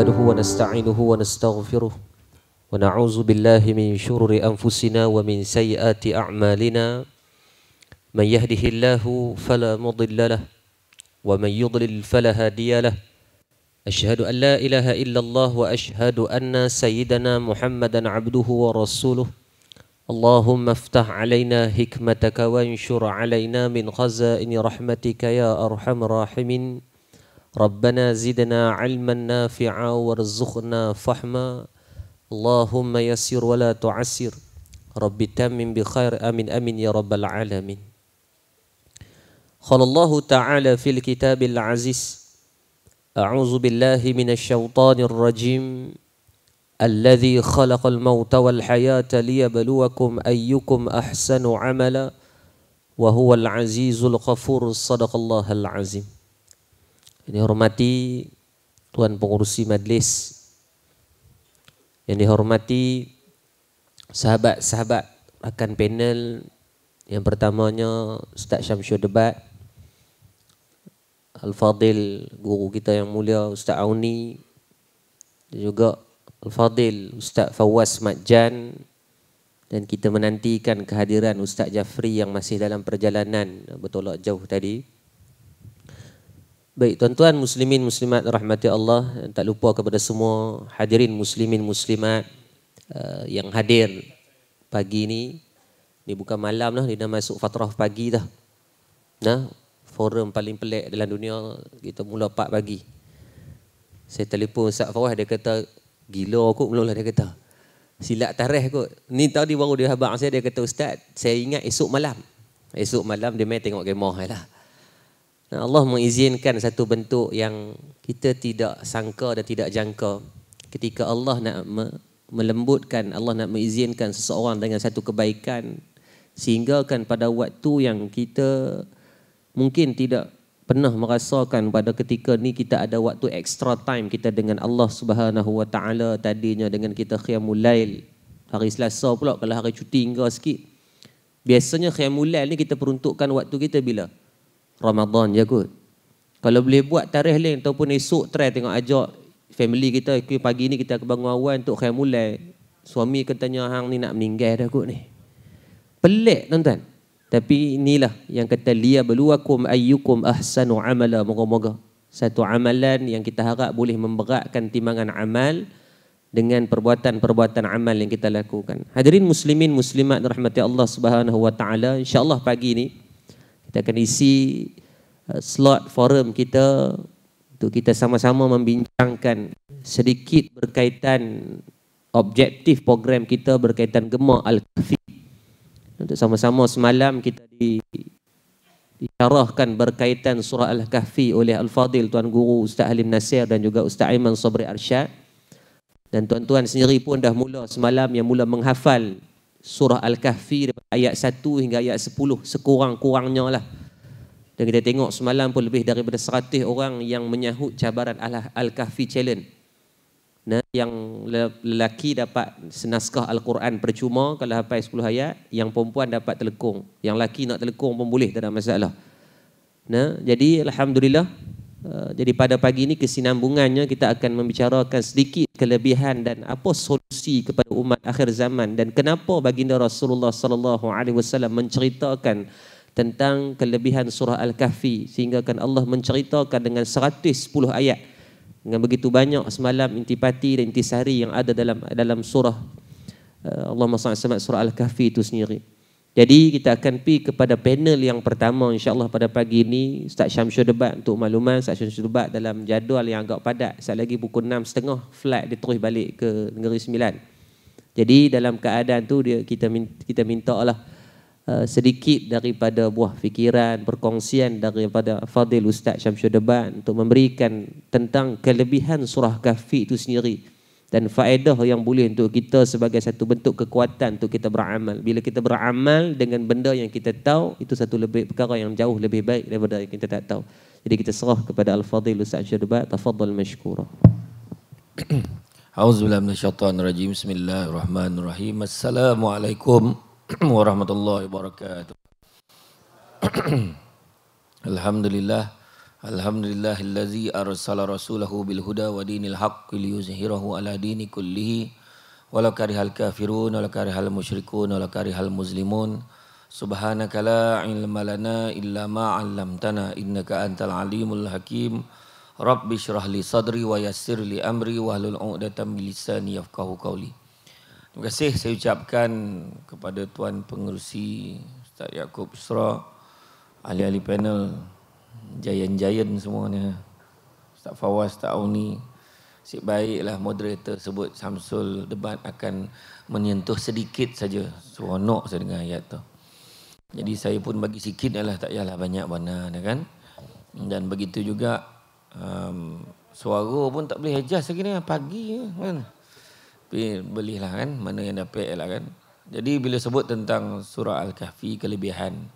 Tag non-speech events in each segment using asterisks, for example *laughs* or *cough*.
نحمده ونستعينه ونستغفره ونعوذ بالله من شرور أنفسنا ومن سيئات أعمالنا. من يهده الله فلا مضل له ومن يضلل فلا هادي له. أشهد أن لا إله إلا الله وأشهد أن سيدنا محمدا عبده ورسوله. اللهم افتح علينا حكمتك وانشر علينا من خزائن رحمتك يا أرحم الراحمين. ربنا زدنا علما نافعا وارزقنا فهما. اللهم يسر ولا تعسر. رب تمم بخير. آمين آمين يا رب العالمين. قال الله تعالى في الكتاب العزيز أعوذ بالله من الشيطان الرجيم. الذي خلق الموت والحياة ليبلوكم أيكم أحسن عملا. وهو العزيز الغفور. صدق الله العظيم. Yang dihormati Tuan Pengurusi Majlis. Yang dihormati Sahabat-sahabat Rakan panel. Yang pertamanya Ustaz Syamsul Debat. Al-Fadil Guru kita yang mulia Ustaz Auni. Dan juga Al-Fadil Ustaz Fawaz Makjan Dan kita menantikan kehadiran Ustaz Jafri yang masih dalam perjalanan Bertolak jauh tadi Baik tuan-tuan muslimin muslimat rahmati Allah tak lupa kepada semua hadirin muslimin muslimat uh, yang hadir pagi ni ni bukan malam dah ni dah masuk fatrah pagi dah. Nah, forum paling pelik dalam dunia kita mula 4 pagi. Saya telefon Ustaz Fawaz dia kata gila aku mula dia kata. Silat tarikh kot. Ni tadi baru dia habaq saya dia kata ustaz saya ingat esok malam. Esok malam dia main tengok kemah lah. Allah mengizinkan satu bentuk yang kita tidak sangka dan tidak jangka. Ketika Allah nak melembutkan, Allah nak mengizinkan seseorang dengan satu kebaikan sehingga kan pada waktu yang kita mungkin tidak pernah merasakan pada ketika ni kita ada waktu extra time kita dengan Allah Subhanahu Wa Taala tadinya dengan kita qiyamul lail. Hari Selasa pula kalau hari cuti hingga sikit. Biasanya qiyamul lail ni kita peruntukkan waktu kita bila Ramadan je kot. Kalau boleh buat tarikh lain ataupun esok try tengok ajak family kita pagi ni kita bangun awal untuk khair mulai. Suami akan tanya hang ni nak meninggal dah kot ni. Pelik tuan-tuan. Tapi inilah yang kata liya beluakum ayyukum ahsanu amala moga-moga. Satu amalan yang kita harap boleh memberatkan timbangan amal dengan perbuatan-perbuatan amal yang kita lakukan. Hadirin muslimin muslimat rahmati Allah Subhanahu wa taala, insya-Allah pagi ni kita akan isi uh, slot forum kita untuk kita sama-sama membincangkan sedikit berkaitan objektif program kita berkaitan Gema Al-Kahfi. Untuk sama-sama semalam kita di disyarahkan berkaitan surah Al-Kahfi oleh Al-Fadil Tuan Guru Ustaz Halim Nasir dan juga Ustaz Aiman Sabri Arsyad. Dan tuan-tuan sendiri pun dah mula semalam yang mula menghafal surah Al-Kahfi ayat 1 hingga ayat 10 sekurang-kurangnya lah. Dan kita tengok semalam pun lebih daripada 100 orang yang menyahut cabaran Al-Kahfi Challenge. Nah, yang lelaki dapat senaskah Al-Quran percuma kalau hafal 10 ayat, yang perempuan dapat telekung. Yang lelaki nak telekung pun boleh, tak ada masalah. Nah, jadi Alhamdulillah, jadi pada pagi ini kesinambungannya kita akan membicarakan sedikit kelebihan dan apa solusi kepada umat akhir zaman dan kenapa baginda Rasulullah sallallahu alaihi wasallam menceritakan tentang kelebihan surah Al-Kahfi sehingga kan Allah menceritakan dengan 110 ayat dengan begitu banyak semalam intipati dan intisari yang ada dalam dalam surah uh, Allah SWT surah Al-Kahfi itu sendiri. Jadi kita akan pergi kepada panel yang pertama insyaAllah pada pagi ini Ustaz Syamsul Debat untuk makluman Ustaz Syamsul Debat dalam jadual yang agak padat. Saat lagi pukul 6.30 flight dia terus balik ke Negeri Sembilan. Jadi dalam keadaan tu dia kita kita minta lah uh, sedikit daripada buah fikiran perkongsian daripada Fadil Ustaz Syamsul Debat Untuk memberikan tentang kelebihan surah kahfi itu sendiri dan faedah yang boleh untuk kita sebagai satu bentuk kekuatan untuk kita beramal. Bila kita beramal dengan benda yang kita tahu, itu satu lebih perkara yang jauh lebih baik daripada yang kita tak tahu. Jadi kita serah kepada Al-Fadhil Ustaz Syarbat, tafadhal mashkura. *clears throat* Auzubillahi minasyaitonirrajim. Bismillahirrahmanirrahim. Assalamualaikum *clears throat* warahmatullahi wabarakatuh. *clears throat* Alhamdulillah Alhamdulillahillazi arsala rasulahu bil huda wa dinil haqqi liyuzhirahu ala dini kullihi. Walau karihal kafirun walau karihal musyrikun walau karihal muslimun. Subhanaka la ilma lana illa ma 'allamtana innaka antal alimul hakim. Rabbi shrah li sadri wa yassir li amri wa hlul 'uqdatam min lisani yafqahu qawli. Terima kasih saya ucapkan kepada tuan pengerusi Ustaz Yaakob Isra ahli-ahli panel giant-giant semuanya. Ustaz Fawaz, Ustaz Auni. Sip baiklah moderator sebut Samsul debat akan menyentuh sedikit saja. Seronok saya dengar ayat tu. Jadi saya pun bagi sikit adalah tak payahlah banyak mana kan. Dan begitu juga um, suara pun tak boleh adjust lagi ni pagi kan. Tapi belilah kan mana yang dapat lah kan. Jadi bila sebut tentang surah Al-Kahfi kelebihan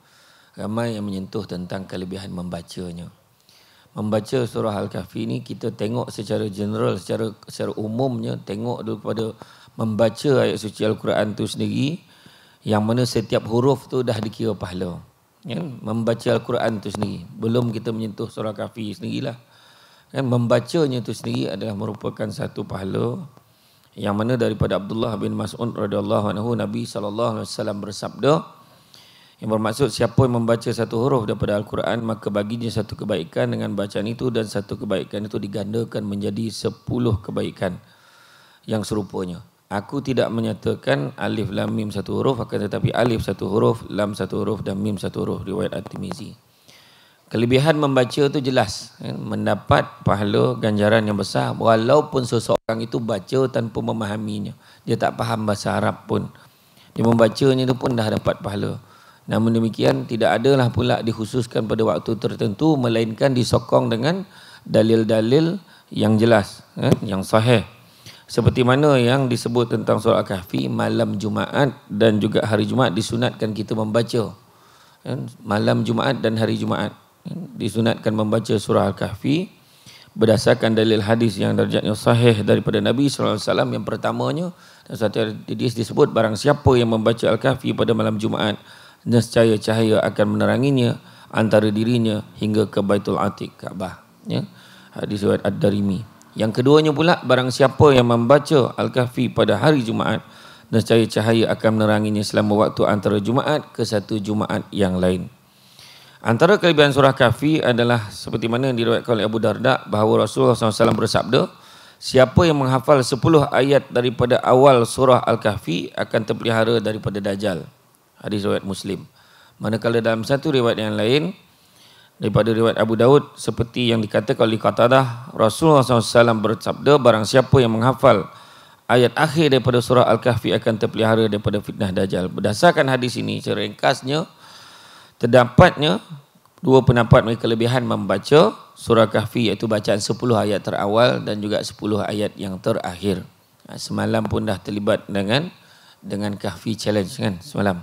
ramai yang menyentuh tentang kelebihan membacanya. Membaca surah Al-Kahfi ini kita tengok secara general, secara secara umumnya tengok dulu kepada membaca ayat suci Al-Quran itu sendiri yang mana setiap huruf tu dah dikira pahala. Ya, membaca Al-Quran itu sendiri. Belum kita menyentuh surah Al-Kahfi sendirilah. Kan membacanya itu sendiri adalah merupakan satu pahala yang mana daripada Abdullah bin Mas'ud radhiyallahu anhu Nabi sallallahu alaihi wasallam bersabda yang bermaksud siapa yang membaca satu huruf daripada Al-Quran maka baginya satu kebaikan dengan bacaan itu dan satu kebaikan itu digandakan menjadi sepuluh kebaikan yang serupanya. Aku tidak menyatakan alif lam mim satu huruf akan tetapi alif satu huruf, lam satu huruf dan mim satu huruf riwayat At-Tirmizi. Kelebihan membaca itu jelas kan? mendapat pahala ganjaran yang besar walaupun seseorang itu baca tanpa memahaminya. Dia tak faham bahasa Arab pun. Dia membacanya itu pun dah dapat pahala. Namun demikian tidak adalah pula dikhususkan pada waktu tertentu melainkan disokong dengan dalil-dalil yang jelas, eh, yang sahih. Seperti mana yang disebut tentang surah Kahfi malam Jumaat dan juga hari Jumaat disunatkan kita membaca. Eh, malam Jumaat dan hari Jumaat eh, disunatkan membaca surah Al-Kahfi berdasarkan dalil hadis yang darjatnya sahih daripada Nabi SAW yang pertamanya dan satu hadis disebut barang siapa yang membaca Al-Kahfi pada malam Jumaat nescaya cahaya akan meneranginya antara dirinya hingga ke Baitul Atiq Kaabah ya. Hadis riwayat Ad-Darimi. Yang keduanya pula barang siapa yang membaca Al-Kahfi pada hari Jumaat nescaya cahaya akan meneranginya selama waktu antara Jumaat ke satu Jumaat yang lain. Antara kelebihan surah Kahfi adalah seperti mana yang diriwayatkan oleh Abu Darda bahawa Rasulullah SAW bersabda siapa yang menghafal 10 ayat daripada awal surah Al-Kahfi akan terpelihara daripada Dajjal hadis riwayat Muslim. Manakala dalam satu riwayat yang lain daripada riwayat Abu Daud seperti yang dikatakan oleh Qatadah Rasulullah SAW bersabda barang siapa yang menghafal ayat akhir daripada surah Al-Kahfi akan terpelihara daripada fitnah Dajjal. Berdasarkan hadis ini secara ringkasnya terdapatnya dua pendapat mereka kelebihan membaca surah Kahfi iaitu bacaan 10 ayat terawal dan juga 10 ayat yang terakhir. Ha, semalam pun dah terlibat dengan dengan Kahfi challenge kan semalam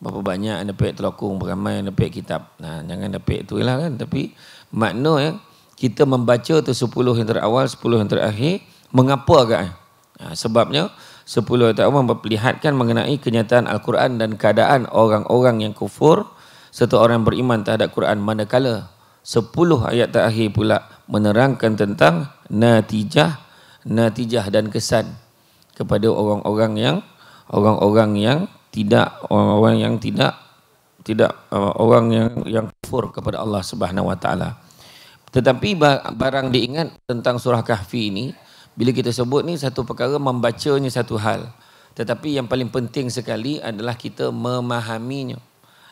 berapa banyak yang dapat telokong, beramai yang dapat kitab. Nah, jangan dapat itu lah kan. Tapi makna ya, kita membaca tu 10 yang terawal, 10 yang terakhir, mengapa agak? Nah, sebabnya 10 yang terawal memperlihatkan mengenai kenyataan Al-Quran dan keadaan orang-orang yang kufur serta orang yang beriman terhadap Quran manakala 10 ayat terakhir pula menerangkan tentang natijah natijah dan kesan kepada orang-orang yang orang-orang yang tidak orang-orang yang tidak tidak uh, orang yang yang kufur kepada Allah Subhanahu wa taala. Tetapi barang diingat tentang surah Kahfi ini bila kita sebut ni satu perkara membacanya satu hal. Tetapi yang paling penting sekali adalah kita memahaminya.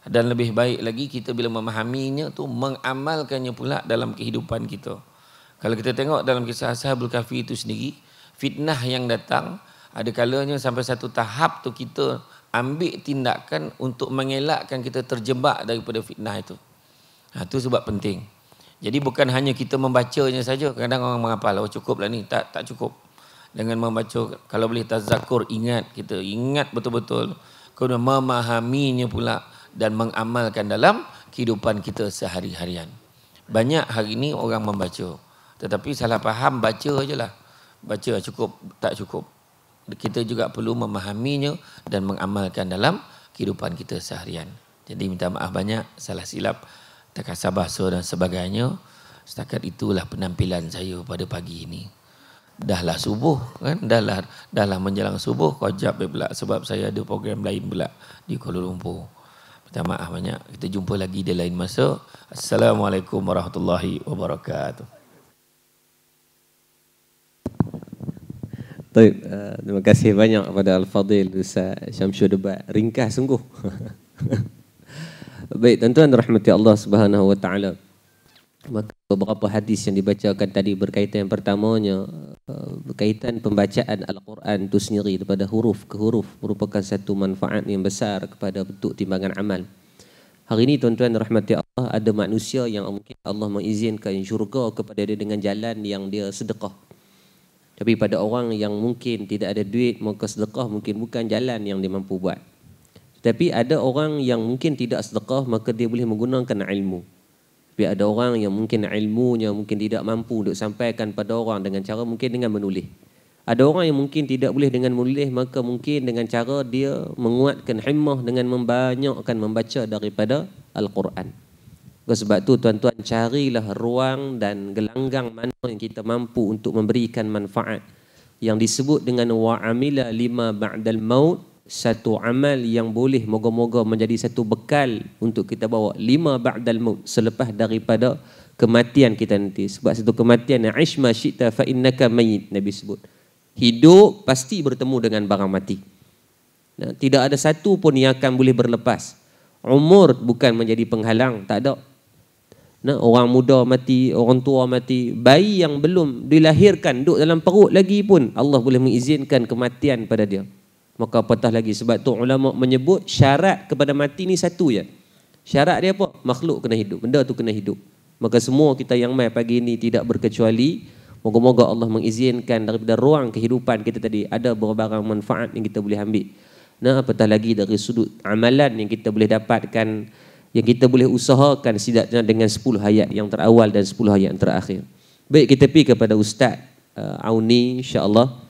Dan lebih baik lagi kita bila memahaminya tu mengamalkannya pula dalam kehidupan kita. Kalau kita tengok dalam kisah Ashabul Kahfi itu sendiri, fitnah yang datang ada kalanya sampai satu tahap tu kita ambil tindakan untuk mengelakkan kita terjebak daripada fitnah itu. Ha, itu sebab penting. Jadi bukan hanya kita membacanya saja. Kadang orang menghafal, oh cukuplah ni. Tak tak cukup. Dengan membaca, kalau boleh tazakur, ingat kita. Ingat betul-betul. Kemudian memahaminya pula dan mengamalkan dalam kehidupan kita sehari-harian. Banyak hari ini orang membaca. Tetapi salah faham, baca sajalah. Baca cukup, tak cukup kita juga perlu memahaminya dan mengamalkan dalam kehidupan kita seharian. Jadi minta maaf banyak salah silap terkasar bahasa dan sebagainya. Setakat itulah penampilan saya pada pagi ini. Dahlah subuh kan, dahlah dahlah menjelang subuh kau jap pula sebab saya ada program lain pula di Kuala Lumpur. Minta maaf banyak. Kita jumpa lagi di lain masa. Assalamualaikum warahmatullahi wabarakatuh. Baik, uh, terima kasih banyak kepada Al-Fadhil Ustaz Syamsul Debat. Ringkas sungguh. *laughs* Baik, tuan-tuan rahmati Allah Subhanahu wa taala. Maka beberapa hadis yang dibacakan tadi berkaitan yang pertamanya uh, berkaitan pembacaan Al-Quran itu sendiri daripada huruf ke huruf merupakan satu manfaat yang besar kepada bentuk timbangan amal. Hari ini tuan-tuan rahmati Allah ada manusia yang mungkin Allah mengizinkan syurga kepada dia dengan jalan yang dia sedekah. Tapi pada orang yang mungkin tidak ada duit, maka sedekah mungkin bukan jalan yang dia mampu buat. Tapi ada orang yang mungkin tidak sedekah, maka dia boleh menggunakan ilmu. Tapi ada orang yang mungkin ilmunya mungkin tidak mampu untuk sampaikan pada orang dengan cara mungkin dengan menulis. Ada orang yang mungkin tidak boleh dengan menulis, maka mungkin dengan cara dia menguatkan himmah dengan membanyakkan membaca daripada Al-Quran. Sebab tu tuan-tuan carilah ruang dan gelanggang mana yang kita mampu untuk memberikan manfaat. Yang disebut dengan wa'amila lima ba'dal maut satu amal yang boleh moga-moga menjadi satu bekal untuk kita bawa lima ba'dal maut selepas daripada kematian kita nanti. Sebab satu kematian aish ma syi'ta fa innaka mayyit nabi sebut. Hidup pasti bertemu dengan barang mati. Nah, tidak ada satu pun yang akan boleh berlepas. Umur bukan menjadi penghalang tak ada Nah, orang muda mati, orang tua mati, bayi yang belum dilahirkan duduk dalam perut lagi pun Allah boleh mengizinkan kematian pada dia. Maka apatah lagi sebab tu ulama menyebut syarat kepada mati ni satu ya. Syarat dia apa? Makhluk kena hidup, benda tu kena hidup. Maka semua kita yang mai pagi ini tidak berkecuali moga-moga Allah mengizinkan daripada ruang kehidupan kita tadi ada beberapa manfaat yang kita boleh ambil. Nah, apatah lagi dari sudut amalan yang kita boleh dapatkan yang kita boleh usahakan setidaknya dengan 10 ayat yang terawal dan 10 ayat yang terakhir. Baik kita pergi kepada Ustaz uh, Auni insya-Allah.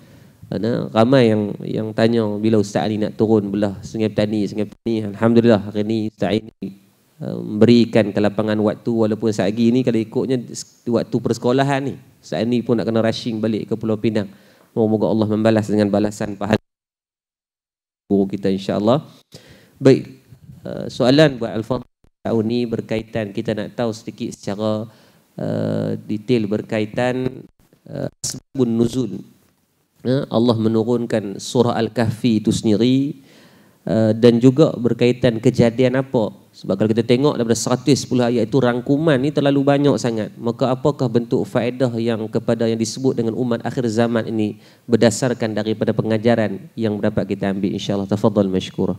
Ada ramai yang yang tanya bila Ustaz ni nak turun belah Sungai Petani, Sungai Petani. Alhamdulillah hari ni Ustaz ini uh, memberikan kelapangan waktu walaupun saat ini kalau ikutnya waktu persekolahan ni. Saat ini pun nak kena rushing balik ke Pulau Pinang. Moga-moga Allah membalas dengan balasan pahala guru kita insya-Allah. Baik, uh, soalan buat Al-Fadhil tahun ni berkaitan kita nak tahu sedikit secara uh, detail berkaitan uh, sebun nuzul. Uh, Allah menurunkan surah Al-Kahfi itu sendiri uh, dan juga berkaitan kejadian apa? Sebab kalau kita tengok daripada 110 ayat itu rangkuman ni terlalu banyak sangat. Maka apakah bentuk faedah yang kepada yang disebut dengan umat akhir zaman ini berdasarkan daripada pengajaran yang dapat kita ambil? Insyaallah. Tafadhal mashkurah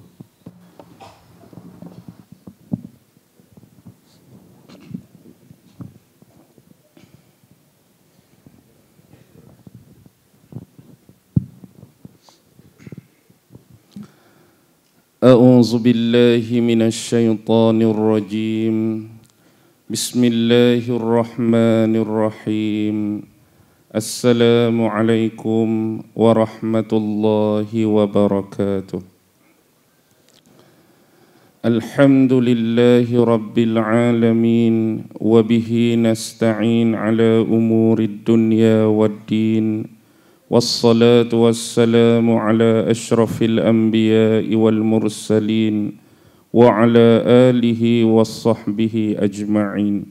أعوذ بالله من الشيطان الرجيم بسم الله الرحمن الرحيم السلام عليكم ورحمة الله وبركاته الحمد لله رب العالمين وبه نستعين على أمور الدنيا والدين والصلاة والسلام على أشرف الأنبياء والمرسلين وعلى آله وصحبه أجمعين.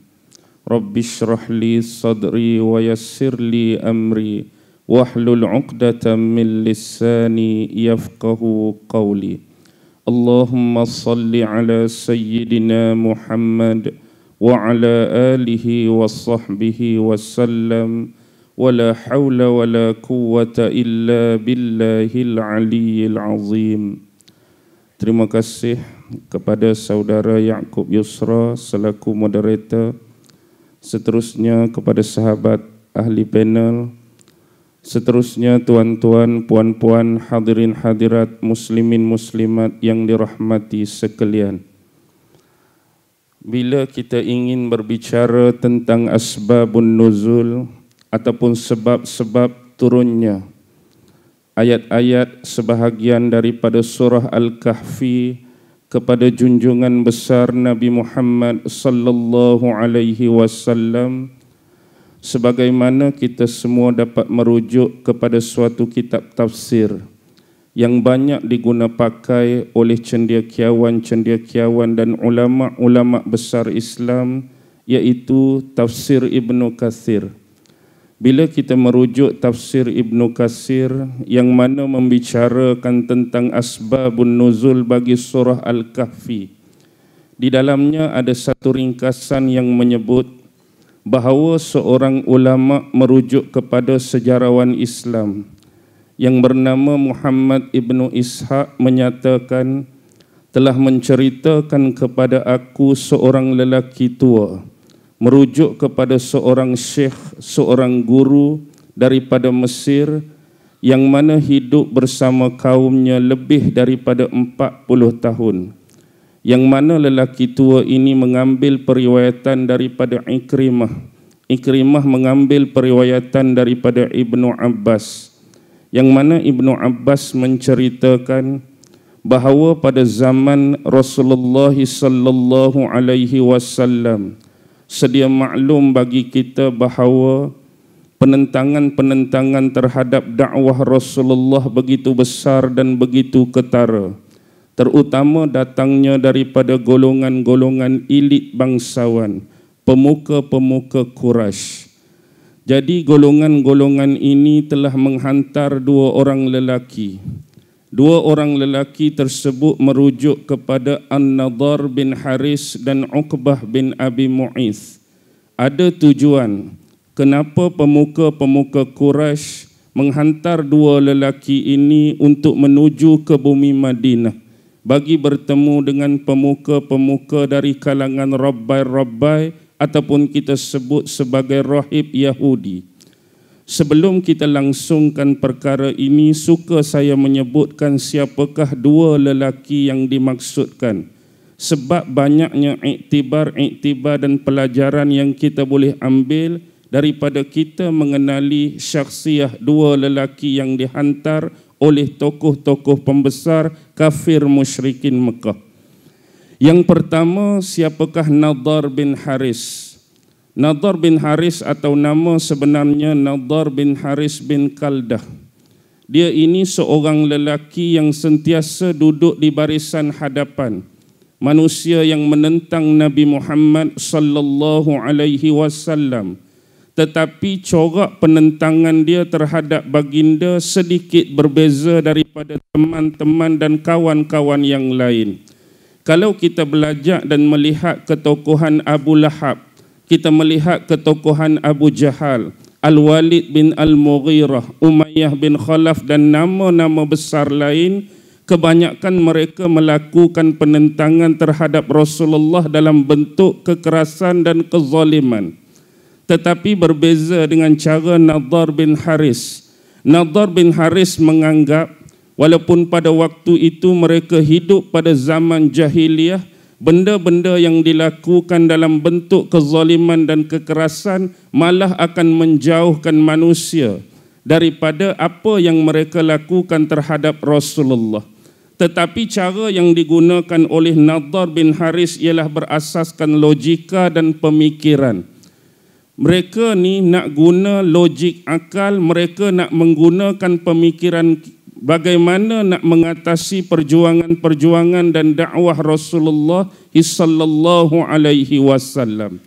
رب اشرح لي صدري ويسر لي أمري واحلل عقدة من لساني يفقه قولي. اللهم صل على سيدنا محمد وعلى آله وصحبه وسلم ولا حول ولا قوة إلا بالله العلي العظيم Terima kasih kepada saudara Yakub Yusra selaku moderator. Seterusnya kepada sahabat ahli panel. Seterusnya tuan-tuan, puan-puan, hadirin hadirat, muslimin muslimat yang dirahmati sekalian. Bila kita ingin berbicara tentang asbabun nuzul, ataupun sebab-sebab turunnya ayat-ayat sebahagian daripada surah Al-Kahfi kepada junjungan besar Nabi Muhammad sallallahu alaihi wasallam sebagaimana kita semua dapat merujuk kepada suatu kitab tafsir yang banyak diguna pakai oleh cendekiawan-cendekiawan dan ulama-ulama besar Islam iaitu tafsir Ibnu Katsir. Bila kita merujuk tafsir Ibnu Katsir yang mana membicarakan tentang asbabun nuzul bagi surah Al-Kahfi. Di dalamnya ada satu ringkasan yang menyebut bahawa seorang ulama merujuk kepada sejarawan Islam yang bernama Muhammad ibnu Ishaq menyatakan telah menceritakan kepada aku seorang lelaki tua merujuk kepada seorang syekh, seorang guru daripada Mesir yang mana hidup bersama kaumnya lebih daripada 40 tahun. Yang mana lelaki tua ini mengambil periwayatan daripada Ikrimah. Ikrimah mengambil periwayatan daripada Ibnu Abbas. Yang mana Ibnu Abbas menceritakan bahawa pada zaman Rasulullah sallallahu alaihi wasallam sedia maklum bagi kita bahawa penentangan-penentangan terhadap dakwah Rasulullah begitu besar dan begitu ketara terutama datangnya daripada golongan-golongan elit bangsawan pemuka-pemuka Quraisy jadi golongan-golongan ini telah menghantar dua orang lelaki. Dua orang lelaki tersebut merujuk kepada An-Nadhar bin Haris dan Uqbah bin Abi Mu'iz. Ada tujuan kenapa pemuka-pemuka Quraisy menghantar dua lelaki ini untuk menuju ke bumi Madinah bagi bertemu dengan pemuka-pemuka dari kalangan Rabbai-Rabbai ataupun kita sebut sebagai rahib Yahudi. Sebelum kita langsungkan perkara ini, suka saya menyebutkan siapakah dua lelaki yang dimaksudkan. Sebab banyaknya iktibar-iktibar dan pelajaran yang kita boleh ambil daripada kita mengenali syaksiah dua lelaki yang dihantar oleh tokoh-tokoh pembesar kafir musyrikin Mekah. Yang pertama, siapakah Nadar bin Haris? Nadar bin Haris atau nama sebenarnya Nadar bin Haris bin Kaldah. Dia ini seorang lelaki yang sentiasa duduk di barisan hadapan. Manusia yang menentang Nabi Muhammad sallallahu alaihi wasallam. Tetapi corak penentangan dia terhadap baginda sedikit berbeza daripada teman-teman dan kawan-kawan yang lain. Kalau kita belajar dan melihat ketokohan Abu Lahab, kita melihat ketokohan Abu Jahal, Al-Walid bin Al-Mughirah, Umayyah bin Khalaf dan nama-nama besar lain, kebanyakan mereka melakukan penentangan terhadap Rasulullah dalam bentuk kekerasan dan kezaliman. Tetapi berbeza dengan cara Nadar bin Haris. Nadar bin Haris menganggap Walaupun pada waktu itu mereka hidup pada zaman jahiliyah, benda-benda yang dilakukan dalam bentuk kezaliman dan kekerasan malah akan menjauhkan manusia daripada apa yang mereka lakukan terhadap Rasulullah. Tetapi cara yang digunakan oleh Nadar bin Haris ialah berasaskan logika dan pemikiran. Mereka ni nak guna logik akal, mereka nak menggunakan pemikiran bagaimana nak mengatasi perjuangan-perjuangan dan dakwah Rasulullah sallallahu alaihi wasallam.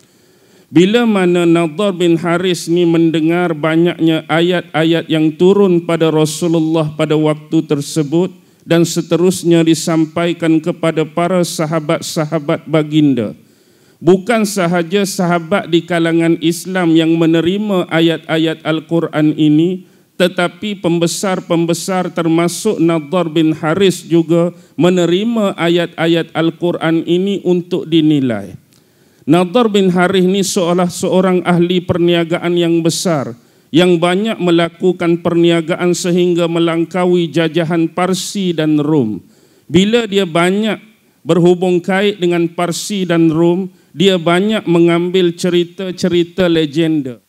Bila mana Nadar bin Haris ni mendengar banyaknya ayat-ayat yang turun pada Rasulullah pada waktu tersebut dan seterusnya disampaikan kepada para sahabat-sahabat baginda. Bukan sahaja sahabat di kalangan Islam yang menerima ayat-ayat Al-Quran ini, tetapi pembesar-pembesar termasuk Nadar bin Haris juga menerima ayat-ayat Al-Quran ini untuk dinilai. Nadar bin Haris ini seolah seorang ahli perniagaan yang besar yang banyak melakukan perniagaan sehingga melangkaui jajahan Parsi dan Rom. Bila dia banyak berhubung kait dengan Parsi dan Rom, dia banyak mengambil cerita-cerita legenda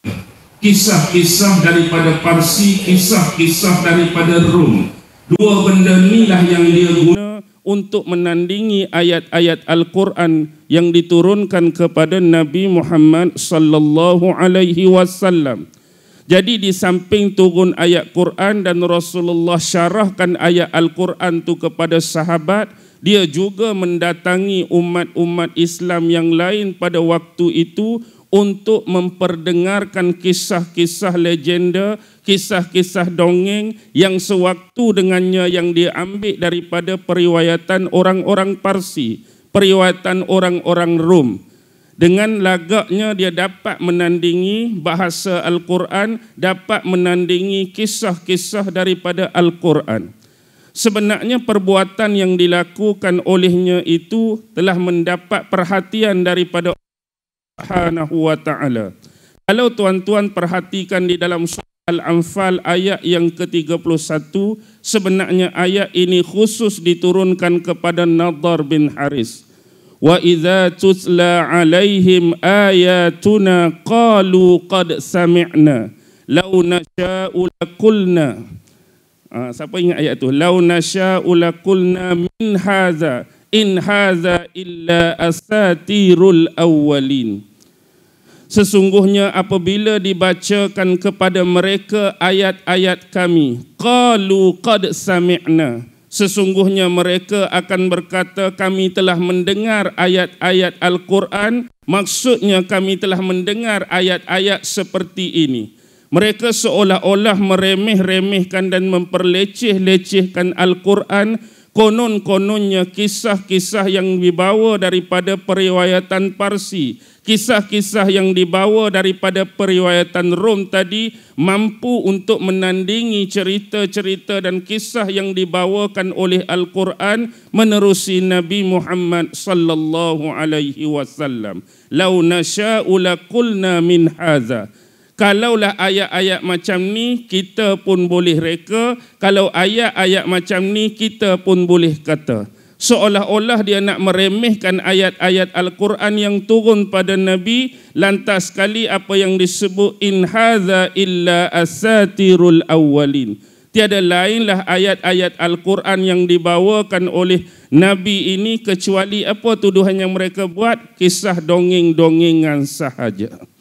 kisah-kisah daripada Parsi, kisah-kisah daripada Rum. Dua benda inilah yang dia guna untuk menandingi ayat-ayat Al-Quran yang diturunkan kepada Nabi Muhammad sallallahu alaihi wasallam. Jadi di samping turun ayat Quran dan Rasulullah syarahkan ayat Al-Quran tu kepada sahabat, dia juga mendatangi umat-umat Islam yang lain pada waktu itu untuk memperdengarkan kisah-kisah legenda, kisah-kisah dongeng yang sewaktu dengannya yang dia ambil daripada periwayatan orang-orang Parsi, periwayatan orang-orang Rom. Dengan lagaknya dia dapat menandingi bahasa Al-Quran, dapat menandingi kisah-kisah daripada Al-Quran. Sebenarnya perbuatan yang dilakukan olehnya itu telah mendapat perhatian daripada Subhanahu wa taala. Kalau tuan-tuan perhatikan di dalam surah Al-Anfal ayat yang ke-31, sebenarnya ayat ini khusus diturunkan kepada Nadar bin Haris. Wa idza tutla alaihim ayatuna qalu qad sami'na law nasha'u laqulna ha, siapa ingat ayat tu? Law nasha'u laqulna min hadza in hadza illa asatirul awwalin sesungguhnya apabila dibacakan kepada mereka ayat-ayat kami qalu qad sami'na Sesungguhnya mereka akan berkata kami telah mendengar ayat-ayat Al-Quran. Maksudnya kami telah mendengar ayat-ayat seperti ini. Mereka seolah-olah meremeh-remehkan dan memperleceh-lecehkan Al-Quran konon-kononnya kisah-kisah yang dibawa daripada periwayatan Parsi, kisah-kisah yang dibawa daripada periwayatan Rom tadi mampu untuk menandingi cerita-cerita dan kisah yang dibawakan oleh Al-Quran menerusi Nabi Muhammad sallallahu alaihi wasallam. Lau nasha'u laqulna min hadza Kalaulah ayat-ayat macam ni kita pun boleh reka, kalau ayat-ayat macam ni kita pun boleh kata. Seolah-olah dia nak meremehkan ayat-ayat Al-Quran yang turun pada Nabi, lantas sekali apa yang disebut in hadza illa asatirul awwalin. Tiada lainlah ayat-ayat Al-Quran yang dibawakan oleh Nabi ini kecuali apa tuduhan yang mereka buat? Kisah dongeng-dongengan sahaja.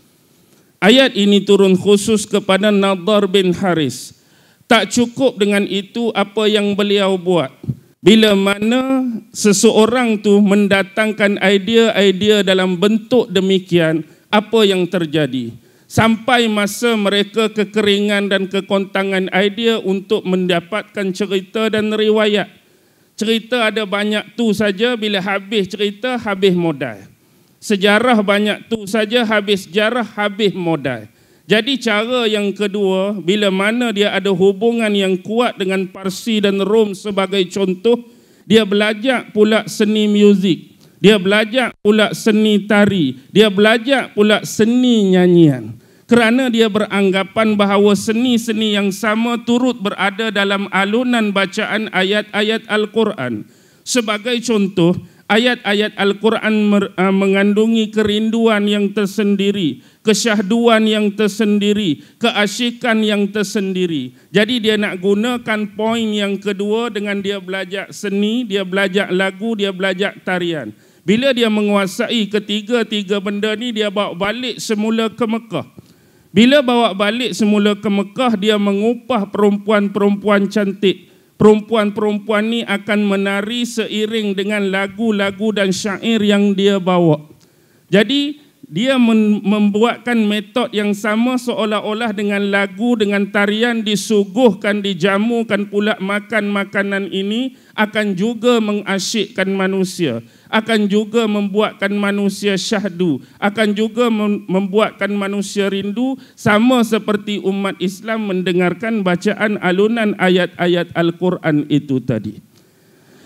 Ayat ini turun khusus kepada Nadar bin Haris. Tak cukup dengan itu apa yang beliau buat. Bila mana seseorang tu mendatangkan idea-idea dalam bentuk demikian, apa yang terjadi? Sampai masa mereka kekeringan dan kekontangan idea untuk mendapatkan cerita dan riwayat. Cerita ada banyak tu saja bila habis cerita habis modal sejarah banyak tu saja habis sejarah habis modal. Jadi cara yang kedua bila mana dia ada hubungan yang kuat dengan Parsi dan Rom sebagai contoh dia belajar pula seni muzik. Dia belajar pula seni tari, dia belajar pula seni nyanyian. Kerana dia beranggapan bahawa seni-seni yang sama turut berada dalam alunan bacaan ayat-ayat Al-Quran. Sebagai contoh, ayat-ayat Al-Quran uh, mengandungi kerinduan yang tersendiri, kesyahduan yang tersendiri, keasyikan yang tersendiri. Jadi dia nak gunakan poin yang kedua dengan dia belajar seni, dia belajar lagu, dia belajar tarian. Bila dia menguasai ketiga-tiga benda ni, dia bawa balik semula ke Mekah. Bila bawa balik semula ke Mekah, dia mengupah perempuan-perempuan cantik perempuan-perempuan ni akan menari seiring dengan lagu-lagu dan syair yang dia bawa. Jadi dia membuatkan metod yang sama seolah-olah dengan lagu dengan tarian disuguhkan dijamukan pula makan makanan ini akan juga mengasyikkan manusia akan juga membuatkan manusia syahdu, akan juga membuatkan manusia rindu sama seperti umat Islam mendengarkan bacaan alunan ayat-ayat Al-Quran itu tadi.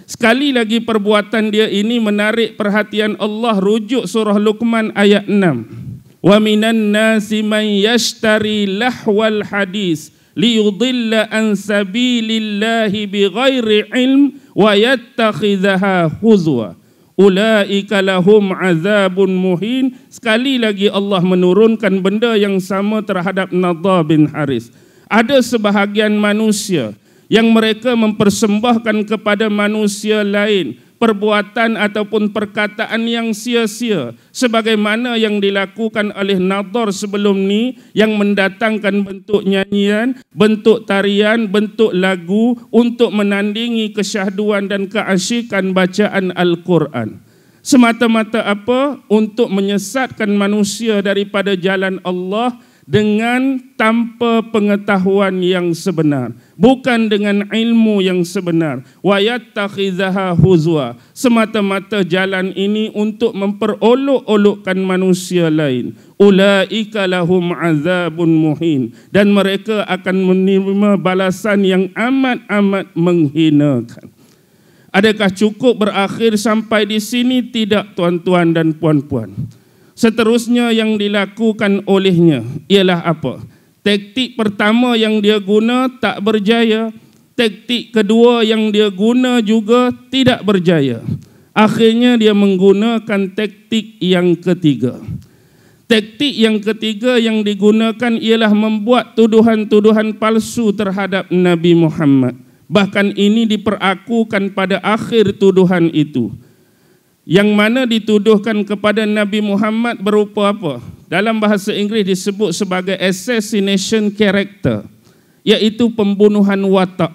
Sekali lagi perbuatan dia ini menarik perhatian Allah. Rujuk surah Luqman ayat 6. Wa minan nasi man yashtari lahwal hadis liyudilla an sabilillahi bighairi ilm wa yattakhidhaha huzwa. Ulaika lahum azabun muhin. Sekali lagi Allah menurunkan benda yang sama terhadap Nadha bin Haris. Ada sebahagian manusia yang mereka mempersembahkan kepada manusia lain perbuatan ataupun perkataan yang sia-sia sebagaimana yang dilakukan oleh Nador sebelum ni yang mendatangkan bentuk nyanyian, bentuk tarian, bentuk lagu untuk menandingi kesyahduan dan keasyikan bacaan Al-Quran. Semata-mata apa? Untuk menyesatkan manusia daripada jalan Allah dengan tanpa pengetahuan yang sebenar bukan dengan ilmu yang sebenar wa yattakhidhaha huzwa semata-mata jalan ini untuk memperolok-olokkan manusia lain ulaika lahum azabun muhin dan mereka akan menerima balasan yang amat-amat menghinakan Adakah cukup berakhir sampai di sini? Tidak tuan-tuan dan puan-puan. Seterusnya yang dilakukan olehnya ialah apa? Taktik pertama yang dia guna tak berjaya. Taktik kedua yang dia guna juga tidak berjaya. Akhirnya dia menggunakan taktik yang ketiga. Taktik yang ketiga yang digunakan ialah membuat tuduhan-tuduhan palsu terhadap Nabi Muhammad. Bahkan ini diperakukan pada akhir tuduhan itu yang mana dituduhkan kepada Nabi Muhammad berupa apa? Dalam bahasa Inggeris disebut sebagai assassination character, iaitu pembunuhan watak.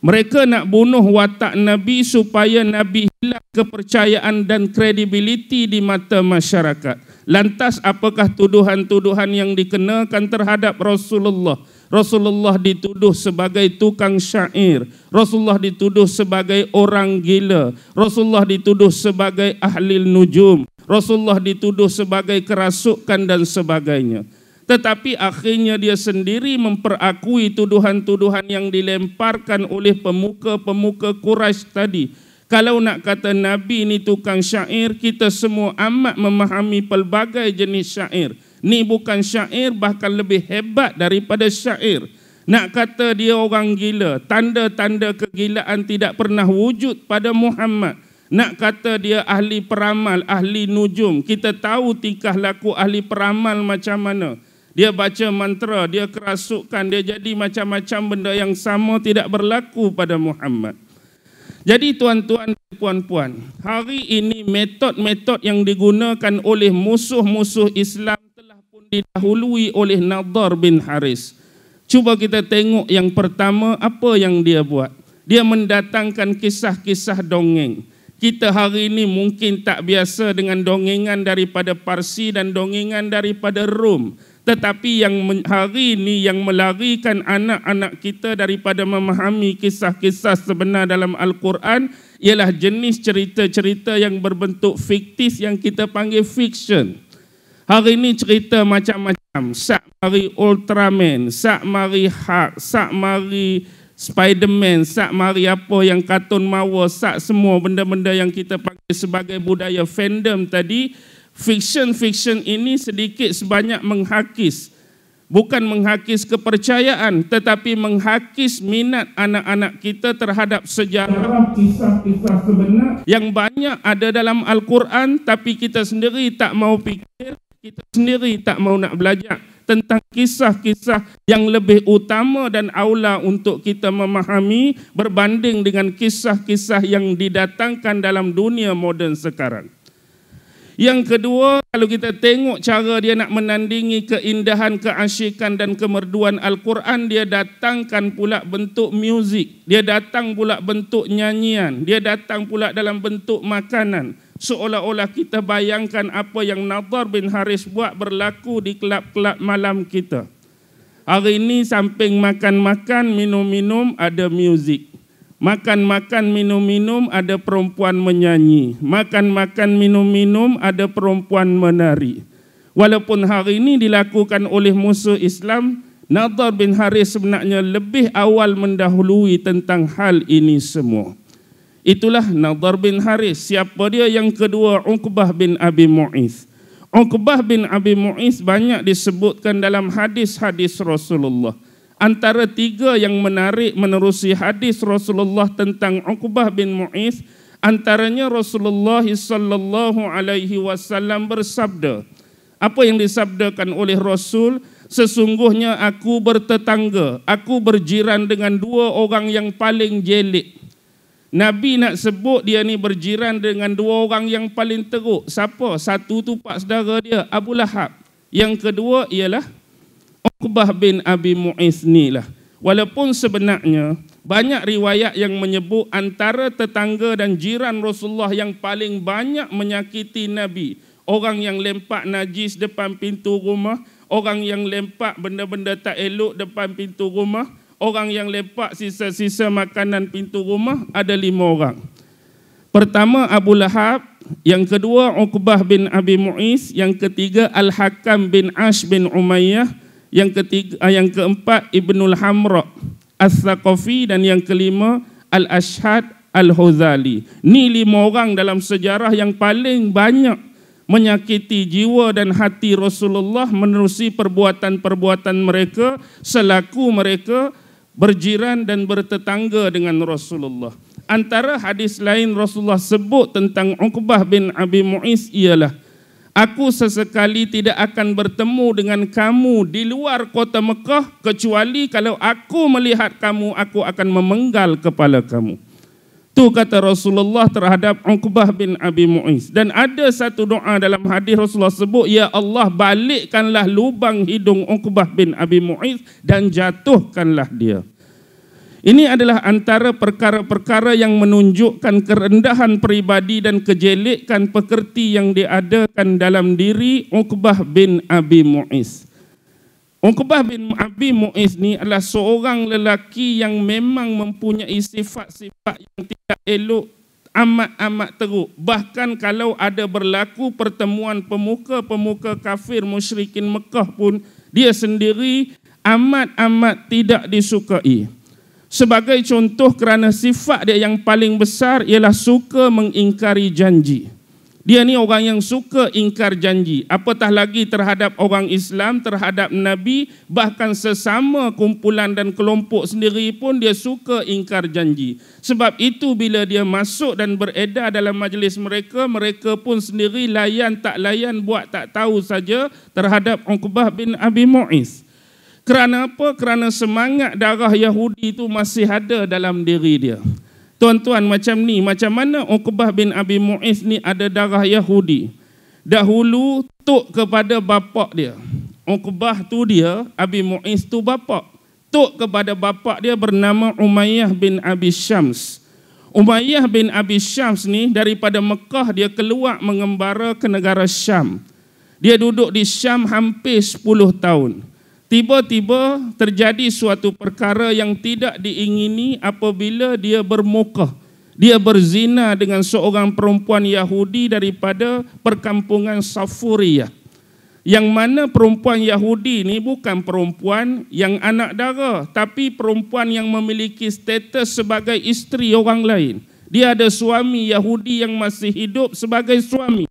Mereka nak bunuh watak Nabi supaya Nabi hilang kepercayaan dan kredibiliti di mata masyarakat. Lantas apakah tuduhan-tuduhan yang dikenakan terhadap Rasulullah? Rasulullah dituduh sebagai tukang syair. Rasulullah dituduh sebagai orang gila. Rasulullah dituduh sebagai ahli nujum. Rasulullah dituduh sebagai kerasukan dan sebagainya. Tetapi akhirnya dia sendiri memperakui tuduhan-tuduhan yang dilemparkan oleh pemuka-pemuka Quraisy tadi. Kalau nak kata Nabi ini tukang syair, kita semua amat memahami pelbagai jenis syair. Ni bukan syair bahkan lebih hebat daripada syair. Nak kata dia orang gila, tanda-tanda kegilaan tidak pernah wujud pada Muhammad. Nak kata dia ahli peramal, ahli nujum. Kita tahu tingkah laku ahli peramal macam mana. Dia baca mantra, dia kerasukan, dia jadi macam-macam benda yang sama tidak berlaku pada Muhammad. Jadi tuan-tuan dan puan-puan, hari ini metod-metod yang digunakan oleh musuh-musuh Islam didahului oleh Nadar bin Haris. Cuba kita tengok yang pertama apa yang dia buat. Dia mendatangkan kisah-kisah dongeng. Kita hari ini mungkin tak biasa dengan dongengan daripada Parsi dan dongengan daripada Rom. Tetapi yang hari ini yang melarikan anak-anak kita daripada memahami kisah-kisah sebenar dalam Al-Quran ialah jenis cerita-cerita yang berbentuk fiktif yang kita panggil fiction. Hari ini cerita macam-macam. Sak mari Ultraman, sak mari Hulk, sak mari Spiderman, sak mari apa yang kartun mawa, sak semua benda-benda yang kita panggil sebagai budaya fandom tadi, fiction-fiction ini sedikit sebanyak menghakis bukan menghakis kepercayaan tetapi menghakis minat anak-anak kita terhadap sejarah kisah-kisah sebenar yang banyak ada dalam Al-Quran tapi kita sendiri tak mau fikir kita sendiri tak mau nak belajar tentang kisah-kisah yang lebih utama dan aula untuk kita memahami berbanding dengan kisah-kisah yang didatangkan dalam dunia moden sekarang. Yang kedua, kalau kita tengok cara dia nak menandingi keindahan, keasyikan dan kemerduan Al-Quran, dia datangkan pula bentuk muzik, dia datang pula bentuk nyanyian, dia datang pula dalam bentuk makanan seolah-olah kita bayangkan apa yang Nadar bin Haris buat berlaku di kelab-kelab malam kita. Hari ini samping makan-makan, minum-minum, ada muzik. Makan-makan, minum-minum, ada perempuan menyanyi. Makan-makan, minum-minum, ada perempuan menari. Walaupun hari ini dilakukan oleh musuh Islam, Nadar bin Haris sebenarnya lebih awal mendahului tentang hal ini semua. Itulah Nadar bin Haris. Siapa dia yang kedua? Uqbah bin Abi Mu'iz. Uqbah bin Abi Mu'iz banyak disebutkan dalam hadis-hadis Rasulullah. Antara tiga yang menarik menerusi hadis Rasulullah tentang Uqbah bin Mu'iz, antaranya Rasulullah sallallahu alaihi wasallam bersabda. Apa yang disabdakan oleh Rasul? Sesungguhnya aku bertetangga, aku berjiran dengan dua orang yang paling jelik Nabi nak sebut dia ni berjiran dengan dua orang yang paling teruk. Siapa? Satu tu pak saudara dia, Abu Lahab. Yang kedua ialah Uqbah bin Abi Mu'iz ni lah. Walaupun sebenarnya banyak riwayat yang menyebut antara tetangga dan jiran Rasulullah yang paling banyak menyakiti Nabi. Orang yang lempak najis depan pintu rumah, orang yang lempak benda-benda tak elok depan pintu rumah, orang yang lempak sisa-sisa makanan pintu rumah, ada lima orang. Pertama Abu Lahab, yang kedua Uqbah bin Abi Mu'iz, yang ketiga Al-Hakam bin Ash bin Umayyah, yang ketiga ah, yang keempat Ibnul Hamra As-Saqafi dan yang kelima Al-Ashhad Al-Huzali. Ni lima orang dalam sejarah yang paling banyak menyakiti jiwa dan hati Rasulullah menerusi perbuatan-perbuatan mereka selaku mereka berjiran dan bertetangga dengan Rasulullah. Antara hadis lain Rasulullah sebut tentang Uqbah bin Abi Mu'iz ialah Aku sesekali tidak akan bertemu dengan kamu di luar kota Mekah kecuali kalau aku melihat kamu aku akan memenggal kepala kamu. Tu kata Rasulullah terhadap Uqbah bin Abi Mu'iz. Dan ada satu doa dalam hadis Rasulullah sebut, Ya Allah balikkanlah lubang hidung Uqbah bin Abi Mu'iz dan jatuhkanlah dia. Ini adalah antara perkara-perkara yang menunjukkan kerendahan peribadi dan kejelekan pekerti yang diadakan dalam diri Uqbah bin Abi Mu'iz. Uqbah bin Abi Mu'iz ni adalah seorang lelaki yang memang mempunyai sifat-sifat yang tidak elok amat-amat teruk. Bahkan kalau ada berlaku pertemuan pemuka-pemuka kafir musyrikin Mekah pun, dia sendiri amat-amat tidak disukai. Sebagai contoh kerana sifat dia yang paling besar ialah suka mengingkari janji. Dia ni orang yang suka ingkar janji. Apatah lagi terhadap orang Islam, terhadap Nabi, bahkan sesama kumpulan dan kelompok sendiri pun dia suka ingkar janji. Sebab itu bila dia masuk dan beredar dalam majlis mereka, mereka pun sendiri layan tak layan buat tak tahu saja terhadap Uqbah bin Abi Mu'iz. Kerana apa? Kerana semangat darah Yahudi itu masih ada dalam diri dia. Tuan-tuan macam ni, macam mana Uqbah bin Abi Mu'iz ni ada darah Yahudi? Dahulu tuk kepada bapak dia. Uqbah tu dia, Abi Mu'iz tu bapak. Tuk kepada bapak dia bernama Umayyah bin Abi Syams. Umayyah bin Abi Syams ni daripada Mekah dia keluar mengembara ke negara Syam. Dia duduk di Syam hampir 10 tahun. Tiba-tiba terjadi suatu perkara yang tidak diingini apabila dia bermuka. Dia berzina dengan seorang perempuan Yahudi daripada perkampungan Safuria. Yang mana perempuan Yahudi ini bukan perempuan yang anak dara, tapi perempuan yang memiliki status sebagai isteri orang lain. Dia ada suami Yahudi yang masih hidup sebagai suami.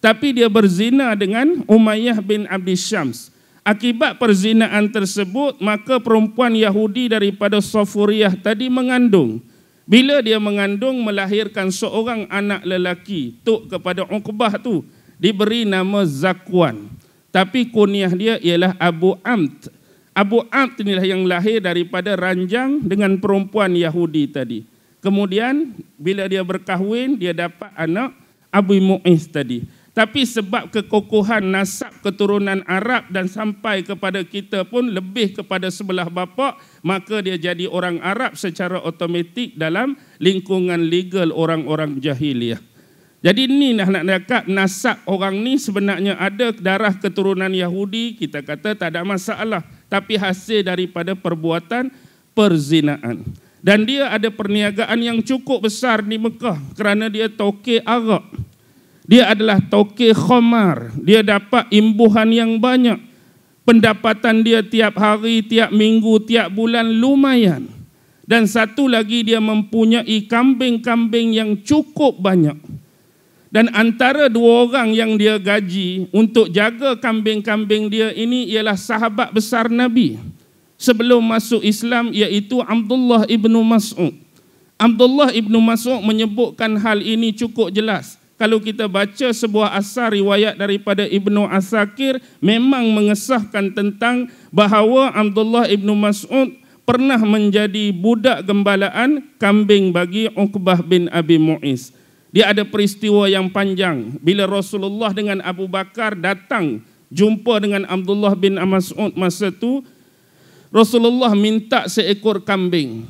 Tapi dia berzina dengan Umayyah bin Abdi Syams. Akibat perzinaan tersebut, maka perempuan Yahudi daripada Sofuriah tadi mengandung. Bila dia mengandung, melahirkan seorang anak lelaki, tuk kepada Uqbah tu, diberi nama Zakwan. Tapi kuniah dia ialah Abu Amt. Abu Amt inilah yang lahir daripada ranjang dengan perempuan Yahudi tadi. Kemudian, bila dia berkahwin, dia dapat anak Abu Mu'iz tadi. Tapi sebab kekokohan nasab keturunan Arab dan sampai kepada kita pun lebih kepada sebelah bapa, maka dia jadi orang Arab secara otomatik dalam lingkungan legal orang-orang jahiliah. Jadi ni nak nak dekat nasab orang ni sebenarnya ada darah keturunan Yahudi, kita kata tak ada masalah. Tapi hasil daripada perbuatan perzinaan. Dan dia ada perniagaan yang cukup besar di Mekah kerana dia toke Arab. Dia adalah toke khomar. Dia dapat imbuhan yang banyak. Pendapatan dia tiap hari, tiap minggu, tiap bulan lumayan. Dan satu lagi dia mempunyai kambing-kambing yang cukup banyak. Dan antara dua orang yang dia gaji untuk jaga kambing-kambing dia ini ialah sahabat besar Nabi. Sebelum masuk Islam iaitu Abdullah ibnu Mas'ud. Abdullah ibnu Mas'ud menyebutkan hal ini cukup jelas kalau kita baca sebuah asar riwayat daripada Ibnu Asakir memang mengesahkan tentang bahawa Abdullah Ibnu Mas'ud pernah menjadi budak gembalaan kambing bagi Uqbah bin Abi Mu'iz. Dia ada peristiwa yang panjang bila Rasulullah dengan Abu Bakar datang jumpa dengan Abdullah bin Mas'ud masa itu Rasulullah minta seekor kambing.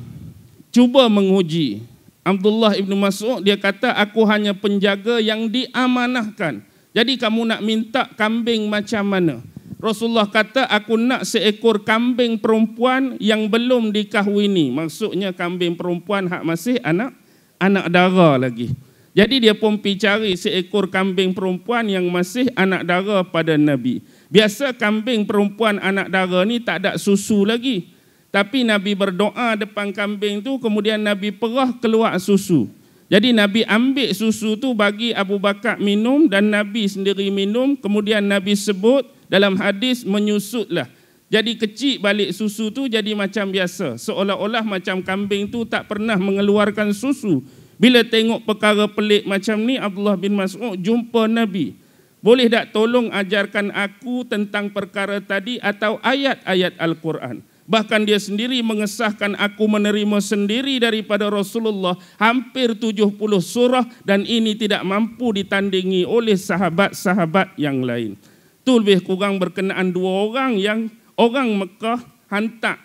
Cuba menguji. Abdullah bin Mas'ud dia kata aku hanya penjaga yang diamanahkan. Jadi kamu nak minta kambing macam mana? Rasulullah kata aku nak seekor kambing perempuan yang belum dikahwini. Maksudnya kambing perempuan hak masih anak anak dara lagi. Jadi dia pun pergi cari seekor kambing perempuan yang masih anak dara pada Nabi. Biasa kambing perempuan anak dara ni tak ada susu lagi. Tapi Nabi berdoa depan kambing tu kemudian Nabi perah keluar susu. Jadi Nabi ambil susu tu bagi Abu Bakar minum dan Nabi sendiri minum. Kemudian Nabi sebut dalam hadis menyusutlah. Jadi kecil balik susu tu jadi macam biasa. Seolah-olah macam kambing tu tak pernah mengeluarkan susu. Bila tengok perkara pelik macam ni, Abdullah bin Mas'ud jumpa Nabi. Boleh tak tolong ajarkan aku tentang perkara tadi atau ayat-ayat Al-Quran? Bahkan dia sendiri mengesahkan aku menerima sendiri daripada Rasulullah hampir 70 surah dan ini tidak mampu ditandingi oleh sahabat-sahabat yang lain. Itu lebih kurang berkenaan dua orang yang orang Mekah hantar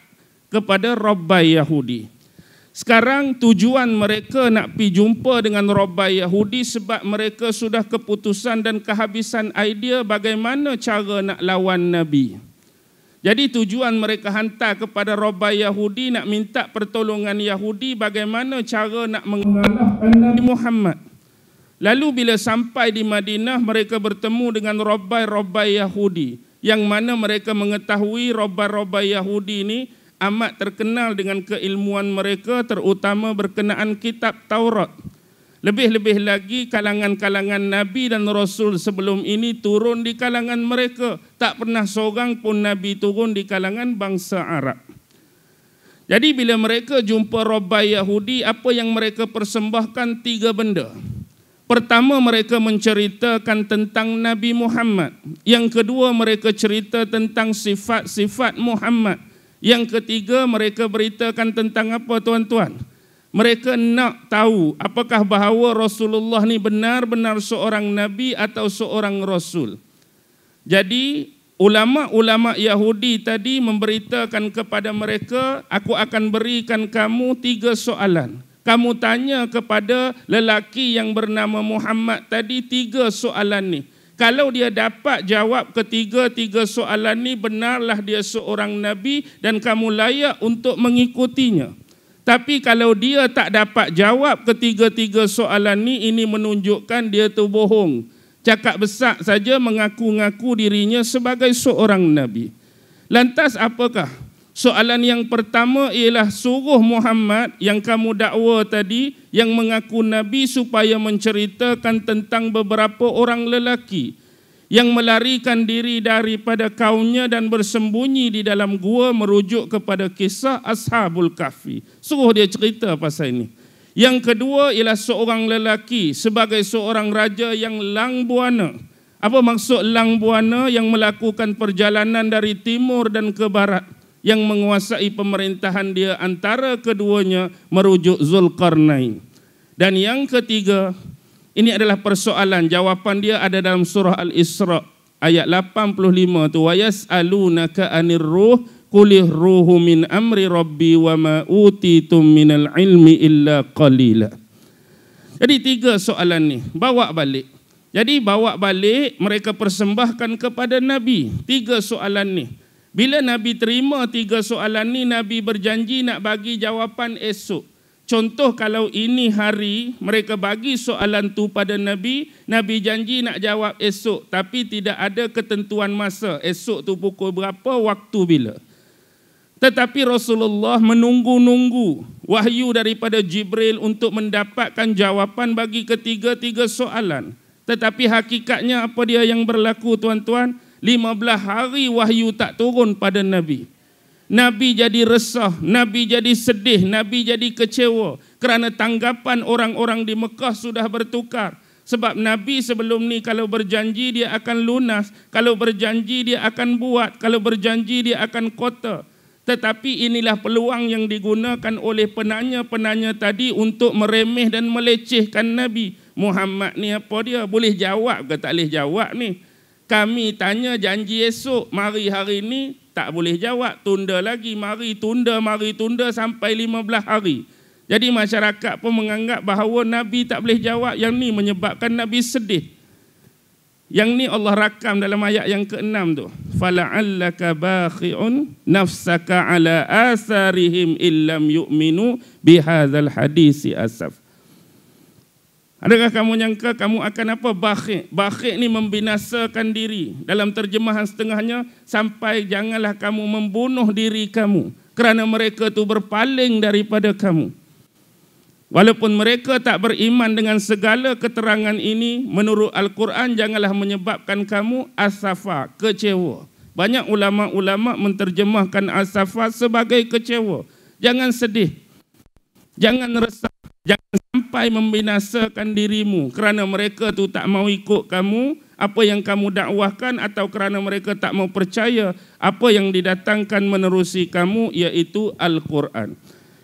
kepada Rabbai Yahudi. Sekarang tujuan mereka nak pi jumpa dengan Rabbai Yahudi sebab mereka sudah keputusan dan kehabisan idea bagaimana cara nak lawan Nabi. Jadi tujuan mereka hantar kepada Rabbai Yahudi nak minta pertolongan Yahudi bagaimana cara nak mengalahkan Nabi Muhammad. Lalu bila sampai di Madinah mereka bertemu dengan robbai-robbai Yahudi yang mana mereka mengetahui robbai-robbai Yahudi ini amat terkenal dengan keilmuan mereka terutama berkenaan kitab Taurat. Lebih-lebih lagi kalangan-kalangan Nabi dan Rasul sebelum ini turun di kalangan mereka. Tak pernah seorang pun Nabi turun di kalangan bangsa Arab. Jadi bila mereka jumpa Rabbai Yahudi, apa yang mereka persembahkan tiga benda. Pertama mereka menceritakan tentang Nabi Muhammad. Yang kedua mereka cerita tentang sifat-sifat Muhammad. Yang ketiga mereka beritakan tentang apa tuan-tuan? Mereka nak tahu apakah bahawa Rasulullah ni benar-benar seorang nabi atau seorang rasul. Jadi ulama-ulama Yahudi tadi memberitakan kepada mereka, aku akan berikan kamu tiga soalan kamu tanya kepada lelaki yang bernama Muhammad tadi tiga soalan ni. Kalau dia dapat jawab ketiga-tiga soalan ni benarlah dia seorang nabi dan kamu layak untuk mengikutinya. Tapi kalau dia tak dapat jawab ketiga-tiga soalan ni ini menunjukkan dia tu bohong. Cakap besar saja mengaku-ngaku dirinya sebagai seorang nabi. Lantas apakah Soalan yang pertama ialah suruh Muhammad yang kamu dakwa tadi yang mengaku Nabi supaya menceritakan tentang beberapa orang lelaki yang melarikan diri daripada kaumnya dan bersembunyi di dalam gua merujuk kepada kisah Ashabul Kahfi. Suruh dia cerita pasal ini. Yang kedua ialah seorang lelaki sebagai seorang raja yang lang buana. Apa maksud lang buana yang melakukan perjalanan dari timur dan ke barat? yang menguasai pemerintahan dia antara keduanya merujuk Zulkarnain. Dan yang ketiga, ini adalah persoalan jawapan dia ada dalam surah Al-Isra ayat 85 tu wayas alunaka anir ruh kulih ruhu min amri rabbi wa ma utitum minal ilmi illa qalila. Jadi tiga soalan ni bawa balik. Jadi bawa balik mereka persembahkan kepada Nabi tiga soalan ni. Bila Nabi terima tiga soalan ni, Nabi berjanji nak bagi jawapan esok. Contoh kalau ini hari mereka bagi soalan tu pada Nabi, Nabi janji nak jawab esok tapi tidak ada ketentuan masa. Esok tu pukul berapa, waktu bila. Tetapi Rasulullah menunggu-nunggu wahyu daripada Jibril untuk mendapatkan jawapan bagi ketiga-tiga soalan. Tetapi hakikatnya apa dia yang berlaku tuan-tuan? 15 hari wahyu tak turun pada Nabi. Nabi jadi resah, Nabi jadi sedih, Nabi jadi kecewa kerana tanggapan orang-orang di Mekah sudah bertukar. Sebab Nabi sebelum ni kalau berjanji dia akan lunas, kalau berjanji dia akan buat, kalau berjanji dia akan kota. Tetapi inilah peluang yang digunakan oleh penanya-penanya tadi untuk meremeh dan melecehkan Nabi. Muhammad ni apa dia? Boleh jawab ke tak boleh jawab ni? Kami tanya janji esok, mari hari ini, tak boleh jawab. Tunda lagi, mari tunda, mari tunda sampai 15 hari. Jadi masyarakat pun menganggap bahawa Nabi tak boleh jawab. Yang ni menyebabkan Nabi sedih. Yang ni Allah rakam dalam ayat yang ke-6 tu. Fala'allaka bakhi'un nafsaka ala asarihim illam yu'minu bihadzal hadisi asaf. Adakah kamu nyangka kamu akan apa? Bakhik. Bakhik ni membinasakan diri. Dalam terjemahan setengahnya, sampai janganlah kamu membunuh diri kamu. Kerana mereka tu berpaling daripada kamu. Walaupun mereka tak beriman dengan segala keterangan ini, menurut Al-Quran janganlah menyebabkan kamu asafa, kecewa. Banyak ulama-ulama menterjemahkan asafa sebagai kecewa. Jangan sedih. Jangan resah. Jangan sampai membinasakan dirimu kerana mereka tu tak mau ikut kamu, apa yang kamu dakwahkan atau kerana mereka tak mau percaya apa yang didatangkan menerusi kamu iaitu Al-Quran.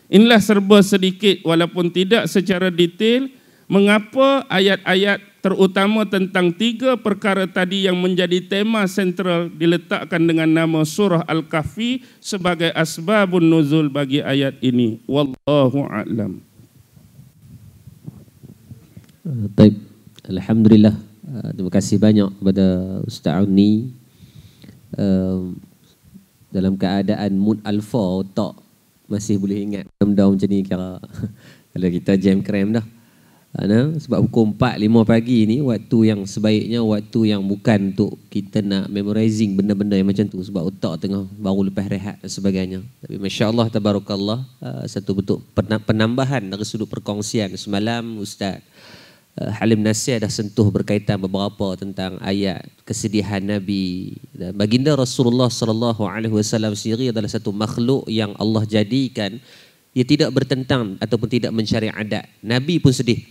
Inilah serba sedikit walaupun tidak secara detail mengapa ayat-ayat terutama tentang tiga perkara tadi yang menjadi tema sentral diletakkan dengan nama surah Al-Kahfi sebagai asbabun nuzul bagi ayat ini. Wallahu a'lam. Baik. Alhamdulillah. Uh, terima kasih banyak kepada Ustaz Auni. Uh, dalam keadaan mood alfa otak masih boleh ingat daun macam ni kira *laughs* kalau kita jam krem dah. Sebab pukul 4 5 pagi ni waktu yang sebaiknya waktu yang bukan untuk kita nak memorizing benda-benda yang macam tu sebab otak tengah baru lepas rehat dan sebagainya. Tapi masya-Allah tabarakallah uh, satu bentuk penambahan dari sudut perkongsian semalam ustaz Halim Nasir dah sentuh berkaitan beberapa tentang ayat kesedihan Nabi. Baginda Rasulullah sallallahu alaihi wasallam sendiri adalah satu makhluk yang Allah jadikan ia tidak bertentang ataupun tidak mencari adat. Nabi pun sedih.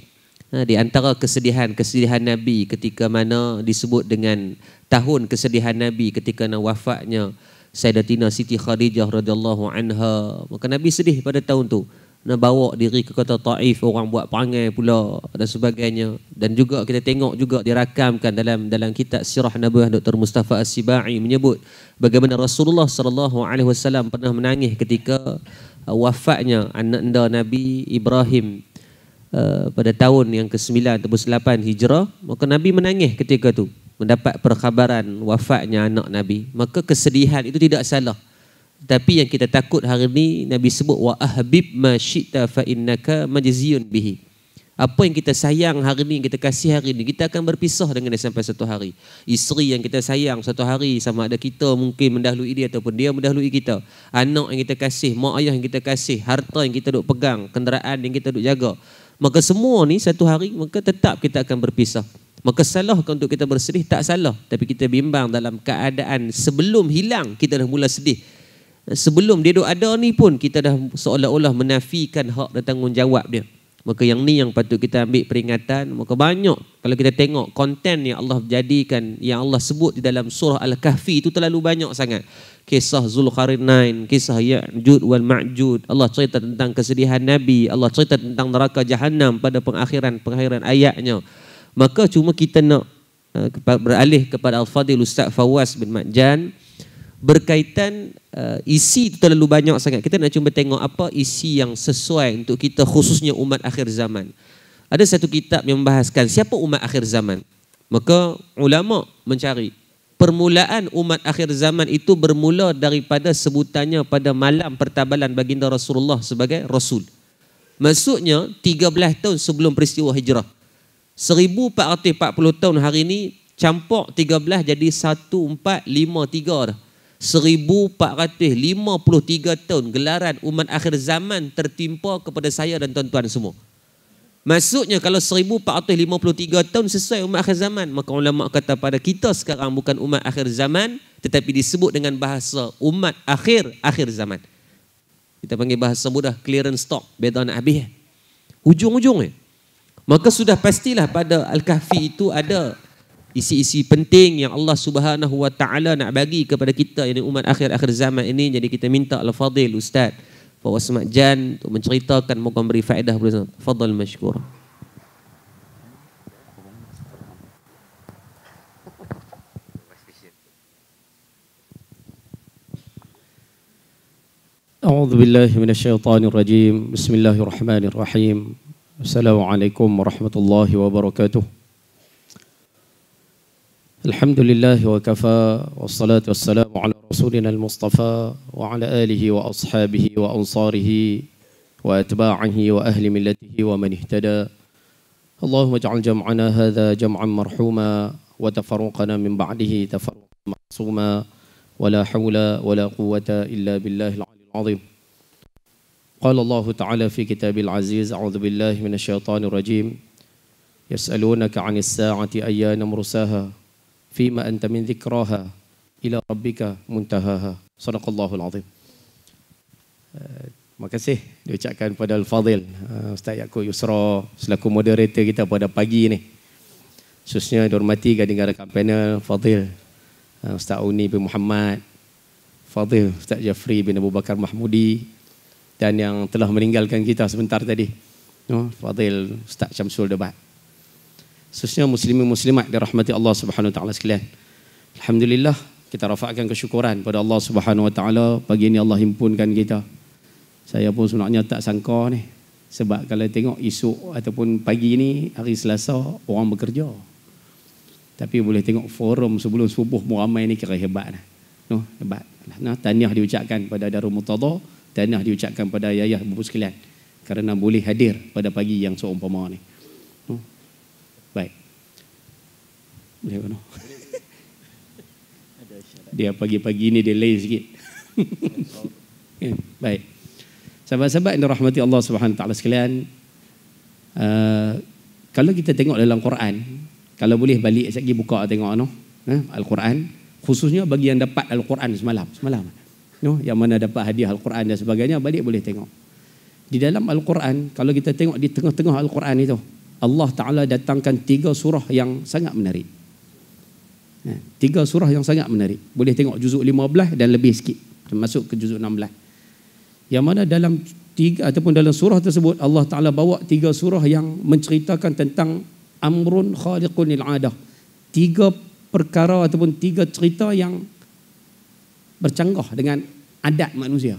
Ha, di antara kesedihan-kesedihan Nabi ketika mana disebut dengan tahun kesedihan Nabi ketika nak wafatnya Sayyidatina Siti Khadijah radhiyallahu anha. Maka Nabi sedih pada tahun tu. Nak bawa diri ke kota Taif orang buat perangai pula dan sebagainya. Dan juga kita tengok juga dirakamkan dalam dalam kitab Sirah Nabi Dr. Mustafa As-Sibai menyebut bagaimana Rasulullah sallallahu alaihi wasallam pernah menangis ketika Uh, wafatnya anda Nabi Ibrahim uh, pada tahun yang ke-9 atau 8 Hijrah, maka Nabi menangis ketika itu mendapat perkhabaran wafatnya anak Nabi. Maka kesedihan itu tidak salah. Tapi yang kita takut hari ini Nabi sebut wa ahbib ma syi'ta fa innaka majziyun bihi apa yang kita sayang hari ini, kita kasih hari ini, kita akan berpisah dengan dia sampai satu hari. Isteri yang kita sayang satu hari sama ada kita mungkin mendahului dia ataupun dia mendahului kita. Anak yang kita kasih, mak ayah yang kita kasih, harta yang kita duk pegang, kenderaan yang kita duk jaga. Maka semua ni satu hari, maka tetap kita akan berpisah. Maka salah untuk kita bersedih, tak salah. Tapi kita bimbang dalam keadaan sebelum hilang, kita dah mula sedih. Sebelum dia duk ada ni pun, kita dah seolah-olah menafikan hak dan tanggungjawab dia. Maka yang ni yang patut kita ambil peringatan. Maka banyak kalau kita tengok konten yang Allah jadikan, yang Allah sebut di dalam surah Al-Kahfi itu terlalu banyak sangat. Kisah Zulkarnain, kisah Ya'jud wal Ma'jud. Allah cerita tentang kesedihan Nabi. Allah cerita tentang neraka Jahannam pada pengakhiran pengakhiran ayatnya. Maka cuma kita nak uh, beralih kepada Al-Fadhil Ustaz Fawaz bin Makjan berkaitan uh, isi itu terlalu banyak sangat. Kita nak cuba tengok apa isi yang sesuai untuk kita khususnya umat akhir zaman. Ada satu kitab yang membahaskan siapa umat akhir zaman. Maka ulama mencari permulaan umat akhir zaman itu bermula daripada sebutannya pada malam pertabalan baginda Rasulullah sebagai rasul. Maksudnya 13 tahun sebelum peristiwa hijrah. 1440 tahun hari ini campur 13 jadi 1453 dah. 1453 tahun gelaran umat akhir zaman tertimpa kepada saya dan tuan-tuan semua. Maksudnya kalau 1453 tahun sesuai umat akhir zaman, maka ulama kata pada kita sekarang bukan umat akhir zaman tetapi disebut dengan bahasa umat akhir akhir zaman. Kita panggil bahasa mudah clearance stock, beda nak habis. Ujung-ujungnya. Maka sudah pastilah pada Al-Kahfi itu ada isi-isi penting yang Allah Subhanahu wa taala nak bagi kepada kita ini umat akhir-akhir zaman ini jadi kita minta al-fadil ustaz Fawaz Jan untuk menceritakan moga memberi faedah kepada Fadal mashkur. أعوذ بالله من الشيطان الرجيم بسم الله الرحمن الرحيم السلام عليكم ورحمة الله وبركاته الحمد لله وكفى والصلاة والسلام على رسولنا المصطفى وعلى آله وأصحابه وأنصاره وأتباعه وأهل ملته ومن اهتدى. اللهم اجعل جمعنا هذا جمعا مرحوما وتفرقنا من بعده تفرقا معصوما. ولا حول ولا قوة إلا بالله العلي العظيم. قال الله تعالى في كتاب العزيز أعوذ بالله من الشيطان الرجيم. يسألونك عن الساعة أيان مرساها؟ fima anta min dhikraha ila rabbika muntahaha. Sadaqallahul azim. Eh, terima kasih diucapkan pada Al-Fadhil eh, Ustaz Yaakob Yusro selaku moderator kita pada pagi ini. Khususnya dihormati gading rakan panel Fadil. Eh, Ustaz Uni bin Muhammad, Fadil, Ustaz Jafri bin Abu Bakar Mahmudi dan yang telah meninggalkan kita sebentar tadi. Oh, Fadil, Ustaz Syamsul Debat. Khususnya muslimin muslimat dirahmati Allah Subhanahu wa taala sekalian. Alhamdulillah kita rafakkan kesyukuran pada Allah Subhanahu wa taala pagi ini Allah himpunkan kita. Saya pun sebenarnya tak sangka ni. Sebab kalau tengok esok ataupun pagi ni hari Selasa orang bekerja. Tapi boleh tengok forum sebelum subuh mu ramai ni kira hebat lah. No, hebat. Nah, tahniah diucapkan pada Darul Murtada, tahniah diucapkan pada Yayah Bubu sekalian kerana boleh hadir pada pagi yang seumpama ni. No. Baik. Boleh kan? Dia pagi-pagi ni dia lain sikit. Ya, *laughs* baik. Sahabat-sahabat yang dirahmati Allah Subhanahu Taala sekalian, uh, kalau kita tengok dalam Quran, kalau boleh balik sekali buka tengok no, eh, Al-Quran, khususnya bagi yang dapat Al-Quran semalam, semalam. No, yang mana dapat hadiah Al-Quran dan sebagainya, balik boleh tengok. Di dalam Al-Quran, kalau kita tengok di tengah-tengah Al-Quran itu, Allah Ta'ala datangkan tiga surah yang sangat menarik. Tiga surah yang sangat menarik. Boleh tengok juzuk 15 dan lebih sikit. Masuk ke juzuk 16 yang mana dalam tiga ataupun dalam surah tersebut Allah Taala bawa tiga surah yang menceritakan tentang amrun khaliqun lil adah tiga perkara ataupun tiga cerita yang bercanggah dengan adat manusia.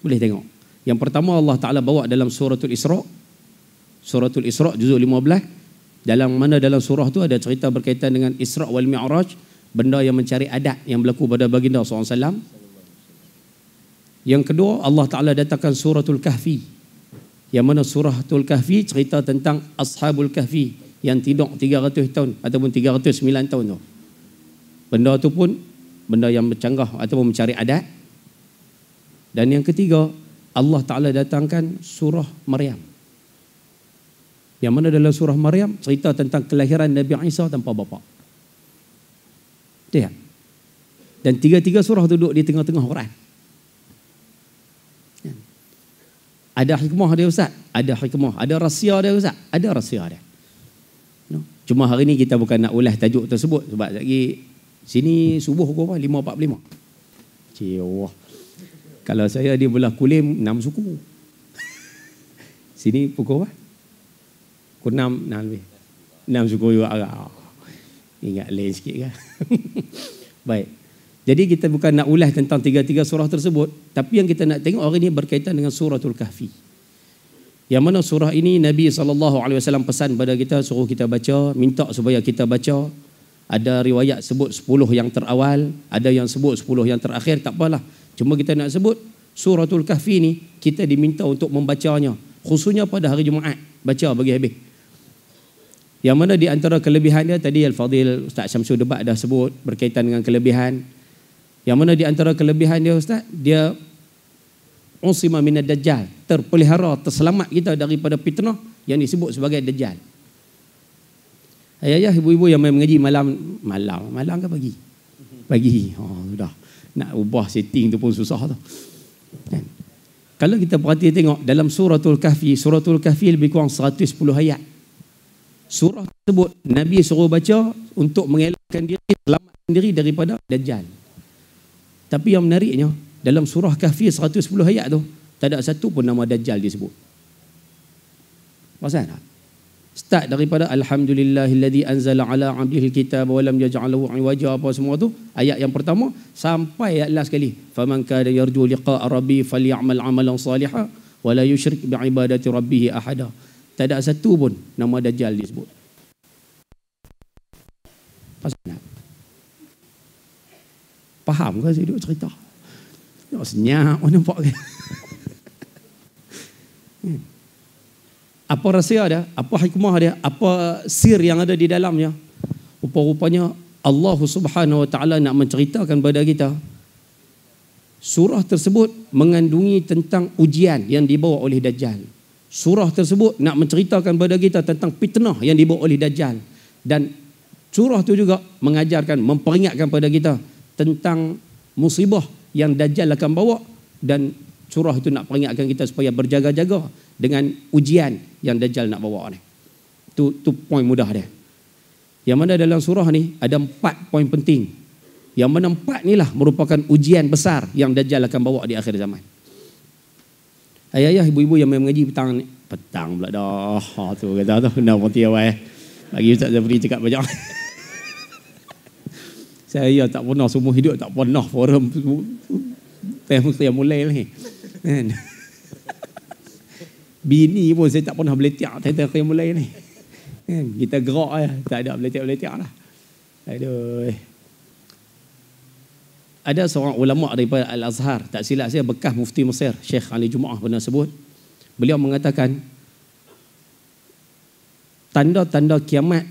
Boleh tengok. Yang pertama Allah Taala bawa dalam suratul Isra. Suratul Isra juzuk 15 dalam mana dalam surah tu ada cerita berkaitan dengan Isra wal Mi'raj benda yang mencari adat yang berlaku pada baginda SAW yang kedua Allah Ta'ala datangkan suratul kahfi. Yang mana suratul kahfi cerita tentang ashabul kahfi Yang tidur 300 tahun ataupun 309 tahun tu. Benda tu pun benda yang bercanggah ataupun mencari adat. Dan yang ketiga Allah Ta'ala datangkan surah Maryam Yang mana dalam surah Maryam cerita tentang kelahiran Nabi Isa tanpa bapa Dia. Dan tiga-tiga surah duduk di tengah-tengah Quran Ada hikmah dia Ustaz? Ada hikmah. Ada rahsia dia Ustaz? Ada rahsia dia. No. Cuma hari ni kita bukan nak ulas tajuk tersebut. Sebab lagi sini subuh pukul apa? 5.45. Cik Allah. Kalau saya di belah kulim, 6 suku. *laughs* sini pukul apa? Pukul 6, 6 lebih. 6 suku juga agak. Ingat lain sikit kan? *laughs* Baik. Jadi kita bukan nak ulas tentang tiga-tiga surah tersebut, tapi yang kita nak tengok hari ini berkaitan dengan suratul kahfi. Yang mana surah ini Nabi SAW pesan pada kita, suruh kita baca, minta supaya kita baca. Ada riwayat sebut 10 yang terawal, ada yang sebut 10 yang terakhir, tak apalah. Cuma kita nak sebut suratul kahfi ini, kita diminta untuk membacanya. Khususnya pada hari Jumaat, baca bagi habis. Yang mana di antara kelebihan dia, tadi Al-Fadhil Ustaz Syamsul Debat dah sebut berkaitan dengan kelebihan. Yang mana di antara kelebihan dia Ustaz, dia usima minad dajjal, terpelihara, terselamat kita daripada fitnah yang disebut sebagai dajjal. Ayah-ayah ibu-ibu yang main mengaji malam malam, malam ke pagi? Pagi. Oh, sudah. Nak ubah setting tu pun susah tu. Kan? Kalau kita perhati tengok dalam suratul kahfi, suratul kahfi lebih kurang 110 ayat. Surah sebut Nabi suruh baca untuk mengelakkan diri, selamatkan diri daripada Dajjal. Tapi yang menariknya, dalam surah Kahfi 110 ayat tu, tak ada satu pun nama Dajjal disebut. Pasal tak? Start daripada Alhamdulillahilladzi anzala ala abdihi alkitab wa lam yaj'alahu iwaja apa semua tu. Ayat yang pertama sampai ayat last sekali. Faman kana yarju liqa'a rabbi falyamal amalan salihan wa la yusyrik bi ibadati rabbih ahada. Tak ada satu pun nama Dajjal disebut. Pasal nak? Faham ke saya duduk cerita? Nak senyap mana nampak ke? *laughs* Hmm. Apa rahsia dia? Apa hikmah dia? Apa sir yang ada di dalamnya? Rupa-rupanya Allah Subhanahu Wa Taala nak menceritakan kepada kita surah tersebut mengandungi tentang ujian yang dibawa oleh Dajjal. Surah tersebut nak menceritakan kepada kita tentang fitnah yang dibawa oleh Dajjal dan surah itu juga mengajarkan memperingatkan kepada kita tentang musibah yang Dajjal akan bawa dan surah itu nak peringatkan kita supaya berjaga-jaga dengan ujian yang Dajjal nak bawa ni. Tu tu poin mudah dia. Yang mana dalam surah ni ada empat poin penting. Yang mana empat ni lah merupakan ujian besar yang Dajjal akan bawa di akhir zaman. Ayah-ayah ibu-ibu yang main mengaji petang ni. Petang pula dah. Ha, tu kata tu. Kena putih awal eh. Bagi Ustaz Zafri cakap banyak. *laughs* Saya tak pernah semua hidup tak pernah forum Tengok saya mulai ni. Kan? *laughs* Bini pun saya tak pernah beletiak Tengok saya mulai ni. Kan? Kita gerak lah. Tak ada beletiak-beletiak lah. Aduh. Ada seorang ulama daripada Al-Azhar. Tak silap saya bekas mufti Mesir. Syekh Ali Jumaah pernah sebut. Beliau mengatakan. Tanda-tanda kiamat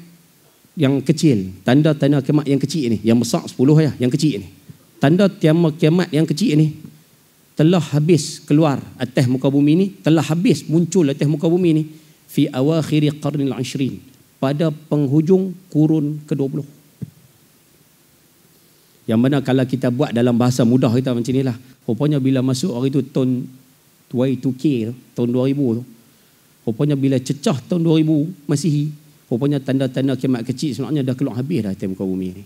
yang kecil. Tanda-tanda kiamat yang kecil ni. Yang besar 10 ya. Yang kecil ni. Tanda kiamat yang kecil ni telah habis keluar atas muka bumi ini telah habis muncul atas muka bumi ini fi awakhir qarnil ashrin pada penghujung kurun ke-20 yang mana kalau kita buat dalam bahasa mudah kita macam inilah rupanya bila masuk hari itu tahun Y2K tahun 2000 tu rupanya bila cecah tahun 2000 Masihi rupanya tanda-tanda kiamat kecil sebenarnya dah keluar habis dah atas muka bumi ini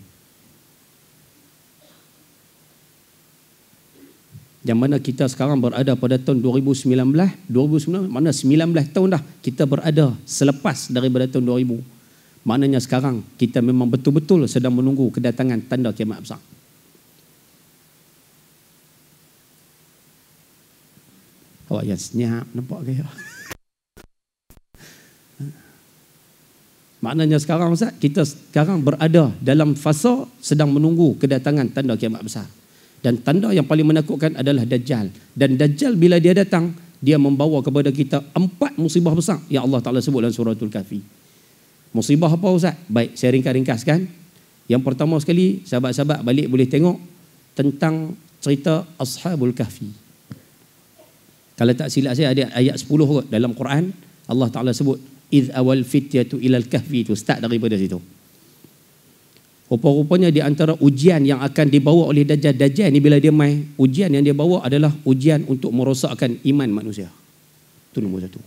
yang mana kita sekarang berada pada tahun 2019 2019 mana 19 tahun dah kita berada selepas daripada tahun 2000 maknanya sekarang kita memang betul-betul sedang menunggu kedatangan tanda kiamat besar awak yang senyap nampak ke ya maknanya sekarang Ustaz kita sekarang berada dalam fasa sedang menunggu kedatangan tanda kiamat besar dan tanda yang paling menakutkan adalah Dajjal. Dan Dajjal bila dia datang, dia membawa kepada kita empat musibah besar yang Allah Ta'ala sebut dalam suratul kafi. Musibah apa Ustaz? Baik, saya ringkas-ringkaskan. Yang pertama sekali, sahabat-sahabat balik boleh tengok tentang cerita Ashabul Kahfi. Kalau tak silap saya ada ayat 10 kot dalam Quran. Allah Ta'ala sebut, Iz awal fityatu ilal kahfi itu. Start daripada situ. Rupa-rupanya di antara ujian yang akan dibawa oleh Dajjal. Dajjal ni bila dia mai, ujian yang dia bawa adalah ujian untuk merosakkan iman manusia. Itu nombor satu.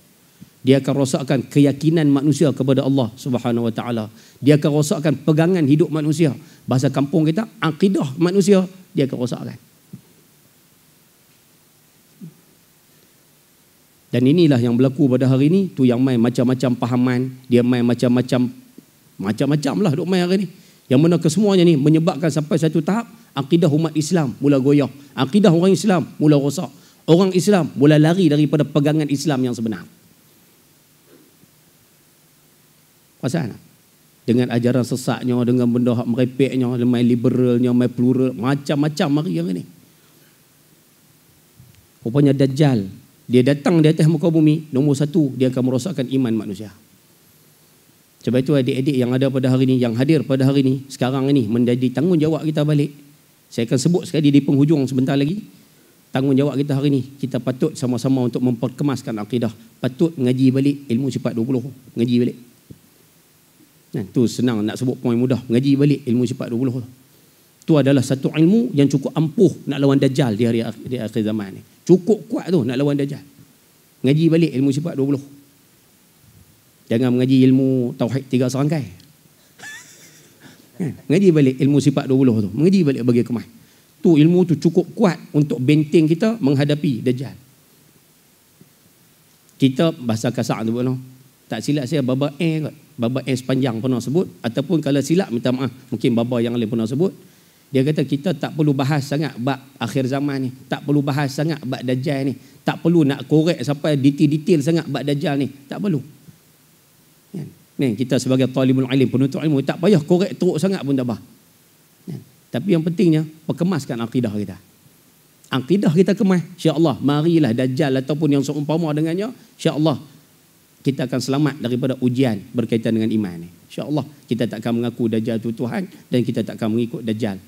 Dia akan rosakkan keyakinan manusia kepada Allah Subhanahu Wa Taala. Dia akan rosakkan pegangan hidup manusia. Bahasa kampung kita, akidah manusia dia akan rosakkan. Dan inilah yang berlaku pada hari ini. Tu yang main macam-macam pahaman. Dia main macam-macam macam-macam lah duk main hari ini. Yang mana kesemuanya ni menyebabkan sampai satu tahap akidah umat Islam mula goyah. Akidah orang Islam mula rosak. Orang Islam mula lari daripada pegangan Islam yang sebenar. Pasal dengan ajaran sesatnya, dengan benda hak merepeknya, main liberalnya, main plural, macam-macam mari yang ini. Rupanya Dajjal, dia datang di atas muka bumi, nombor satu, dia akan merosakkan iman manusia. Sebab itu adik-adik yang ada pada hari ini, yang hadir pada hari ini, sekarang ini menjadi tanggungjawab kita balik. Saya akan sebut sekali di penghujung sebentar lagi. Tanggungjawab kita hari ini, kita patut sama-sama untuk memperkemaskan akidah. Patut ngaji balik ilmu sifat 20. Ngaji balik. Nah, tu senang nak sebut poin mudah. Ngaji balik ilmu sifat 20. Itu adalah satu ilmu yang cukup ampuh nak lawan Dajjal di hari di akhir zaman ni. Cukup kuat tu nak lawan Dajjal. Ngaji balik ilmu sifat 20. Jangan mengaji ilmu tauhid tiga serangkai. Kan? Mengaji balik ilmu sifat 20 tu. Mengaji balik bagi kemah. Tu ilmu tu cukup kuat untuk benteng kita menghadapi Dajjal. Kita bahasa kasar tu no? Tak silap saya baba eh kot. Baba eh sepanjang pernah sebut. Ataupun kalau silap minta maaf. Mungkin baba yang lain pernah sebut. Dia kata kita tak perlu bahas sangat bab akhir zaman ni. Tak perlu bahas sangat bab Dajjal ni. Tak perlu nak korek sampai detail-detail sangat bab Dajjal ni. Tak perlu. Kan? Ni kita sebagai talibul alim penuntut ilmu tak payah korek teruk sangat pun tak apa. Kan? Tapi yang pentingnya perkemaskan akidah kita. Akidah kita kemas, insya-Allah marilah dajjal ataupun yang seumpama dengannya, insya-Allah kita akan selamat daripada ujian berkaitan dengan iman ni. Insya-Allah kita tak akan mengaku dajjal itu Tuhan dan kita tak akan mengikut dajjal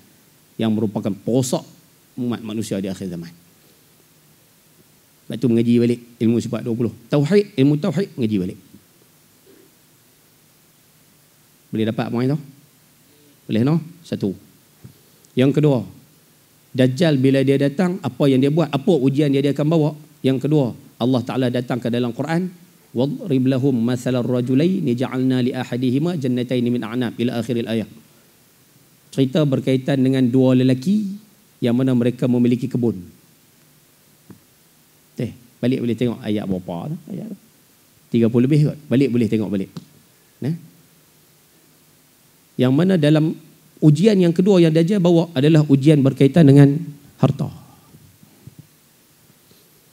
yang merupakan posok umat manusia di akhir zaman. Lepas tu mengaji balik ilmu sifat 20. Tauhid, ilmu tauhid mengaji balik. Boleh dapat poin tu? Boleh no? Satu. Yang kedua, Dajjal bila dia datang, apa yang dia buat? Apa ujian dia dia akan bawa? Yang kedua, Allah Taala datang ke dalam Quran, wadrib lahum mathalar rajulain ja'alna li ahadihima jannatain min a'nab ila akhiril ayat. Cerita berkaitan dengan dua lelaki yang mana mereka memiliki kebun. Eh, balik boleh tengok ayat berapa? Ayat 30 lebih kot. Balik boleh tengok balik. Nah, yang mana dalam ujian yang kedua yang Dajjal bawa adalah ujian berkaitan dengan harta.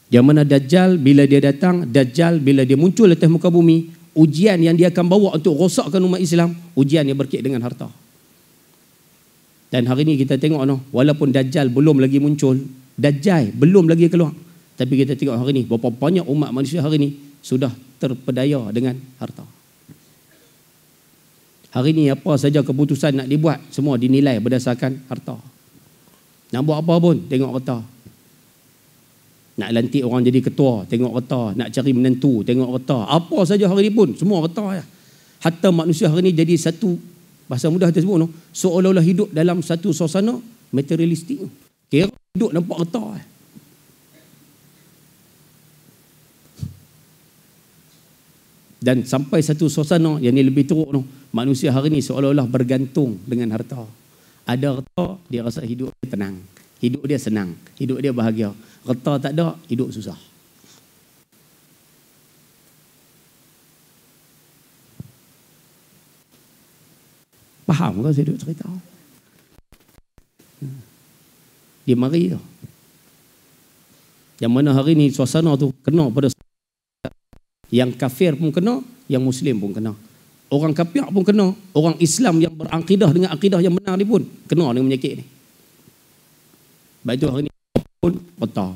Yang mana Dajjal bila dia datang, Dajjal bila dia muncul atas muka bumi, ujian yang dia akan bawa untuk rosakkan umat Islam, ujian yang berkait dengan harta. Dan hari ini kita tengok no, walaupun Dajjal belum lagi muncul, Dajjal belum lagi keluar. Tapi kita tengok hari ini, berapa banyak umat manusia hari ini sudah terpedaya dengan harta. Hari ini apa saja keputusan nak dibuat semua dinilai berdasarkan harta. Nak buat apa pun tengok harta. Nak lantik orang jadi ketua, tengok harta. Nak cari menentu, tengok harta. Apa saja hari ini pun semua harta ya. Hatta manusia hari ini jadi satu bahasa mudah kita sebut no, seolah-olah hidup dalam satu suasana materialistik. Kira hidup nampak harta. Ya. dan sampai satu suasana yang ni lebih teruk tu manusia hari ni seolah-olah bergantung dengan harta ada harta dia rasa hidup dia tenang hidup dia senang hidup dia bahagia harta tak ada hidup susah faham ke saya duduk cerita dia mari tu yang mana hari ni suasana tu kena pada yang kafir pun kena, yang muslim pun kena. Orang kafir pun kena, orang Islam yang berakidah dengan akidah yang benar ni pun kena dengan penyakit ni. Baik tu hari ni pun reta.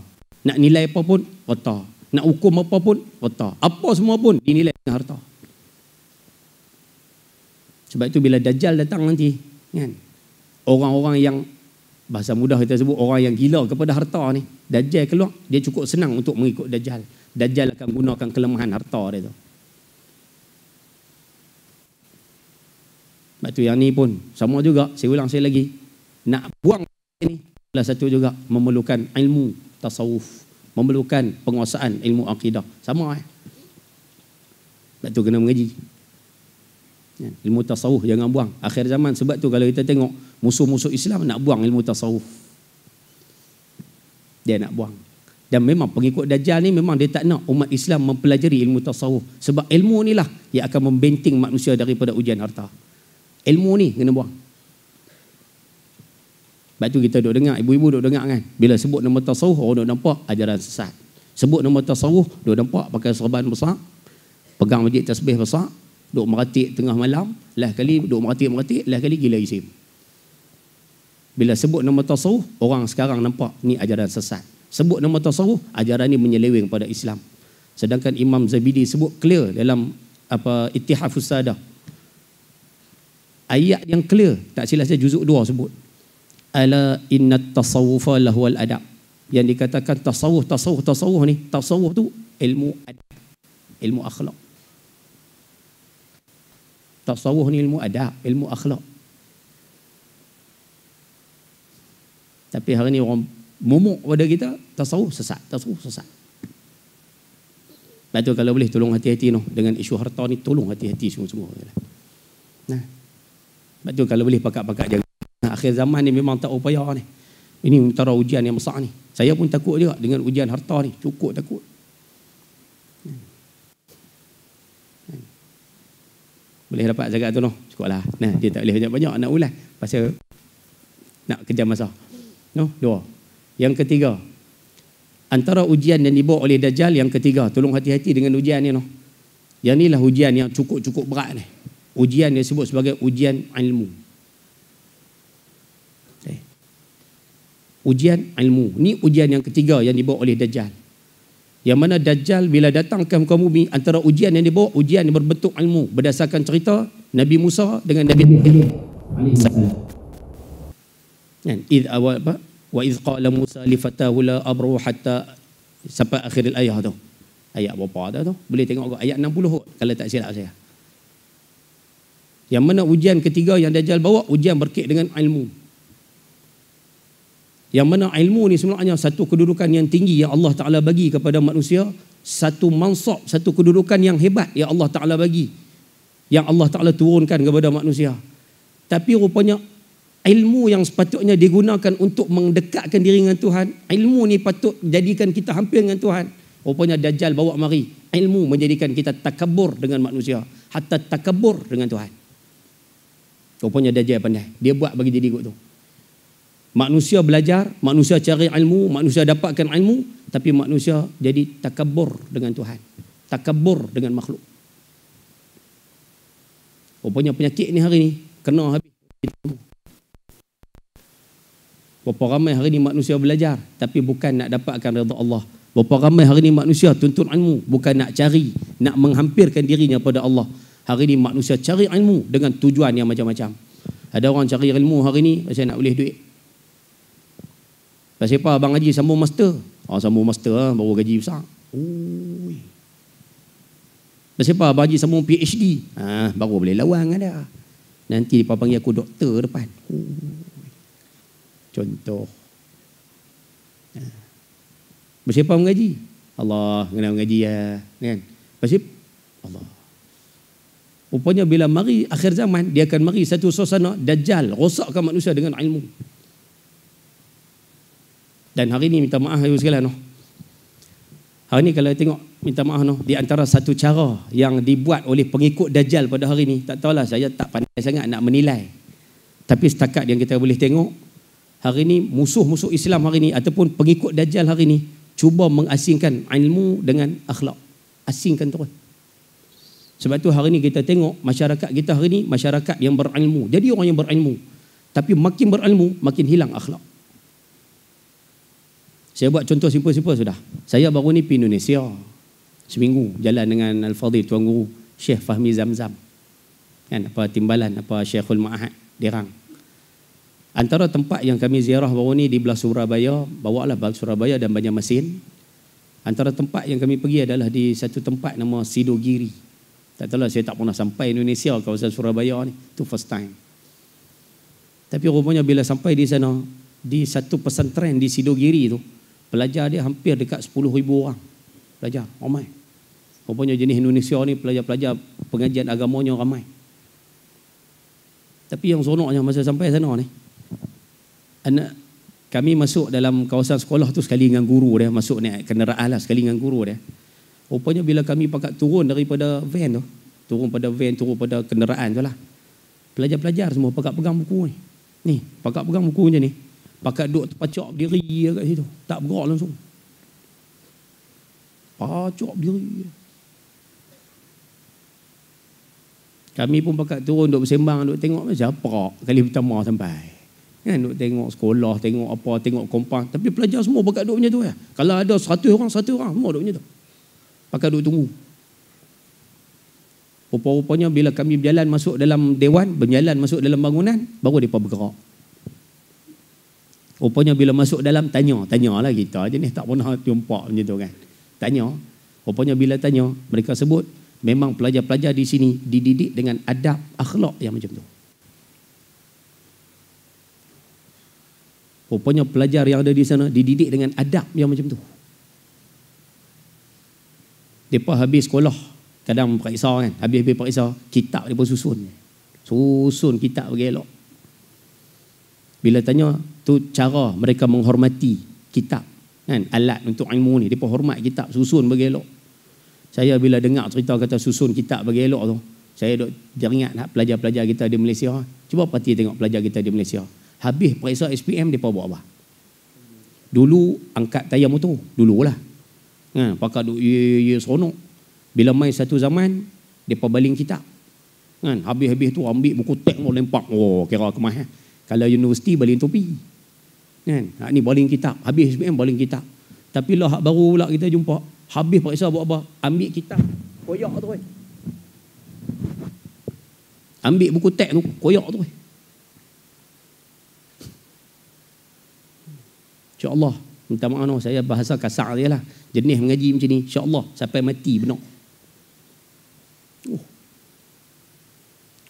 Nak nilai apa pun reta. Nak hukum apa pun reta. Apa semua pun dinilai dengan harta. Sebab itu bila Dajjal datang nanti, kan? Orang-orang yang bahasa mudah kita sebut orang yang gila kepada harta ni, Dajjal keluar, dia cukup senang untuk mengikut Dajjal. Dajjal akan gunakan kelemahan harta dia tu. Sebab tu yang ni pun sama juga, saya ulang saya lagi. Nak buang ini adalah satu juga memerlukan ilmu tasawuf. Memerlukan penguasaan ilmu akidah. Sama eh. Sebab tu kena mengaji. Ya, ilmu tasawuf jangan buang. Akhir zaman sebab tu kalau kita tengok musuh-musuh Islam nak buang ilmu tasawuf. Dia nak buang. Dan memang pengikut Dajjal ni memang dia tak nak umat Islam mempelajari ilmu tasawuf. Sebab ilmu ni lah yang akan membenting manusia daripada ujian harta. Ilmu ni kena buang. Sebab tu kita duduk dengar, ibu-ibu duduk dengar kan. Bila sebut nama tasawuf, orang duduk nampak ajaran sesat. Sebut nama tasawuf, duduk nampak pakai serban besar. Pegang majid tasbih besar. Duduk meratik tengah malam. Lah kali duduk meratik-meratik, lah kali gila isim. Bila sebut nama tasawuf, orang sekarang nampak ni ajaran sesat. Sebut nama tasawuf ajaran ini menyeleweng pada Islam. Sedangkan Imam Zabidi sebut clear dalam apa Ittihafus Sadah. Ayat yang clear tak silap saya juzuk dua sebut. Ala inna tasawufa lahu al adab. Yang dikatakan tasawuf tasawuf tasawuf ni tasawuf tu ilmu adab ilmu akhlak tasawuf ni ilmu adab ilmu akhlak tapi hari ni orang momok pada kita tasawuf sesat tasawuf sesat Lepas tu kalau boleh tolong hati-hati noh dengan isu harta ni tolong hati-hati semua-semua. Nah. Lepas tu kalau boleh pakat-pakat jaga. Akhir zaman ni memang tak upaya ni. Ini antara ujian yang besar ni. Saya pun takut juga dengan ujian harta ni. Cukup takut. Boleh dapat zakat tu noh. Cukuplah. Nah, dia tak boleh banyak-banyak nak ulas pasal nak kejar masa. No, dua. Yang ketiga, antara ujian yang dibawa oleh Dajjal yang ketiga tolong hati-hati dengan ujian ni no. yang inilah ujian yang cukup-cukup berat ni ujian yang disebut sebagai ujian ilmu okay. ujian ilmu ni ujian yang ketiga yang dibawa oleh Dajjal yang mana Dajjal bila datang ke muka bumi antara ujian yang dibawa ujian yang berbentuk ilmu berdasarkan cerita Nabi Musa dengan Nabi Ibrahim kan id awal apa wa iz qala Musa li fatahu la abru hatta sampai akhir ayat tu. Ayat berapa dah tu? Boleh tengok ayat 60 kalau tak silap saya. Yang mana ujian ketiga yang Dajjal bawa ujian berkait dengan ilmu. Yang mana ilmu ni sebenarnya satu kedudukan yang tinggi yang Allah Taala bagi kepada manusia, satu mansab, satu kedudukan yang hebat yang Allah Taala bagi. Yang Allah Taala turunkan kepada manusia. Tapi rupanya ilmu yang sepatutnya digunakan untuk mendekatkan diri dengan Tuhan ilmu ni patut jadikan kita hampir dengan Tuhan rupanya Dajjal bawa mari ilmu menjadikan kita takabur dengan manusia hatta takabur dengan Tuhan rupanya Dajjal pandai dia buat bagi diri tu manusia belajar manusia cari ilmu manusia dapatkan ilmu tapi manusia jadi takabur dengan Tuhan takabur dengan makhluk rupanya penyakit ni hari ni kena habis Berapa ramai hari ini manusia belajar tapi bukan nak dapatkan redha Allah. Berapa ramai hari ini manusia tuntut ilmu bukan nak cari, nak menghampirkan dirinya pada Allah. Hari ini manusia cari ilmu dengan tujuan yang macam-macam. Ada orang cari ilmu hari ini pasal nak boleh duit. Pasal apa abang haji sambung master? Oh sambung master ah, baru gaji besar. Oi. Pasal apa abang haji sambung PhD? Ah baru boleh lawang ada. Nanti dia panggil aku doktor depan. Oh. Contoh. Ha. Bersiapa mengaji? Allah kena mengaji ya. Kan? Bersip? Allah. Rupanya bila mari akhir zaman, dia akan mari satu suasana dajjal, rosakkan manusia dengan ilmu. Dan hari ini minta maaf ayuh sekalian. No? Hari ini kalau tengok minta maaf no, di antara satu cara yang dibuat oleh pengikut dajjal pada hari ini, tak tahulah saya tak pandai sangat nak menilai. Tapi setakat yang kita boleh tengok, hari ini musuh-musuh Islam hari ini ataupun pengikut Dajjal hari ini cuba mengasingkan ilmu dengan akhlak. Asingkan terus. Sebab tu hari ini kita tengok masyarakat kita hari ini masyarakat yang berilmu. Jadi orang yang berilmu. Tapi makin berilmu makin hilang akhlak. Saya buat contoh simpel-simpel sudah. Saya baru ni pergi Indonesia. Seminggu jalan dengan Al-Fadhil Tuan Guru Syekh Fahmi Zamzam. Kan apa timbalan apa Syekhul Ma'ahad Dirang. Antara tempat yang kami ziarah baru ni di belah Surabaya, bawa lah Surabaya dan Banjarmasin. Antara tempat yang kami pergi adalah di satu tempat nama Sidogiri. Tak tahu lah saya tak pernah sampai Indonesia kawasan Surabaya ni. Itu first time. Tapi rupanya bila sampai di sana, di satu pesantren di Sidogiri tu, pelajar dia hampir dekat 10 ribu orang. Pelajar, ramai. Rupanya jenis Indonesia ni pelajar-pelajar pengajian agamanya ramai. Tapi yang seronoknya masa sampai sana ni, anak kami masuk dalam kawasan sekolah tu sekali dengan guru dia masuk naik kenderaan lah sekali dengan guru dia rupanya bila kami pakat turun daripada van tu turun pada van turun pada kenderaan tu lah pelajar-pelajar semua pakat pegang buku ni ni pakat pegang buku je ni pakat duduk terpacak berdiri kat situ tak bergerak langsung pacak berdiri kami pun pakat turun duduk bersembang duduk tengok siapa kali pertama sampai Kan duk tengok sekolah, tengok apa, tengok kompang. Tapi pelajar semua pakat duduk macam tu ya. Kalau ada satu orang, satu orang, semua duduk macam tu. Pakat duduk tunggu. Rupa-rupanya bila kami berjalan masuk dalam dewan, berjalan masuk dalam bangunan, baru mereka bergerak. Rupanya bila masuk dalam, tanya. Tanyalah kita je ni, tak pernah jumpa macam tu kan. Tanya. Rupanya bila tanya, mereka sebut, memang pelajar-pelajar di sini dididik dengan adab akhlak yang macam tu. Rupanya pelajar yang ada di sana dididik dengan adab yang macam tu. Depa habis sekolah, kadang periksa kan, habis-habis periksa, kitab depa susun. Susun kitab bagi elok. Bila tanya tu cara mereka menghormati kitab kan alat untuk ilmu ni depa hormat kitab susun bagi elok. Saya bila dengar cerita kata susun kitab bagi elok tu, saya duk teringat nak pelajar-pelajar kita di Malaysia. Cuba perhati tengok pelajar kita di Malaysia. Habis periksa SPM depa buat apa? Dulu angkat tayar motor, dululah. Ha, pakai duk ye ye seronok. Bila mai satu zaman depa baling kitab. Kan, habis-habis tu ambil buku tek mau lempak. Oh, kira kemah. Eh? Kalau universiti baling topi. Kan? Ha, ni baling kitab. Habis SPM baling kitab. Tapi lah hak baru pula kita jumpa. Habis periksa buat apa? Ambil kitab. Koyak tu. Eh. Ambil buku tek tu. Koyak tu. Eh. InsyaAllah. Minta maaf no, saya bahasa kasar dia lah. Jenis mengaji macam ni. InsyaAllah. Sampai mati benar. Oh.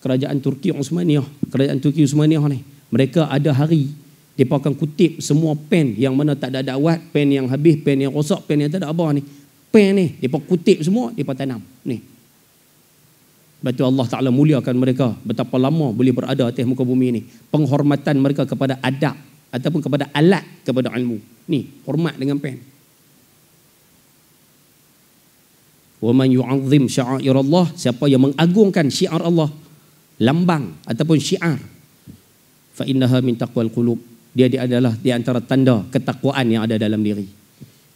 Kerajaan Turki Osmaniyah. Kerajaan Turki Osmaniyah ni. Mereka ada hari. Mereka akan kutip semua pen yang mana tak ada dakwat. Pen yang habis, pen yang rosak, pen yang tak ada apa ni. Pen ni. Mereka kutip semua. Mereka tanam. Ni. Betul Allah Ta'ala muliakan mereka. Betapa lama boleh berada atas muka bumi ni. Penghormatan mereka kepada adab ataupun kepada alat kepada ilmu. Ni, hormat dengan pen. Man yu'azzim sya'air Allah, siapa yang mengagungkan syiar Allah, lambang ataupun syiar, fa innaha min taqwal qulub. Dia, dia adalah di antara tanda ketakwaan yang ada dalam diri.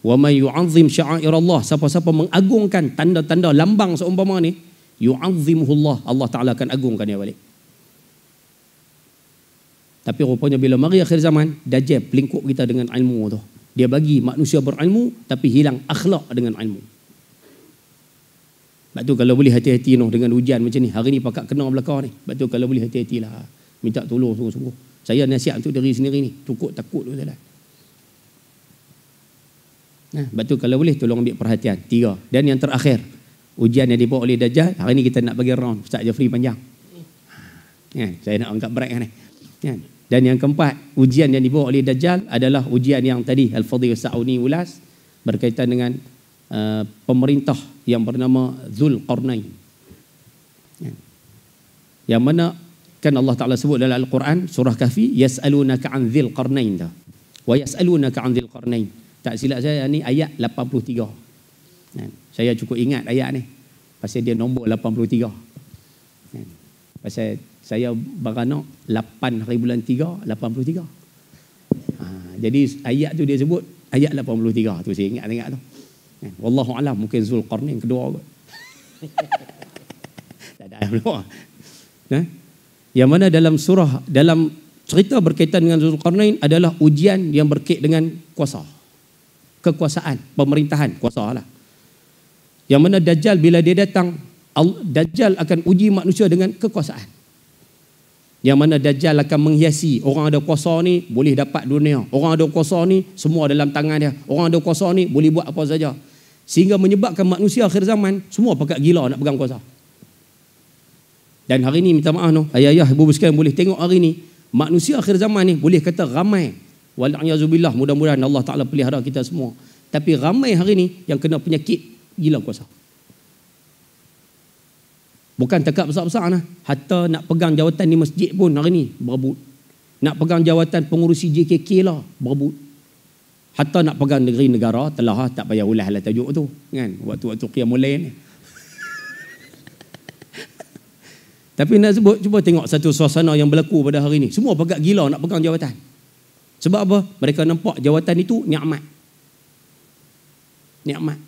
Wa man yu'azzim sya'air Allah, siapa-siapa mengagungkan tanda-tanda lambang seumpama ni, yu'azzimuhullah, Allah Taala akan agungkan dia balik. Tapi rupanya bila mari akhir zaman, Dajjal pelingkup kita dengan ilmu tu. Dia bagi manusia berilmu tapi hilang akhlak dengan ilmu. Sebab tu kalau boleh hati-hati noh dengan hujan macam ni. Hari ni pakat kena belakang ni. Sebab tu kalau boleh hati-hatilah. Minta tolong sungguh-sungguh. Saya nasihat untuk diri sendiri ni. Tukuk takut tu jalan. Nah, sebab tu kalau boleh tolong ambil perhatian. Tiga. Dan yang terakhir. Ujian yang dibawa oleh Dajjal. Hari ni kita nak bagi round. Ustaz Jafri panjang. Ya, saya nak angkat break ni. Ya. Dan yang keempat, ujian yang dibawa oleh Dajjal adalah ujian yang tadi Al-Fadhil Sa'uni ulas berkaitan dengan uh, pemerintah yang bernama Zul Qarnain. Ya. Yang mana kan Allah Taala sebut dalam Al-Quran surah Kahfi yas'alunaka 'an Dzil Qarnain dah. Wa yas'alunaka 'an Dzil Qarnain. Tak silap saya ni ayat 83. Ya. Saya cukup ingat ayat ni. Pasal dia nombor 83. Ya. Pasal saya beranak 8 hari bulan 3 83 ha, jadi ayat tu dia sebut ayat 83 tu saya ingat ingat tu kan wallahu alam mungkin zulqarnain kedua kot *laughs* tak ada belum nah yang mana dalam surah dalam cerita berkaitan dengan zulqarnain adalah ujian yang berkait dengan kuasa. Kekuasaan pemerintahan kuasa lah yang mana dajjal bila dia datang Dajjal akan uji manusia dengan kekuasaan. Yang mana Dajjal akan menghiasi orang ada kuasa ni boleh dapat dunia. Orang ada kuasa ni semua dalam tangan dia. Orang ada kuasa ni boleh buat apa saja. Sehingga menyebabkan manusia akhir zaman semua pakat gila nak pegang kuasa dan hari ni minta maaf no ayah-ayah ibu sekalian boleh tengok hari ni manusia akhir zaman ni boleh kata ramai wala'iyazubillah mudah-mudahan Allah Ta'ala pelihara kita semua tapi ramai hari ni yang kena penyakit gila kuasa Bukan tekak besar-besar nah. Hatta nak pegang jawatan di masjid pun hari ni berebut. Nak pegang jawatan pengurusi JKK lah berebut. Hatta nak pegang negeri negara telah ah, tak payah ulah lah tajuk tu. Kan? Waktu-waktu qiyamul lain ni. Tapi nak sebut, cuba tengok satu suasana yang berlaku pada hari ni. Semua pegang gila nak pegang jawatan. Sebab apa? Mereka nampak jawatan itu nikmat. Nikmat.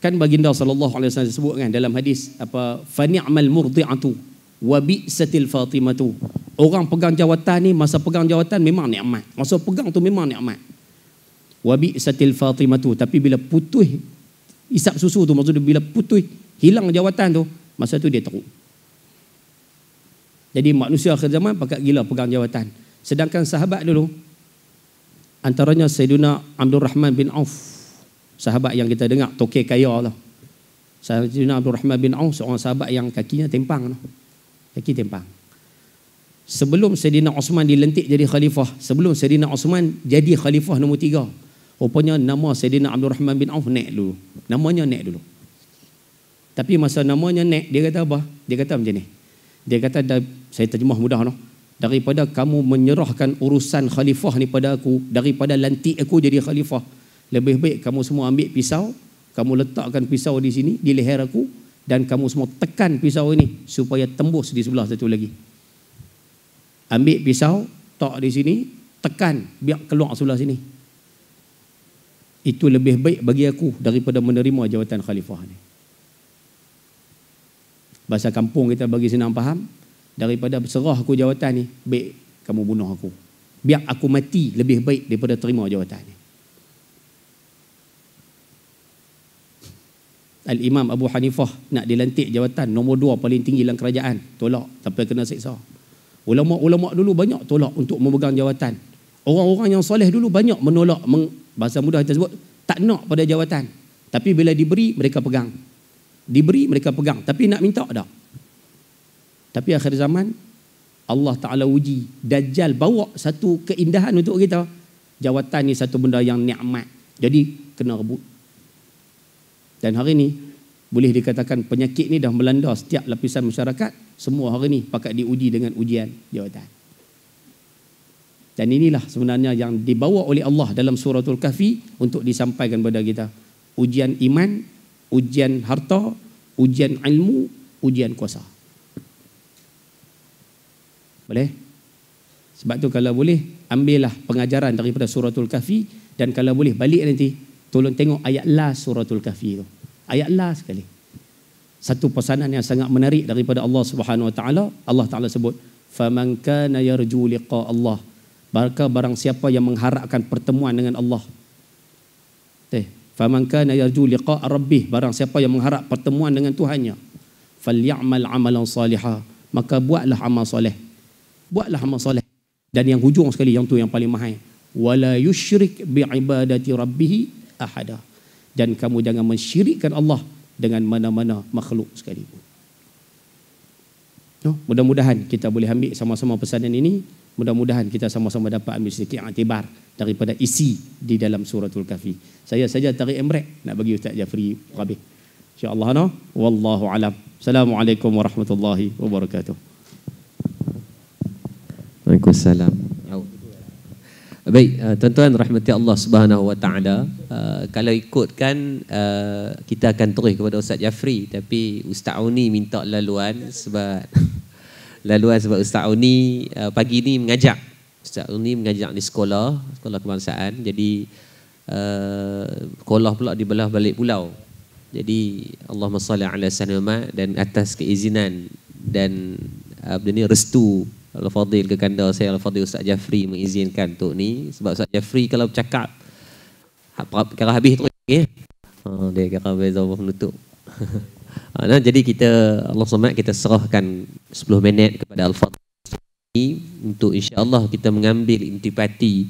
Kan baginda sallallahu alaihi wasallam sebut kan dalam hadis apa fa ni'mal murdi'atu wa bi'satil fatimatu. Orang pegang jawatan ni masa pegang jawatan memang nikmat. Masa pegang tu memang nikmat. Wa bi'satil fatimatu tapi bila putus isap susu tu maksudnya bila putus hilang jawatan tu masa tu dia teruk. Jadi manusia akhir zaman pakat gila pegang jawatan. Sedangkan sahabat dulu antaranya Sayyidina Abdul Rahman bin Auf sahabat yang kita dengar tokek kaya lah. Sayyidina Abdul Rahman bin Auf seorang sahabat yang kakinya tempang lah. Kaki tempang. Sebelum Sayyidina Osman dilentik jadi khalifah, sebelum Sayyidina Osman jadi khalifah nombor tiga, rupanya nama Sayyidina Abdul Rahman bin Auf naik dulu. Namanya naik dulu. Tapi masa namanya naik, dia kata apa? Dia kata macam ni. Dia kata, saya terjemah mudah no. Daripada kamu menyerahkan urusan khalifah ni pada aku, daripada lantik aku jadi khalifah, lebih baik kamu semua ambil pisau, kamu letakkan pisau di sini, di leher aku, dan kamu semua tekan pisau ini supaya tembus di sebelah satu lagi. Ambil pisau, tak di sini, tekan, biar keluar sebelah sini. Itu lebih baik bagi aku daripada menerima jawatan khalifah ni bahasa kampung kita bagi senang faham daripada berserah aku jawatan ni baik kamu bunuh aku. Biar aku mati lebih baik daripada terima jawatan ni. Al-Imam Abu Hanifah nak dilantik jawatan nombor dua paling tinggi dalam kerajaan. Tolak sampai kena seksa ulama-ulama dulu banyak tolak untuk memegang jawatan. Orang-orang yang soleh dulu banyak menolak meng, bahasa mudah kita sebut tak nak pada jawatan. Tapi bila diberi mereka pegang. Diberi mereka pegang. Tapi nak minta tak tapi akhir zaman Allah Ta'ala uji. Dajjal bawa satu keindahan untuk kita. Jawatan ni satu benda yang nikmat. Jadi kena rebut. Dan hari ni boleh dikatakan penyakit ni dah melanda setiap lapisan masyarakat semua hari ni pakat diuji dengan ujian jawatan. Dan inilah sebenarnya yang dibawa oleh Allah dalam suratul kahfi untuk disampaikan kepada kita. Ujian iman ujian harta, ujian ilmu, ujian kuasa. Boleh? Sebab tu kalau boleh, ambillah pengajaran daripada suratul kahfi dan kalau boleh balik nanti, tolong tengok ayat last suratul kahfi tu. Ayat last sekali. Satu pesanan yang sangat menarik daripada Allah Subhanahu Wa Taala. Allah Taala sebut, "Faman kana yarju liqa Allah." Maka barang siapa yang mengharapkan pertemuan dengan Allah. Eh, faman kana yarju liqa rabbih barang siapa yang mengharap pertemuan dengan Tuhannya falyamal amalan salihah maka buatlah amal soleh buatlah amal soleh dan yang hujung sekali yang tu yang paling mahal wala yusyrik bi ibadati rabbih ahada dan kamu jangan mensyirikkan Allah dengan mana-mana makhluk sekalipun no, mudah-mudahan kita boleh ambil sama-sama pesanan ini mudah-mudahan kita sama-sama dapat ambil sedikit aktibar daripada isi di dalam suratul kafi. Saya saja tarik embrek nak bagi Ustaz Jafri Rabi. Insya-Allah no. Wallahu alam. Assalamualaikum warahmatullahi wabarakatuh. Waalaikumsalam. Baik, uh, tuan-tuan rahmati Allah Subhanahu wa taala. Uh, kalau ikutkan uh, kita akan terus kepada Ustaz Jafri tapi Ustaz Uni minta laluan sebab *laughs* laluan sebab Ustaz Uni uh, pagi ni mengajak Ustaz ni mengajak di sekolah, sekolah kebangsaan. Jadi uh, sekolah pula di belah balik pulau. Jadi Allahumma salli ala sayyidina dan atas keizinan dan uh, ni restu Al-Fadil ke kanda saya Al-Fadil Ustaz Jafri mengizinkan untuk ni sebab Ustaz Jafri kalau bercakap kira habis terus ya. Oh, dia kira habis apa penutup. *laughs* nah, jadi kita Allah SWT kita serahkan 10 minit kepada Al-Fadil untuk insya-Allah kita mengambil intipati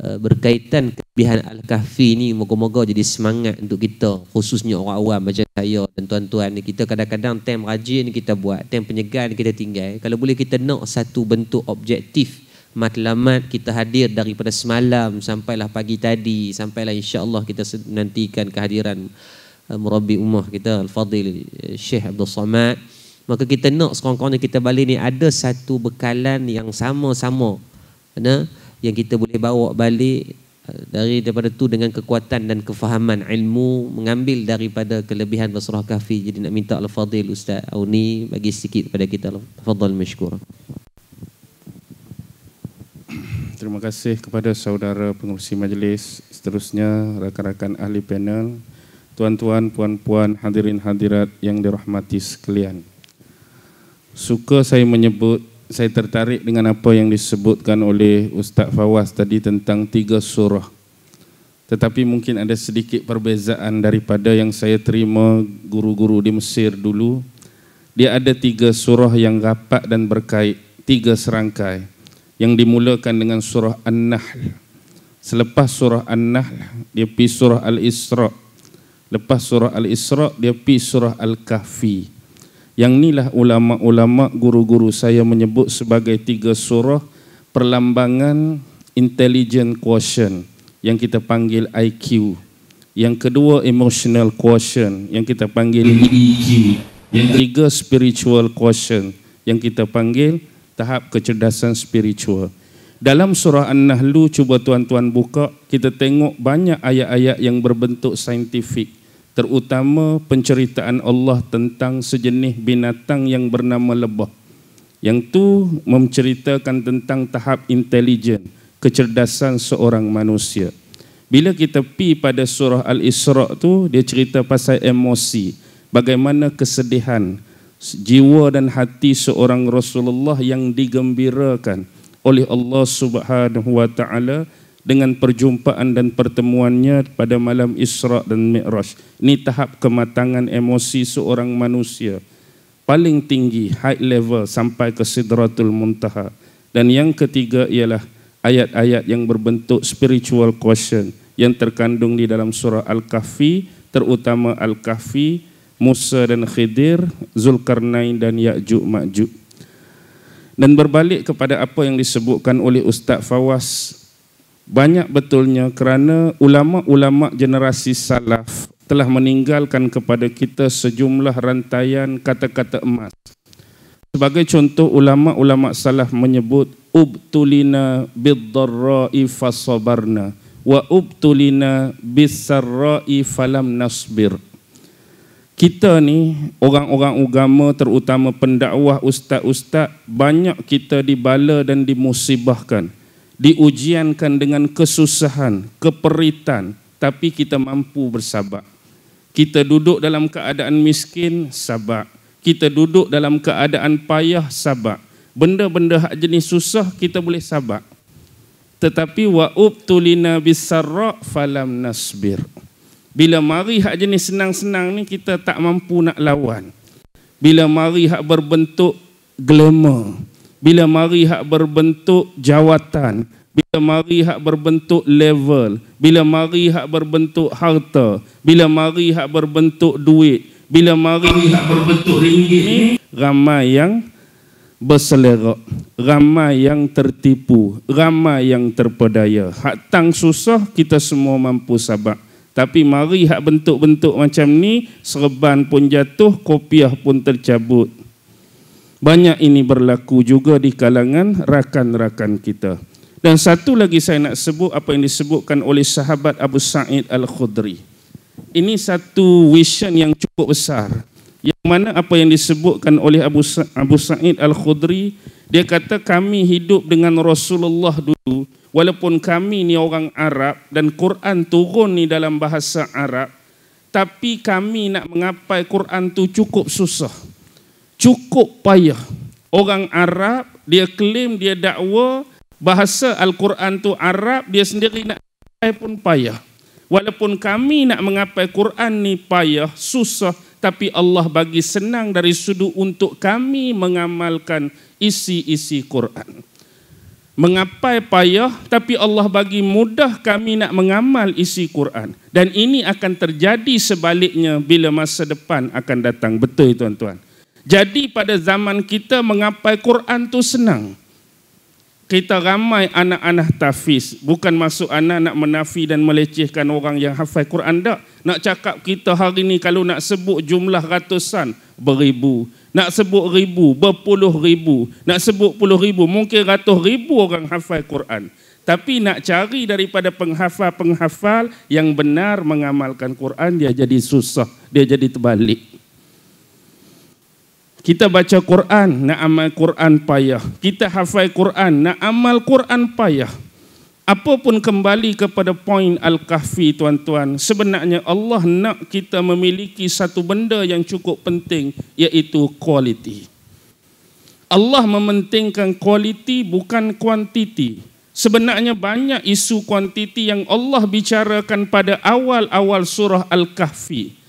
berkaitan kelebihan Al-Kahfi ni moga-moga jadi semangat untuk kita khususnya orang awam macam saya dan tuan-tuan ni. Kita kadang-kadang time rajin kita buat time penyegar kita tinggal. Kalau boleh kita nak satu bentuk objektif matlamat kita hadir daripada semalam sampailah pagi tadi sampailah insya-Allah kita nantikan kehadiran uh, murabbi ummah kita Al-Fadil uh, Syekh Abdul Samad. Maka kita nak sekurang-kurangnya kita balik ni ada satu bekalan yang sama-sama mana yang kita boleh bawa balik eh, dari daripada tu dengan kekuatan dan kefahaman ilmu mengambil daripada kelebihan Basrah Kafi jadi nak minta Al-Fadil Ustaz Auni bagi sedikit kepada kita. Al-Fadil Mashkur. Terima kasih kepada saudara pengurusi majlis seterusnya rakan-rakan ahli panel tuan-tuan puan-puan hadirin hadirat yang dirahmati sekalian. Suka saya menyebut saya tertarik dengan apa yang disebutkan oleh Ustaz Fawaz tadi tentang tiga surah. Tetapi mungkin ada sedikit perbezaan daripada yang saya terima guru-guru di Mesir dulu. Dia ada tiga surah yang rapat dan berkait, tiga serangkai. Yang dimulakan dengan surah An-Nahl. Selepas surah An-Nahl, dia pergi surah Al-Isra. Lepas surah Al-Isra, dia pergi surah Al-Kahfi. Yang inilah ulama-ulama guru-guru saya menyebut sebagai tiga surah perlambangan intelligent quotient yang kita panggil IQ. Yang kedua emotional quotient yang kita panggil EQ. Yang ketiga spiritual quotient yang kita panggil tahap kecerdasan spiritual. Dalam surah An-Nahlu cuba tuan-tuan buka, kita tengok banyak ayat-ayat yang berbentuk saintifik terutama penceritaan Allah tentang sejenis binatang yang bernama lebah. Yang tu menceritakan tentang tahap intelijen, kecerdasan seorang manusia. Bila kita pi pada surah Al-Isra tu, dia cerita pasal emosi, bagaimana kesedihan, jiwa dan hati seorang Rasulullah yang digembirakan oleh Allah Subhanahu wa taala dengan perjumpaan dan pertemuannya pada malam Isra dan Mi'raj. Ini tahap kematangan emosi seorang manusia paling tinggi high level sampai ke Sidratul Muntaha. Dan yang ketiga ialah ayat-ayat yang berbentuk spiritual quotient yang terkandung di dalam surah Al-Kahfi terutama Al-Kahfi Musa dan Khidir, Zulkarnain dan Ya'juj Ma'juj. Dan berbalik kepada apa yang disebutkan oleh Ustaz Fawaz, banyak betulnya kerana ulama-ulama generasi salaf telah meninggalkan kepada kita sejumlah rantaian kata-kata emas. Sebagai contoh ulama-ulama salaf menyebut ubtulina bid-dharra'i fasabarna wa ubtulina bis-sarra'i falam nasbir kita ni orang-orang agama terutama pendakwah ustaz-ustaz banyak kita dibala dan dimusibahkan diujiankan dengan kesusahan keperitan tapi kita mampu bersabar. Kita duduk dalam keadaan miskin sabar. Kita duduk dalam keadaan payah sabar. Benda-benda hak jenis susah kita boleh sabar. Tetapi wa ubtulina bisarra falam nasbir. Bila mari hak jenis senang-senang ni kita tak mampu nak lawan. Bila mari hak berbentuk glamour, bila mari hak berbentuk jawatan, bila mari hak berbentuk level, bila mari hak berbentuk harta, bila mari hak berbentuk duit, bila mari hak berbentuk ringgit ni ramai yang berselerak, ramai yang tertipu, ramai yang terpedaya. Hak tang susah kita semua mampu sabar. Tapi mari hak bentuk-bentuk macam ni, serban pun jatuh, kopiah pun tercabut. Banyak ini berlaku juga di kalangan rakan-rakan kita. Dan satu lagi saya nak sebut apa yang disebutkan oleh sahabat Abu Sa'id Al-Khudri. Ini satu vision yang cukup besar. Yang mana apa yang disebutkan oleh Abu, Abu Sa'id Al-Khudri, dia kata kami hidup dengan Rasulullah dulu walaupun kami ni orang Arab dan Quran turun ni dalam bahasa Arab tapi kami nak mengapai Quran tu cukup susah cukup payah. Orang Arab dia klaim dia dakwa bahasa Al-Quran tu Arab dia sendiri nak mengapai pun payah. Walaupun kami nak mengapai Quran ni payah susah tapi Allah bagi senang dari sudut untuk kami mengamalkan isi-isi Quran. Mengapai payah tapi Allah bagi mudah kami nak mengamal isi Quran. Dan ini akan terjadi sebaliknya bila masa depan akan datang. Betul tuan-tuan jadi pada zaman kita mengapai Quran tu senang. Kita ramai anak-anak tafiz bukan masuk anak nak menafi dan melecehkan orang yang hafal Quran tak. Nak cakap kita hari ni kalau nak sebut jumlah ratusan beribu. Nak sebut ribu berpuluh ribu. Nak sebut puluh ribu mungkin ratus ribu orang hafal Quran. Tapi nak cari daripada penghafal-penghafal yang benar mengamalkan Quran dia jadi susah. Dia jadi terbalik kita baca Quran, nak amal Quran payah. Kita hafal Quran, nak amal Quran payah. Apapun kembali kepada poin Al-Kahfi tuan-tuan, sebenarnya Allah nak kita memiliki satu benda yang cukup penting iaitu quality. Allah mementingkan quality bukan kuantiti. Sebenarnya banyak isu kuantiti yang Allah bicarakan pada awal-awal surah Al-Kahfi.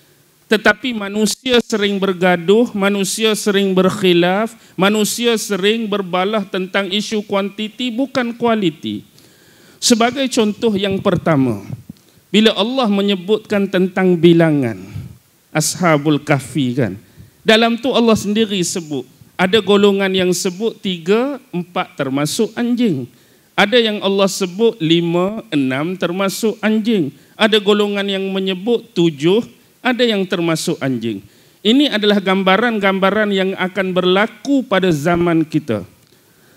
Tetapi manusia sering bergaduh, manusia sering berkhilaf, manusia sering berbalah tentang isu kuantiti bukan kualiti. Sebagai contoh yang pertama, bila Allah menyebutkan tentang bilangan, Ashabul Kahfi kan, dalam tu Allah sendiri sebut, ada golongan yang sebut tiga, empat termasuk anjing. Ada yang Allah sebut lima, enam termasuk anjing. Ada golongan yang menyebut tujuh, ada yang termasuk anjing. Ini adalah gambaran-gambaran yang akan berlaku pada zaman kita.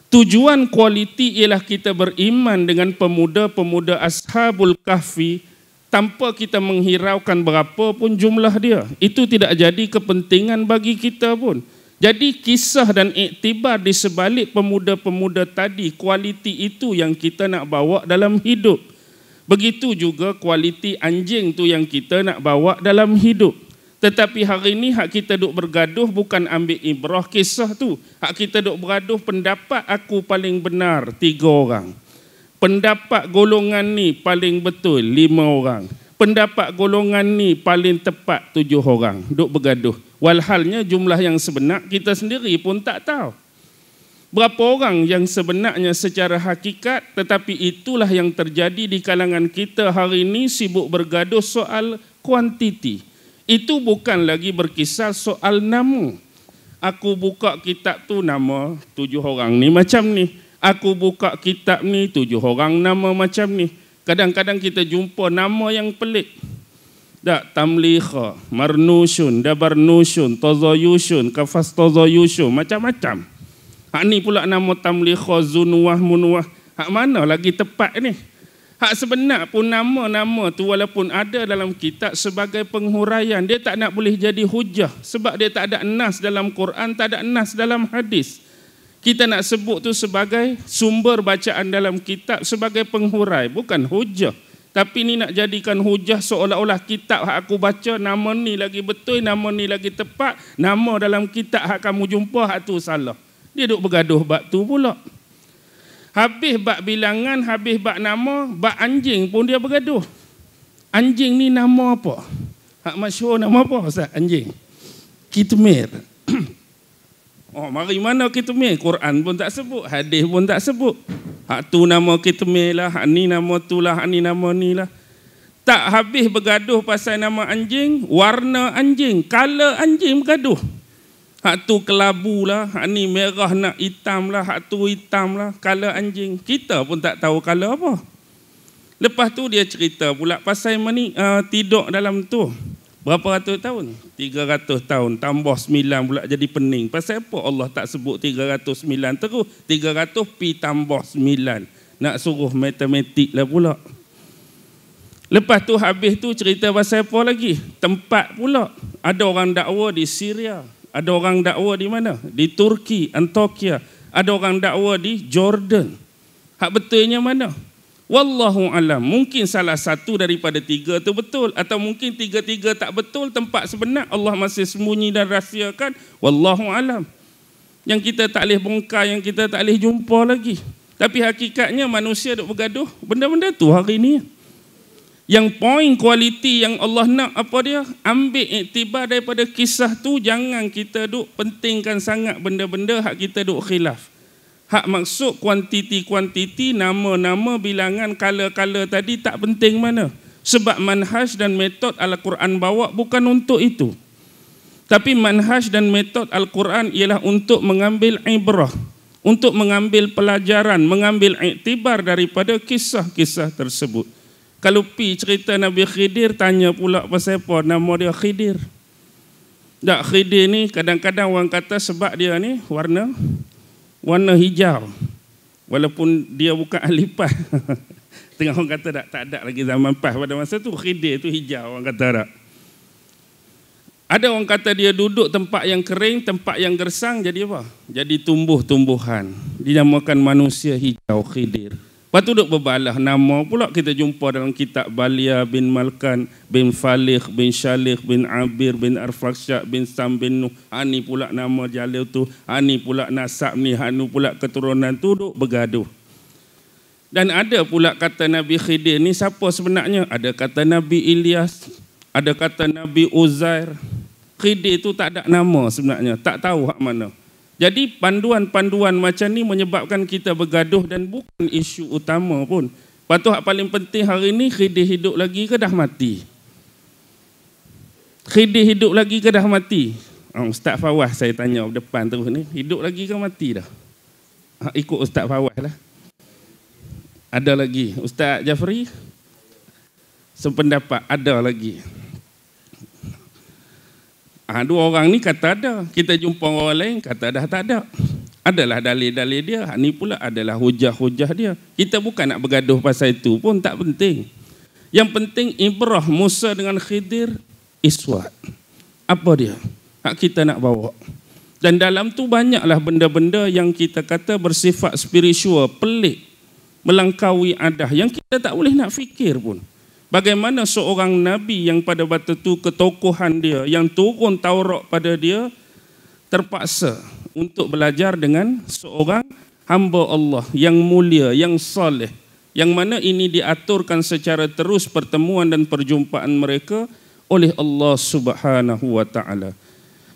Tujuan kualiti ialah kita beriman dengan pemuda-pemuda Ashabul Kahfi tanpa kita menghiraukan berapa pun jumlah dia. Itu tidak jadi kepentingan bagi kita pun. Jadi kisah dan iktibar di sebalik pemuda-pemuda tadi, kualiti itu yang kita nak bawa dalam hidup. Begitu juga kualiti anjing tu yang kita nak bawa dalam hidup. Tetapi hari ini hak kita duk bergaduh bukan ambil ibrah kisah tu. Hak kita duk bergaduh pendapat aku paling benar tiga orang. Pendapat golongan ni paling betul lima orang. Pendapat golongan ni paling tepat tujuh orang. Duk bergaduh. Walhalnya jumlah yang sebenar kita sendiri pun tak tahu. Berapa orang yang sebenarnya secara hakikat tetapi itulah yang terjadi di kalangan kita hari ini sibuk bergaduh soal kuantiti itu bukan lagi berkisah soal nama. Aku buka kitab tu nama tujuh orang ni macam ni. Aku buka kitab ni tujuh orang nama macam ni. Kadang-kadang kita jumpa nama yang pelik. Tak tamliha, marnushun, dabarnushun, tozoyushun, kafas tozoyushun, macam-macam. Hak ni pula nama tamliha, zunwah, munwah. Hak mana lagi tepat ni? Hak sebenar pun nama-nama tu walaupun ada dalam kitab sebagai penghuraian, dia tak nak boleh jadi hujah sebab dia tak ada nas dalam Quran, tak ada nas dalam hadis. Kita nak sebut tu sebagai sumber bacaan dalam kitab sebagai penghurai, bukan hujah. Tapi ni nak jadikan hujah seolah-olah kitab hak aku baca nama ni lagi betul, nama ni lagi tepat, nama dalam kitab hak kamu jumpa hak tu salah. Dia duk bergaduh bab tu pula. Habis bak bilangan, habis bak nama, bak anjing pun dia bergaduh. Anjing ni nama apa? Hak masyhur nama apa Ustaz? Anjing. Kitmir. *clears throat* oh, mari mana kitmir? Quran pun tak sebut, hadis pun tak sebut. Hak tu nama kitmir lah, hak ni nama tu lah, hak ni nama ni lah. Tak habis bergaduh pasal nama anjing, warna anjing, color anjing bergaduh. Hak tu kelabu lah, hak ni merah nak hitam lah, hak tu hitam lah, kala anjing. Kita pun tak tahu kala apa. Lepas tu dia cerita pula pasal mani, uh, tidur dalam tu. Berapa ratus tahun? Tiga ratus tahun. Tambah sembilan pula jadi pening. Pasal apa Allah tak sebut tiga ratus sembilan terus? Tiga ratus pi tambah sembilan. Nak suruh matematik lah pula. Lepas tu habis tu cerita pasal apa lagi? Tempat pula. Ada orang dakwa di Syria. Ada orang dakwa di mana? Di Turki, Antokia. Ada orang dakwa di Jordan. Hak betulnya mana? Wallahu alam. Mungkin salah satu daripada tiga itu betul atau mungkin tiga-tiga tak betul tempat sebenar Allah masih sembunyi dan rahsiakan. Wallahu alam. Yang kita tak boleh bongkar, yang kita tak boleh jumpa lagi. Tapi hakikatnya manusia duk bergaduh benda-benda tu hari ini. Yang poin kualiti yang Allah nak apa dia? Ambil iktibar daripada kisah tu jangan kita duk pentingkan sangat benda-benda hak kita duk khilaf. Hak maksud kuantiti-kuantiti, nama-nama, bilangan, kala-kala tadi tak penting mana. Sebab manhaj dan metod Al-Quran bawa bukan untuk itu. Tapi manhaj dan metod Al-Quran ialah untuk mengambil ibrah. Untuk mengambil pelajaran, mengambil iktibar daripada kisah-kisah tersebut. Kalau pi cerita Nabi Khidir tanya pula pasal apa nama dia Khidir. Tak Khidir ni kadang-kadang orang kata sebab dia ni warna warna hijau. Walaupun dia bukan *laughs* ahli pas. Tengah orang kata tak, tak ada lagi zaman pas pada masa tu Khidir tu hijau orang kata tak. Ada orang kata dia duduk tempat yang kering, tempat yang gersang jadi apa? Jadi tumbuh-tumbuhan. Dinamakan manusia hijau Khidir. Lepas tu duk berbalah nama pula kita jumpa dalam kitab Balia bin Malkan bin Falih bin Shalih bin Abir bin Arfaksyak bin Sam bin Nuh. Ani pula nama jalil tu. Ani pula nasab ni. Hanu pula keturunan tu duk bergaduh. Dan ada pula kata Nabi Khidir ni siapa sebenarnya? Ada kata Nabi Ilyas. Ada kata Nabi Uzair. Khidir tu tak ada nama sebenarnya. Tak tahu hak mana. Jadi panduan-panduan macam ni menyebabkan kita bergaduh dan bukan isu utama pun. Patut paling penting hari ni Khidir hidup lagi ke dah mati? Khidir hidup lagi ke dah mati? Oh, Ustaz Fawaz saya tanya depan terus ni, hidup lagi ke mati dah? Ha, ikut Ustaz Fawaz lah. Ada lagi, Ustaz Jafri? sependapat ada lagi. Ha, dua orang ni kata ada. Kita jumpa orang lain kata dah tak ada. Adalah dalil-dalil dia. Ha, ni pula adalah hujah-hujah dia. Kita bukan nak bergaduh pasal itu pun tak penting. Yang penting ibrah Musa dengan Khidir iswat. Apa dia? Hak kita nak bawa. Dan dalam tu banyaklah benda-benda yang kita kata bersifat spiritual, pelik, melangkaui adah yang kita tak boleh nak fikir pun. Bagaimana seorang Nabi yang pada waktu itu ketokohan dia, yang turun Taurat pada dia, terpaksa untuk belajar dengan seorang hamba Allah yang mulia, yang soleh, yang mana ini diaturkan secara terus pertemuan dan perjumpaan mereka oleh Allah Subhanahu wa taala.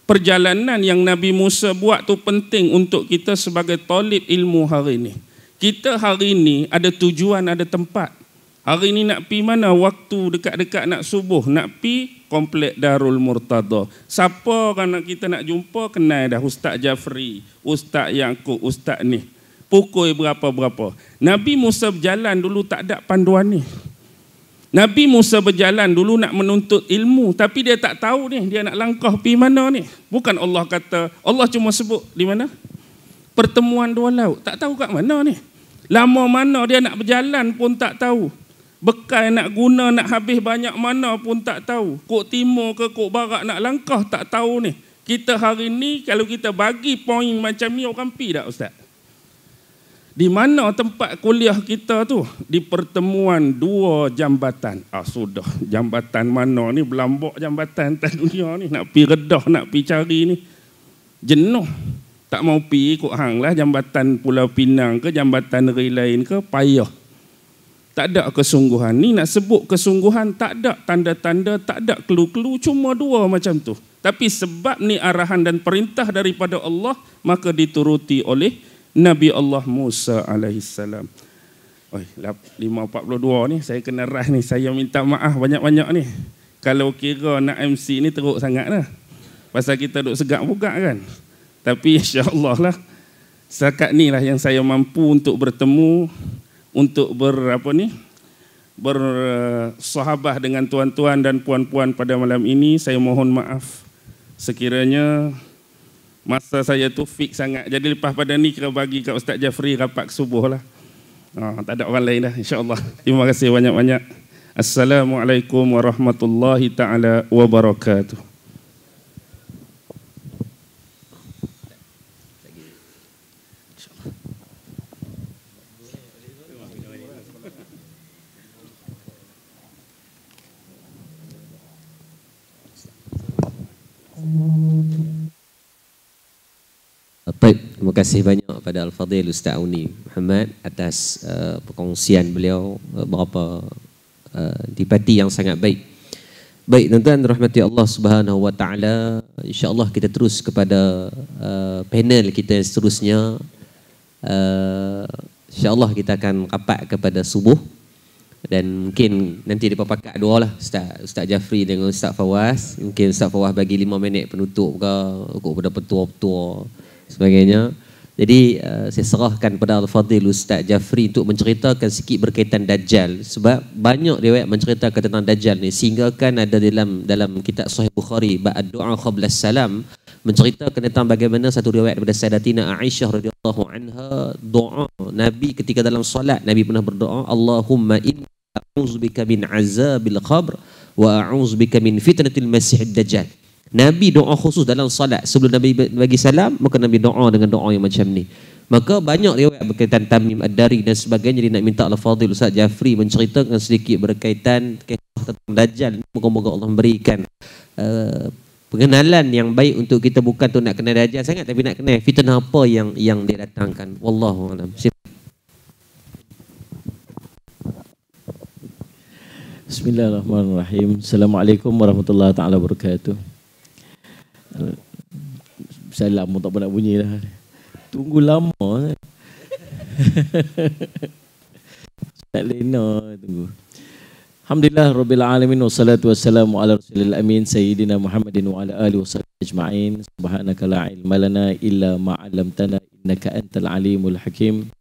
Perjalanan yang Nabi Musa buat tu penting untuk kita sebagai talib ilmu hari ini. Kita hari ini ada tujuan, ada tempat. Hari ini nak pi mana? Waktu dekat-dekat nak subuh. Nak pi komplek Darul Murtada. Siapa kan kita nak jumpa? Kenal dah Ustaz Jafri, Ustaz Yaakob, Ustaz ni. Pukul berapa-berapa. Nabi Musa berjalan dulu tak ada panduan ni. Nabi Musa berjalan dulu nak menuntut ilmu. Tapi dia tak tahu ni. Dia nak langkah pi mana ni. Bukan Allah kata. Allah cuma sebut di mana? Pertemuan dua laut. Tak tahu kat mana ni. Lama mana dia nak berjalan pun tak tahu. Bekal nak guna, nak habis banyak mana pun tak tahu. Kok timur ke kok barat nak langkah tak tahu ni. Kita hari ni kalau kita bagi poin macam ni orang pi tak Ustaz? Di mana tempat kuliah kita tu? Di pertemuan dua jambatan. Ah sudah, jambatan mana ni belambok jambatan atas dunia ni. Nak pi redah, nak pi cari ni. Jenuh. Tak mau pi ikut hang lah jambatan Pulau Pinang ke jambatan negeri lain ke payah tak ada kesungguhan. Ni nak sebut kesungguhan, tak ada tanda-tanda, tak ada kelu-kelu, cuma dua macam tu. Tapi sebab ni arahan dan perintah daripada Allah, maka dituruti oleh Nabi Allah Musa alaihissalam. Oi, 5.42 ni, saya kena rah ni. Saya minta maaf banyak-banyak ni. Kalau kira nak MC ni teruk sangat lah. Pasal kita duduk segak buka kan. Tapi *laughs* insyaAllah lah. Sekat ni lah yang saya mampu untuk bertemu untuk ber apa ni bersahabah dengan tuan-tuan dan puan-puan pada malam ini saya mohon maaf. Sekiranya masa saya tu fix sangat. Jadi lepas pada ni kira bagi kat Ustaz Jafri rapat subuh lah. Oh, tak ada orang lain dah insyaAllah. Terima kasih banyak-banyak. Assalamualaikum warahmatullahi taala wabarakatuh Baik, terima kasih banyak pada Al-Fadhil Ustaz Auni Muhammad atas uh, perkongsian beliau uh, beberapa uh, dipati yang sangat baik. Baik, tuan-tuan rahmati Allah Subhanahu wa taala, insya-Allah kita terus kepada uh, panel kita seterusnya. Uh, insya-Allah kita akan rapat kepada subuh dan mungkin nanti dia pakat dua lah Ustaz, Ustaz Jafri dengan Ustaz Fawaz. Mungkin Ustaz Fawaz bagi lima minit penutup ke kepada petua-petua sebagainya. Jadi uh, saya serahkan kepada Al-Fadhil Ustaz Jafri untuk menceritakan sikit berkaitan Dajjal sebab banyak riwayat menceritakan tentang Dajjal ni sehingga kan ada dalam dalam kitab Sahih Bukhari ba'ad du'a qabla salam menceritakan tentang bagaimana satu riwayat daripada Sayyidatina Aisyah radhiyallahu anha doa Nabi ketika dalam solat Nabi pernah berdoa Allahumma inni a'udzubika min azabil qabr wa a'udzubika min fitnatil masiihid dajjal Nabi doa khusus dalam salat sebelum Nabi bagi salam maka Nabi doa dengan doa yang macam ni. Maka banyak riwayat berkaitan Tamim Ad-Dari dan sebagainya dia nak minta Al-Fadhil Ustaz Jafri menceritakan sedikit berkaitan kisah tentang Dajjal. Moga-moga Allah memberikan uh, pengenalan yang baik untuk kita bukan tu nak kenal Dajjal sangat tapi nak kenal fitnah apa yang yang dia datangkan. Wallahu a'lam. Bismillahirrahmanirrahim. Assalamualaikum warahmatullahi taala wabarakatuh. Salam pun tak pernah bunyi dah. Tunggu lama. *laughs* Tak lena tunggu. Alhamdulillah Rabbil Alamin Wassalatu wassalamu ala rasulil amin Sayyidina Muhammadin wa ala alihi wassallam ajma'in Subhanaka la ilma lana illa ma'alamtana Innaka antal alimul hakim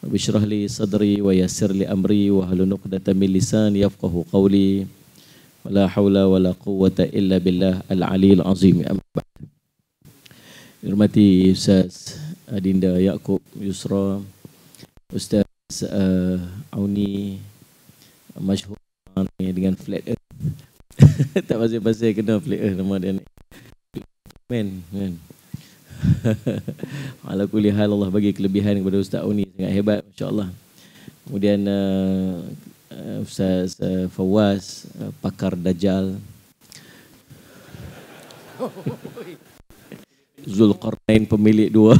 Rabbi syrah li sadri wa yassir li amri wa halun uqdatan min lisani yafqahu qawli. Wa la hawla wa la quwwata illa billah al-aliyil azim. Amma. Hormati Ustaz Adinda Yaakob Yusra, Ustaz uh, Auni masyhur ni dengan flat earth. *laughs* tak pasal-pasal kena flat earth nama dia ni. Men, men. *laughs* Ala kulli hal Allah bagi kelebihan kepada Ustaz Uni sangat hebat masya-Allah. Kemudian uh, Ustaz uh, Fawaz uh, pakar dajjal. *laughs* Zulkarnain pemilik dua.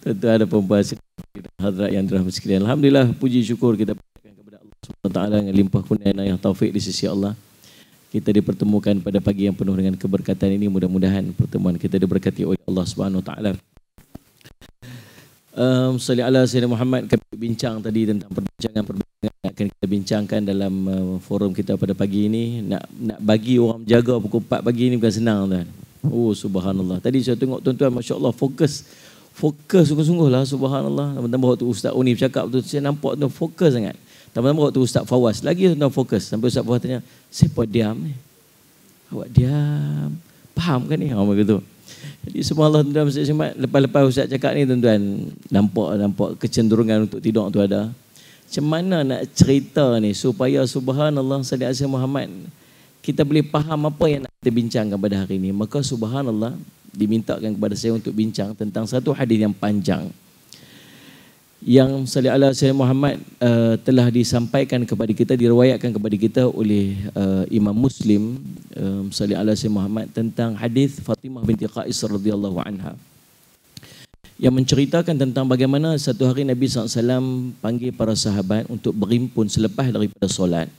Tentu ada pembahasan hadrat yang dirahmati sekalian. Alhamdulillah puji syukur kita Allah SWT dengan limpah kurnia yang taufik di sisi Allah kita dipertemukan pada pagi yang penuh dengan keberkatan ini mudah-mudahan pertemuan kita diberkati oleh Allah taala. Um, Salli ala Sayyidina Muhammad kami bincang tadi tentang perbincangan-perbincangan yang akan kita bincangkan dalam uh, forum kita pada pagi ini nak nak bagi orang jaga pukul 4 pagi ini bukan senang tuan. Oh subhanallah. Tadi saya tengok tuan-tuan masya-Allah fokus fokus sungguh-sungguh lah subhanallah. Tambah waktu Ustaz Uni bercakap tu saya nampak tu fokus sangat. Tambah-tambah waktu Ustaz Fawaz lagi tuan fokus sampai Ustaz Fawaz tanya, "Siapa diam ni?" Awak diam. Faham kan ni? Ha begitu. Jadi semua Allah tuan Ustaz lepas-lepas Ustaz cakap ni tuan-tuan nampak nampak kecenderungan untuk tidur tu ada. Macam mana nak cerita ni supaya subhanallah sallallahu alaihi Muhammad kita boleh faham apa yang nak kita bincangkan pada hari ini. Maka subhanallah dimintakan kepada saya untuk bincang tentang satu hadis yang panjang yang sallallahu alaihi wasallam Muhammad uh, telah disampaikan kepada kita diriwayatkan kepada kita oleh uh, Imam Muslim um, alaihi wasallam Muhammad tentang hadis Fatimah binti Qais radhiyallahu anha yang menceritakan tentang bagaimana satu hari Nabi SAW panggil para sahabat untuk berimpun selepas daripada solat.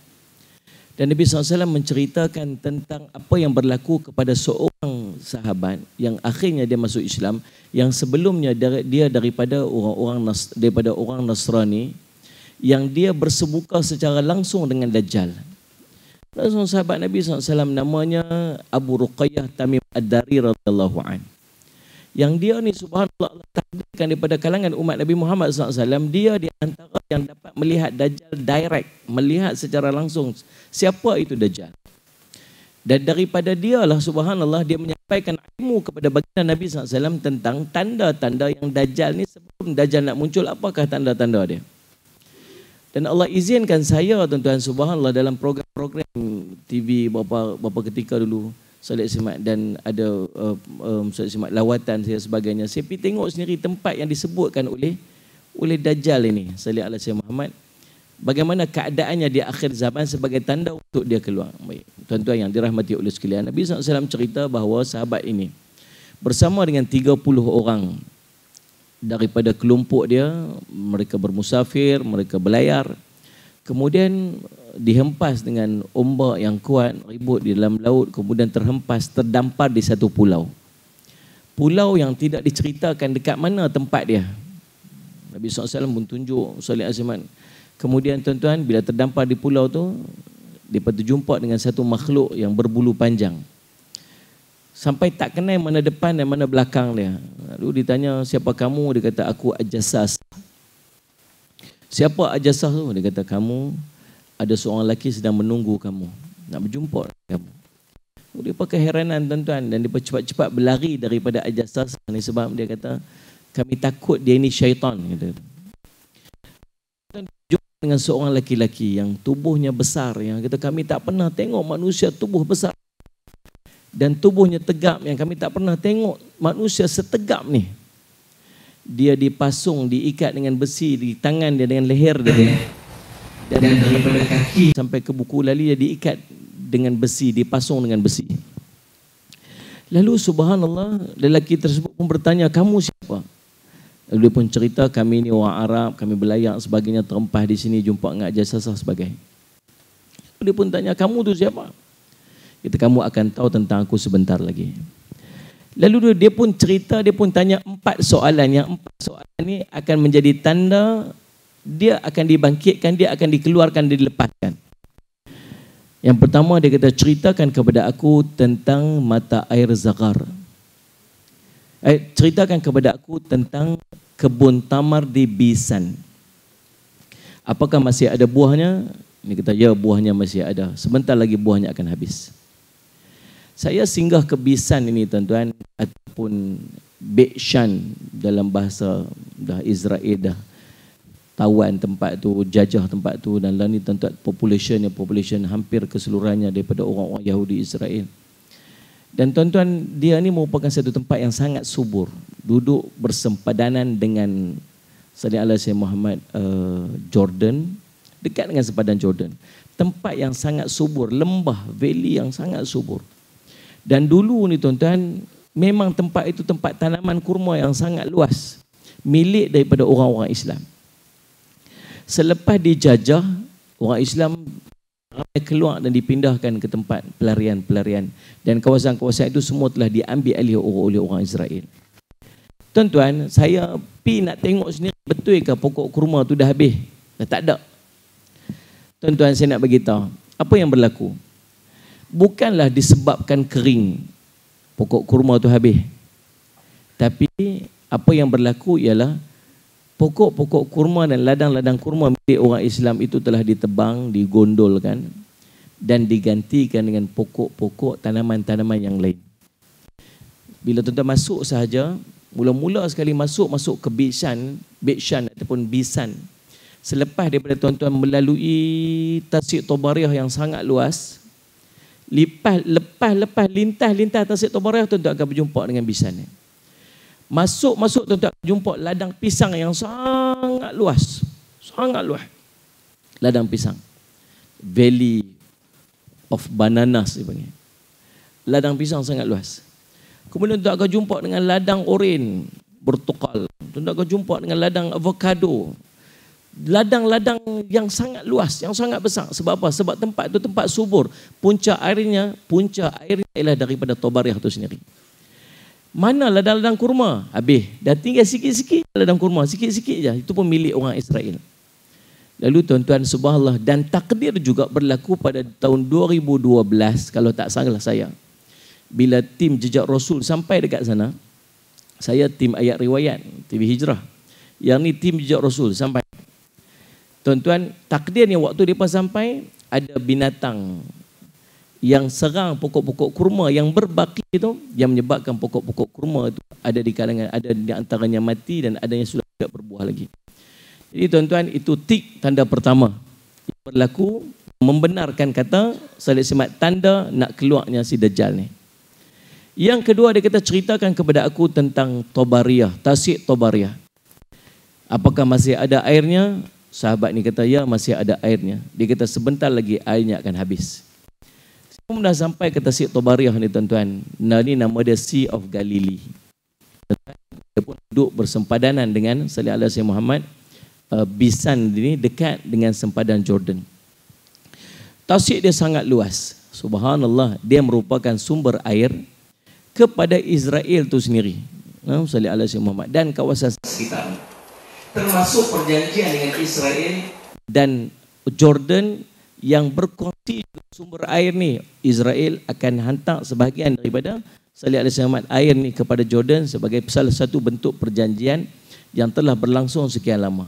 Dan Nabi SAW menceritakan tentang apa yang berlaku kepada seorang sahabat yang akhirnya dia masuk Islam yang sebelumnya dia daripada orang-orang daripada orang Nasrani yang dia bersebuka secara langsung dengan Dajjal. Langsung sahabat Nabi SAW namanya Abu Ruqayyah Tamim Ad-Dari radhiyallahu an. Yang dia ni subhanallah Allah takdirkan daripada kalangan umat Nabi Muhammad SAW dia di antara yang dapat melihat Dajjal direct, melihat secara langsung siapa itu Dajjal. Dan daripada dia lah subhanallah dia menyampaikan ilmu kepada baginda Nabi SAW tentang tanda-tanda yang Dajjal ni sebelum Dajjal nak muncul apakah tanda-tanda dia. Dan Allah izinkan saya tuan-tuan subhanallah dalam program-program TV beberapa, beberapa ketika dulu Salih Simat dan ada uh, um, Salih Simat lawatan saya sebagainya. Saya pergi tengok sendiri tempat yang disebutkan oleh oleh Dajjal ini Salih Alaihi Muhammad bagaimana keadaannya di akhir zaman sebagai tanda untuk dia keluar. Baik, tuan-tuan yang dirahmati oleh sekalian, Nabi SAW cerita bahawa sahabat ini bersama dengan 30 orang daripada kelompok dia, mereka bermusafir, mereka berlayar. Kemudian dihempas dengan ombak yang kuat, ribut di dalam laut, kemudian terhempas, terdampar di satu pulau. Pulau yang tidak diceritakan dekat mana tempat dia. Nabi SAW pun tunjuk Salih Aziman Kemudian tuan-tuan bila terdampar di pulau tu Mereka terjumpa dengan satu makhluk yang berbulu panjang. Sampai tak kenal mana depan dan mana belakang dia. Lalu ditanya siapa kamu? Dia kata aku Ajasas. Siapa Ajasas tu? Dia kata kamu Ada seorang lelaki sedang menunggu kamu Nak berjumpa kamu. Dia pakai heranan tuan-tuan dan dia cepat-cepat berlari daripada Ajasas ni sebab dia kata kami takut dia ini syaitan kata dengan seorang lelaki-lelaki yang tubuhnya besar yang kita kami tak pernah tengok manusia tubuh besar. Dan tubuhnya tegap yang kami tak pernah tengok manusia setegap ni. Dia dipasung diikat dengan besi di tangan dia dengan leher dia dan daripada kaki sampai ke buku lali dia diikat dengan besi dipasung dengan besi lalu subhanallah lelaki tersebut pun bertanya kamu siapa dia pun cerita kami ni orang Arab, kami belayak sebagainya terempah di sini jumpa dengan jasa sebagainya. Dia pun tanya kamu tu siapa? Kita kamu akan tahu tentang aku sebentar lagi. Lalu dia pun cerita, dia pun tanya empat soalan. Yang empat soalan ni akan menjadi tanda dia akan dibangkitkan, dia akan dikeluarkan, dilepaskan. Yang pertama dia kata ceritakan kepada aku tentang mata air zagar. Eh, ceritakan kepada aku tentang kebun tamar di Bisan. Apakah masih ada buahnya? Ini kita ya buahnya masih ada. Sebentar lagi buahnya akan habis. Saya singgah ke Bisan ini tuan-tuan ataupun Bekshan dalam bahasa dah Israel dah tawan tempat tu, jajah tempat tu dan lain tuan-tuan populationnya population hampir keseluruhannya daripada orang-orang Yahudi Israel. Dan tuan-tuan, dia ni merupakan satu tempat yang sangat subur. Duduk bersempadanan dengan Salih Allah Syed Muhammad uh, Jordan. Dekat dengan sempadan Jordan. Tempat yang sangat subur. Lembah, valley yang sangat subur. Dan dulu ni tuan-tuan, memang tempat itu tempat tanaman kurma yang sangat luas. Milik daripada orang-orang Islam. Selepas dijajah, orang Islam ramai keluar dan dipindahkan ke tempat pelarian-pelarian dan kawasan-kawasan itu semua telah diambil alih oleh orang Israel. Tuan-tuan, saya pi nak tengok sendiri betul ke pokok kurma tu dah habis? Dah tak ada. Tuan-tuan, saya nak beritahu, apa yang berlaku? Bukanlah disebabkan kering pokok kurma tu habis. Tapi apa yang berlaku ialah pokok-pokok kurma dan ladang-ladang kurma milik orang Islam itu telah ditebang, digondolkan dan digantikan dengan pokok-pokok tanaman-tanaman yang lain. Bila tuan-tuan masuk sahaja, mula-mula sekali masuk masuk ke Bishan, Bishan ataupun Bisan. Selepas daripada tuan-tuan melalui Tasik Tobariah yang sangat luas, lepas lepas lepas lintas lintas Tasik Tobariah tuan-tuan akan berjumpa dengan Bisan ni. Masuk-masuk tuan-tuan jumpa ladang pisang yang sangat luas. Sangat luas. Ladang pisang. Valley of bananas dia panggil. Ladang pisang sangat luas. Kemudian tuan akan jumpa dengan ladang oren bertukal. Tuan akan jumpa dengan ladang avocado. Ladang-ladang yang sangat luas, yang sangat besar. Sebab apa? Sebab tempat itu tempat subur. Punca airnya, punca airnya ialah daripada Tobariah itu sendiri. Mana ladang-ladang kurma? Habis. Dah tinggal sikit-sikit ladang kurma. Sikit-sikit je. Itu pun milik orang Israel. Lalu tuan-tuan subhanallah. Dan takdir juga berlaku pada tahun 2012. Kalau tak salah saya. Bila tim jejak Rasul sampai dekat sana. Saya tim ayat riwayat. TV Hijrah. Yang ni tim jejak Rasul sampai. Tuan-tuan, takdirnya waktu mereka sampai. Ada binatang yang serang pokok-pokok kurma yang berbaki itu yang menyebabkan pokok-pokok kurma itu ada di kalangan ada di antaranya mati dan ada yang sudah tidak berbuah lagi. Jadi tuan-tuan itu tik tanda pertama yang berlaku membenarkan kata Salih Semat tanda nak keluarnya si Dajjal ni. Yang kedua dia kata ceritakan kepada aku tentang Tobariah, Tasik Tobariah. Apakah masih ada airnya? Sahabat ni kata ya masih ada airnya. Dia kata sebentar lagi airnya akan habis. Pun dah sampai ke Tasik Tobariah ni tuan-tuan. Nah ni nama dia Sea of Galilee. Dia pun duduk bersempadanan dengan Salih Allah Sayyid Muhammad uh, Bisan ini dekat dengan sempadan Jordan. Tasik dia sangat luas. Subhanallah, dia merupakan sumber air kepada Israel tu sendiri. Uh, Salih Allah Sayyid Muhammad dan kawasan sekitar. Termasuk perjanjian dengan Israel dan Jordan yang berkongsi sumber air ni Israel akan hantar sebahagian daripada salih alaihi wasallam air ni kepada Jordan sebagai salah satu bentuk perjanjian yang telah berlangsung sekian lama.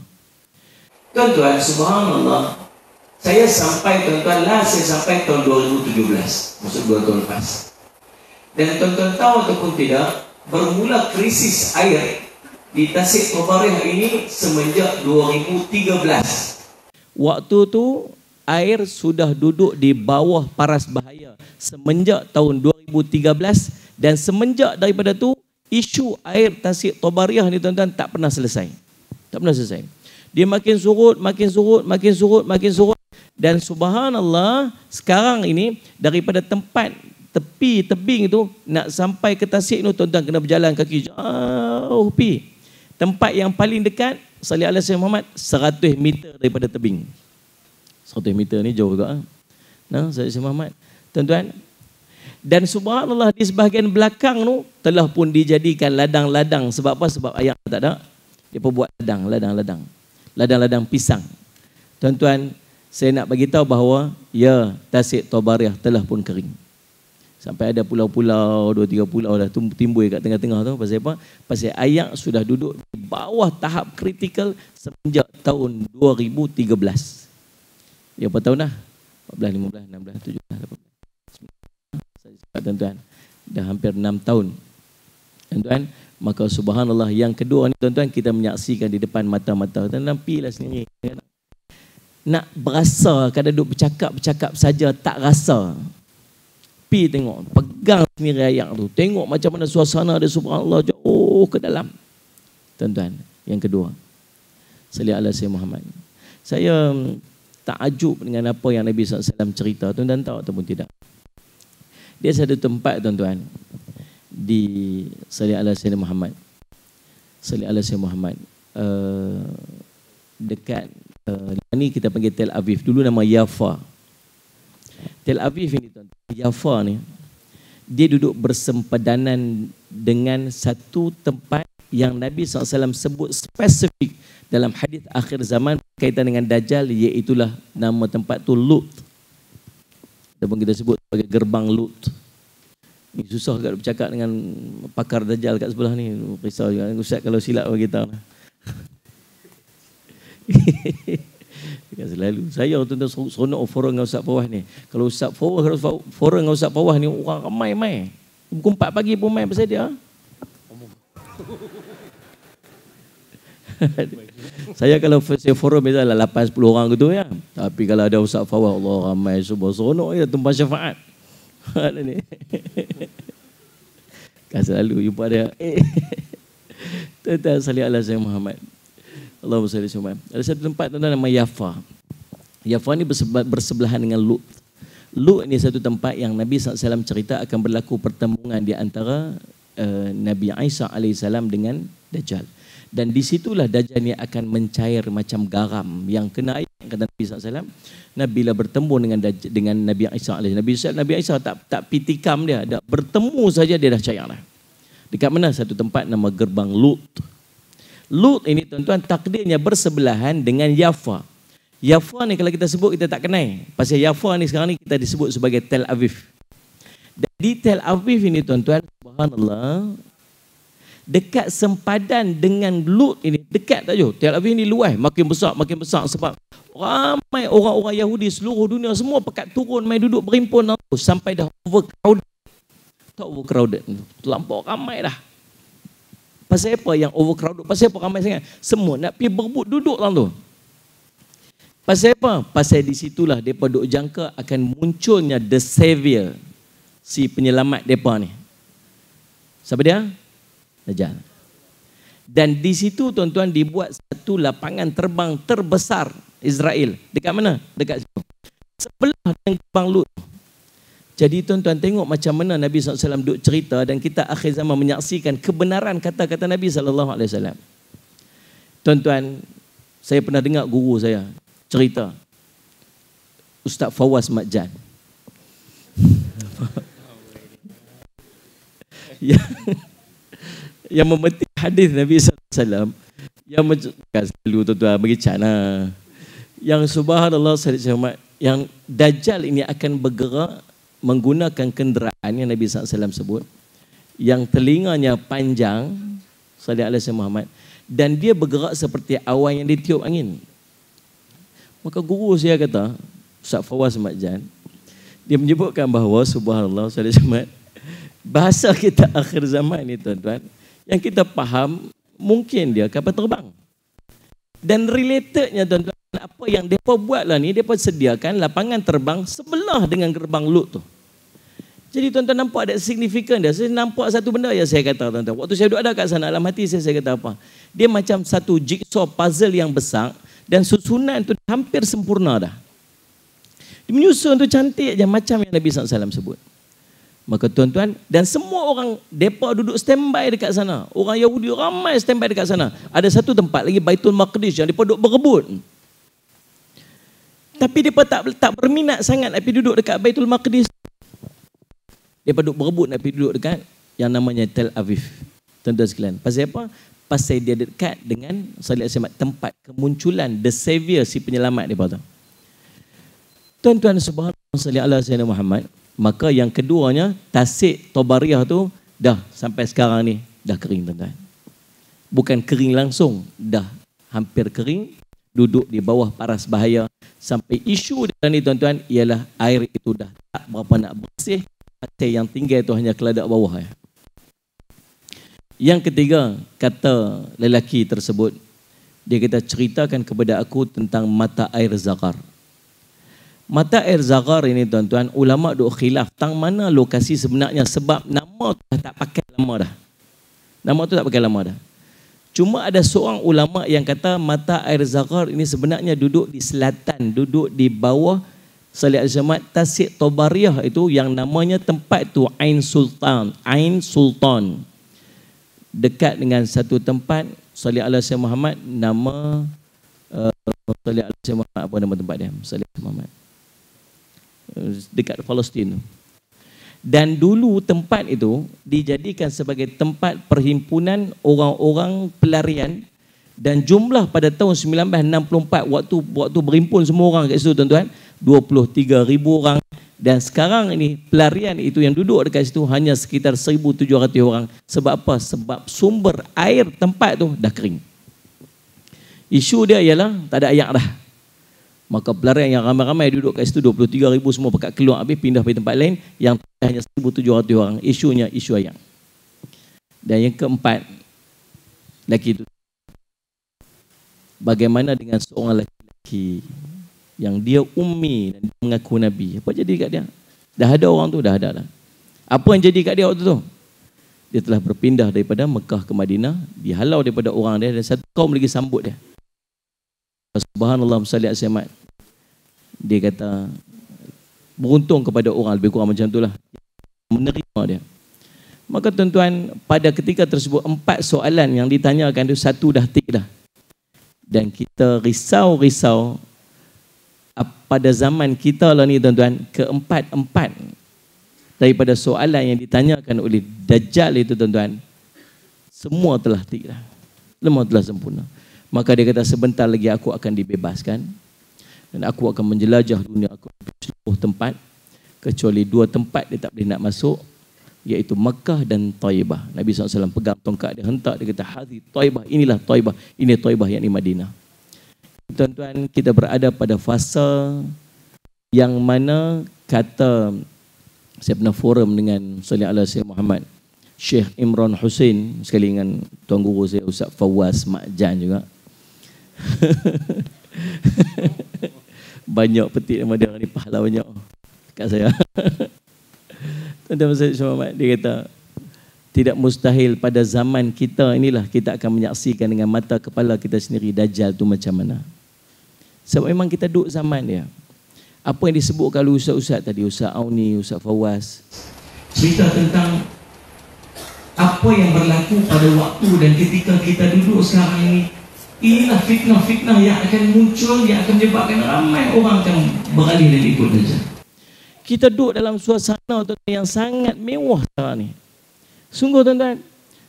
Tuan-tuan, subhanallah. Saya sampai tuan-tuan lah saya sampai tahun 2017, maksud dua tahun lepas. Dan tuan-tuan tahu ataupun tidak, bermula krisis air di Tasik Tobarih ini semenjak 2013. Waktu tu air sudah duduk di bawah paras bahaya semenjak tahun 2013 dan semenjak daripada tu isu air tasik Tobariah ni tuan-tuan tak pernah selesai. Tak pernah selesai. Dia makin surut, makin surut, makin surut, makin surut dan subhanallah sekarang ini daripada tempat tepi tebing itu nak sampai ke tasik tu tuan-tuan kena berjalan kaki jauh pi. Tempat yang paling dekat Salih Alaihi Muhammad 100 meter daripada tebing. 100 meter ni jauh juga. Nah, saya Syekh Muhammad. Tuan-tuan, dan subhanallah di sebahagian belakang tu telah pun dijadikan ladang-ladang. Sebab apa? Sebab ayat tak ada. Dia pun buat ladang, ladang-ladang. Ladang-ladang pisang. Tuan-tuan, saya nak bagi tahu bahawa ya Tasik Tobariah telah pun kering. Sampai ada pulau-pulau, dua tiga pulau dah timbul kat tengah-tengah tu. Pasal apa? Pasal ayak sudah duduk di bawah tahap kritikal semenjak tahun 2013. Ya, berapa tahun dah? 14, 15, 16, 17, 18. Saya cakap tuan-tuan, dah hampir 6 tahun. Tuan-tuan, maka subhanallah yang kedua ni tuan-tuan kita menyaksikan di depan mata-mata. Tuan-tuan, pilah sendiri. Nak berasa kadang duduk bercakap-bercakap saja tak rasa pi tengok pegang sendiri ayat tu tengok macam mana suasana dia subhanallah jauh ke dalam tuan-tuan yang kedua alaihi wasallam Muhammad saya takjub dengan apa yang Nabi SAW cerita. Tuan-tuan tahu ataupun tidak? Dia satu tempat tuan-tuan. Di sallallahu alaihi wasallam Muhammad. Sallallahu alaihi wasallam Muhammad. Uh, dekat uh, ni kita panggil Tel Aviv. Dulu nama Yafa Tel Aviv ini tuan Jaffa ni dia duduk bersempadanan dengan satu tempat yang Nabi SAW sebut spesifik dalam hadis akhir zaman kaitan dengan Dajjal iaitulah nama tempat tu Lut. Ataupun kita sebut sebagai gerbang Lut. Ini susah kat bercakap dengan pakar Dajjal kat sebelah ni. Risau juga. Ustaz kalau silap bagi kita. *laughs* Kan selalu. Saya tuan-tuan seronok forum dengan Ustaz Fawah ni. Kalau Ustaz Fawah, forum dengan Ustaz Fawah ni orang ramai mai. Pukul 4 pagi pun main pasal dia. *laughs* saya kalau saya forum biasa lah 8 10 orang gitu ya. Tapi kalau ada Ustaz Fawah Allah ramai semua seronok ya tumpah syafaat. ni. *laughs* kan selalu jumpa dia. *laughs* Tuan-tuan salih Allah saya Muhammad. Allahumma salli semua. Ada satu tempat tuan nama Yafa. Yafa ni bersebelahan dengan Lut. Lut ni satu tempat yang Nabi SAW cerita akan berlaku pertemuan di antara uh, Nabi Isa AS dengan Dajjal. Dan di situlah Dajjal ni akan mencair macam garam yang kena air. Kata Nabi SAW. Nabi bila bertemu dengan dengan Nabi Isa AS. Nabi Isa, Nabi Isa tak tak pitikam dia. Dah bertemu saja dia dah cair lah. Dekat mana satu tempat nama gerbang Lut. Lut ini tuan-tuan takdirnya bersebelahan dengan Yafa. Yafa ni kalau kita sebut kita tak kenal. Pasal Yafa ni sekarang ni kita disebut sebagai Tel Aviv. Dan di Tel Aviv ini tuan-tuan, subhanallah, dekat sempadan dengan Lut ini, dekat tak jo. Tel Aviv ni luas, makin besar, makin besar sebab ramai orang-orang Yahudi seluruh dunia semua pekat turun mai duduk berimpun sampai dah overcrowded. Tak overcrowded. Terlampau ramai dah. Pasal apa yang overcrowded? Pasal apa ramai sangat? Semua nak pergi berebut duduk dalam tu. Pasal apa? Pasal di situlah mereka duk jangka akan munculnya the savior. Si penyelamat mereka ni. Siapa dia? Dajjal. Dan di situ tuan-tuan dibuat satu lapangan terbang terbesar Israel. Dekat mana? Dekat situ. Sebelah Gebang Lut. Jadi tuan-tuan tengok macam mana Nabi SAW duduk cerita dan kita akhir zaman menyaksikan kebenaran kata-kata Nabi SAW. Tuan-tuan, saya pernah dengar guru saya cerita. Ustaz Fawaz Makjan. *laughs* yang, yang memetik hadis Nabi SAW. Yang macam selalu tuan-tuan bagi cana. Yang subhanallah yang Dajjal ini akan bergerak menggunakan kenderaan yang Nabi SAW sebut yang telinganya panjang sallallahu alaihi Muhammad dan dia bergerak seperti awan yang ditiup angin. Maka guru saya kata, Ustaz Fawaz Makjan, dia menyebutkan bahawa subhanallah sallallahu bahasa kita *laughs* akhir zaman ni tuan-tuan, yang kita faham mungkin dia kapal terbang. Dan relatednya tuan-tuan, apa yang mereka buatlah ni, mereka sediakan lapangan terbang sebelah dengan gerbang Lut tu. Jadi tuan-tuan nampak ada signifikan dia. Saya nampak satu benda yang saya kata tuan-tuan. Waktu saya duduk ada kat sana, dalam hati saya, saya kata apa. Dia macam satu jigsaw puzzle yang besar dan susunan tu hampir sempurna dah. Dia menyusun tu cantik je macam yang Nabi SAW sebut. Maka tuan-tuan dan semua orang depa duduk standby dekat sana. Orang Yahudi ramai standby dekat sana. Ada satu tempat lagi Baitul Maqdis yang depa duduk berebut. Tapi depa tak tak berminat sangat nak pergi duduk dekat Baitul Maqdis. Dia duduk berebut nak pergi duduk dekat yang namanya Tel Aviv. Tuan-tuan sekalian. Pasal apa? Pasal dia dekat dengan Salih Asyamat tempat kemunculan the savior si penyelamat dia tu. Tuan-tuan subhanallah salli ala sayyidina Muhammad. Maka yang keduanya tasik Tobariah tu dah sampai sekarang ni dah kering tuan-tuan. Bukan kering langsung, dah hampir kering duduk di bawah paras bahaya sampai isu dia ni tuan-tuan ialah air itu dah tak berapa nak bersih pasal yang tinggal itu hanya keladak bawah ya. Yang ketiga, kata lelaki tersebut, dia kata ceritakan kepada aku tentang mata air zakar. Mata air zakar ini tuan-tuan, ulama duk khilaf tang mana lokasi sebenarnya sebab nama tu tak pakai lama dah. Nama tu tak pakai lama dah. Cuma ada seorang ulama yang kata mata air zakar ini sebenarnya duduk di selatan, duduk di bawah Salih Al-Jamat Tasik Tobariah itu yang namanya tempat tu Ain Sultan, Ain Sultan. Dekat dengan satu tempat Salih Allah Muhammad nama uh, Salih Allah Muhammad apa nama tempat dia? Salih Muhammad dekat Palestin. Dan dulu tempat itu dijadikan sebagai tempat perhimpunan orang-orang pelarian dan jumlah pada tahun 1964 waktu waktu berhimpun semua orang kat situ tuan-tuan. 23 ribu orang. Dan sekarang ini pelarian itu yang duduk dekat situ hanya sekitar 1700 orang. Sebab apa? sebab sumber air tempat tu dah kering. Isu dia ialah tak ada air dah Maka pelarian yang ramai-ramai duduk kat situ 23 ribu semua pekat keluar habis pindah pergi tempat lain yang hanya 1,700 orang. Isunya isu ayam. Dan yang keempat, lelaki itu. Bagaimana dengan seorang lelaki yang dia ummi dan dia mengaku Nabi. Apa jadi kat dia? Dah ada orang tu, dah ada lah. Apa yang jadi kat dia waktu tu? Dia telah berpindah daripada Mekah ke Madinah, dihalau daripada orang dia dan satu kaum lagi sambut dia. Subhanallah salli asyamat. Dia kata beruntung kepada orang lebih kurang macam itulah menerima dia. Maka tuan-tuan pada ketika tersebut empat soalan yang ditanyakan itu satu dah tik dah. Dan kita risau-risau pada zaman kita lah ni tuan-tuan keempat-empat daripada soalan yang ditanyakan oleh Dajjal itu tuan-tuan semua telah tik dah. Semua telah sempurna. Maka dia kata sebentar lagi aku akan dibebaskan dan aku akan menjelajah dunia aku di seluruh tempat kecuali dua tempat dia tak boleh nak masuk iaitu Mekah dan Taibah. Nabi SAW pegang tongkat dia hentak dia kata hadhi Taibah inilah Taibah ini Taibah yang di Madinah. Tuan-tuan kita berada pada fasa yang mana kata saya pernah forum dengan Salih Allah Sayyid Muhammad Syekh Imran Hussein sekali dengan Tuan Guru saya Ustaz Fawaz Makjan juga *laughs* banyak petik nama dia ni pahala banyak kat saya. *laughs* Tuan-tuan Masjid Muhammad dia kata tidak mustahil pada zaman kita inilah kita akan menyaksikan dengan mata kepala kita sendiri Dajjal tu macam mana. Sebab memang kita duduk zaman dia. Apa yang disebut kalau ustaz-ustaz tadi, Ustaz Auni, Ustaz Fawaz. Cerita tentang apa yang berlaku pada waktu dan ketika kita duduk sekarang ini Inilah fitnah-fitnah yang akan muncul Yang akan menyebabkan ramai orang akan beralih dan ikut saja. Kita duduk dalam suasana yang sangat mewah sekarang ni. Sungguh tuan-tuan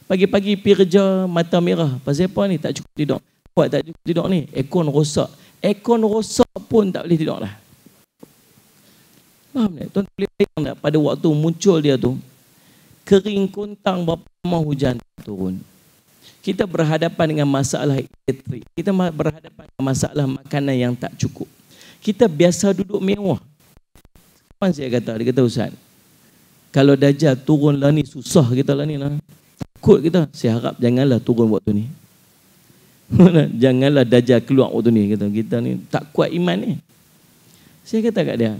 Pagi-pagi pergi kerja mata merah. Pasal apa ni? Tak cukup tidur. Buat tak cukup tidur ni? Ekon rosak. Ekon rosak pun tak boleh tidur lah Faham tak? Tuan boleh bayang tak pada waktu muncul dia tu Kering kuntang berapa lama hujan turun kita berhadapan dengan masalah elektrik. Kita berhadapan dengan masalah makanan yang tak cukup. Kita biasa duduk mewah. Apa saya kata? Dia kata Ustaz, kalau Dajjal turun lah ni, susah kita lah ni lah. Takut kita. Saya harap janganlah turun waktu ni. *laughs* janganlah Dajjal keluar waktu ni. Kita, kita ni tak kuat iman ni. Saya kata kat dia,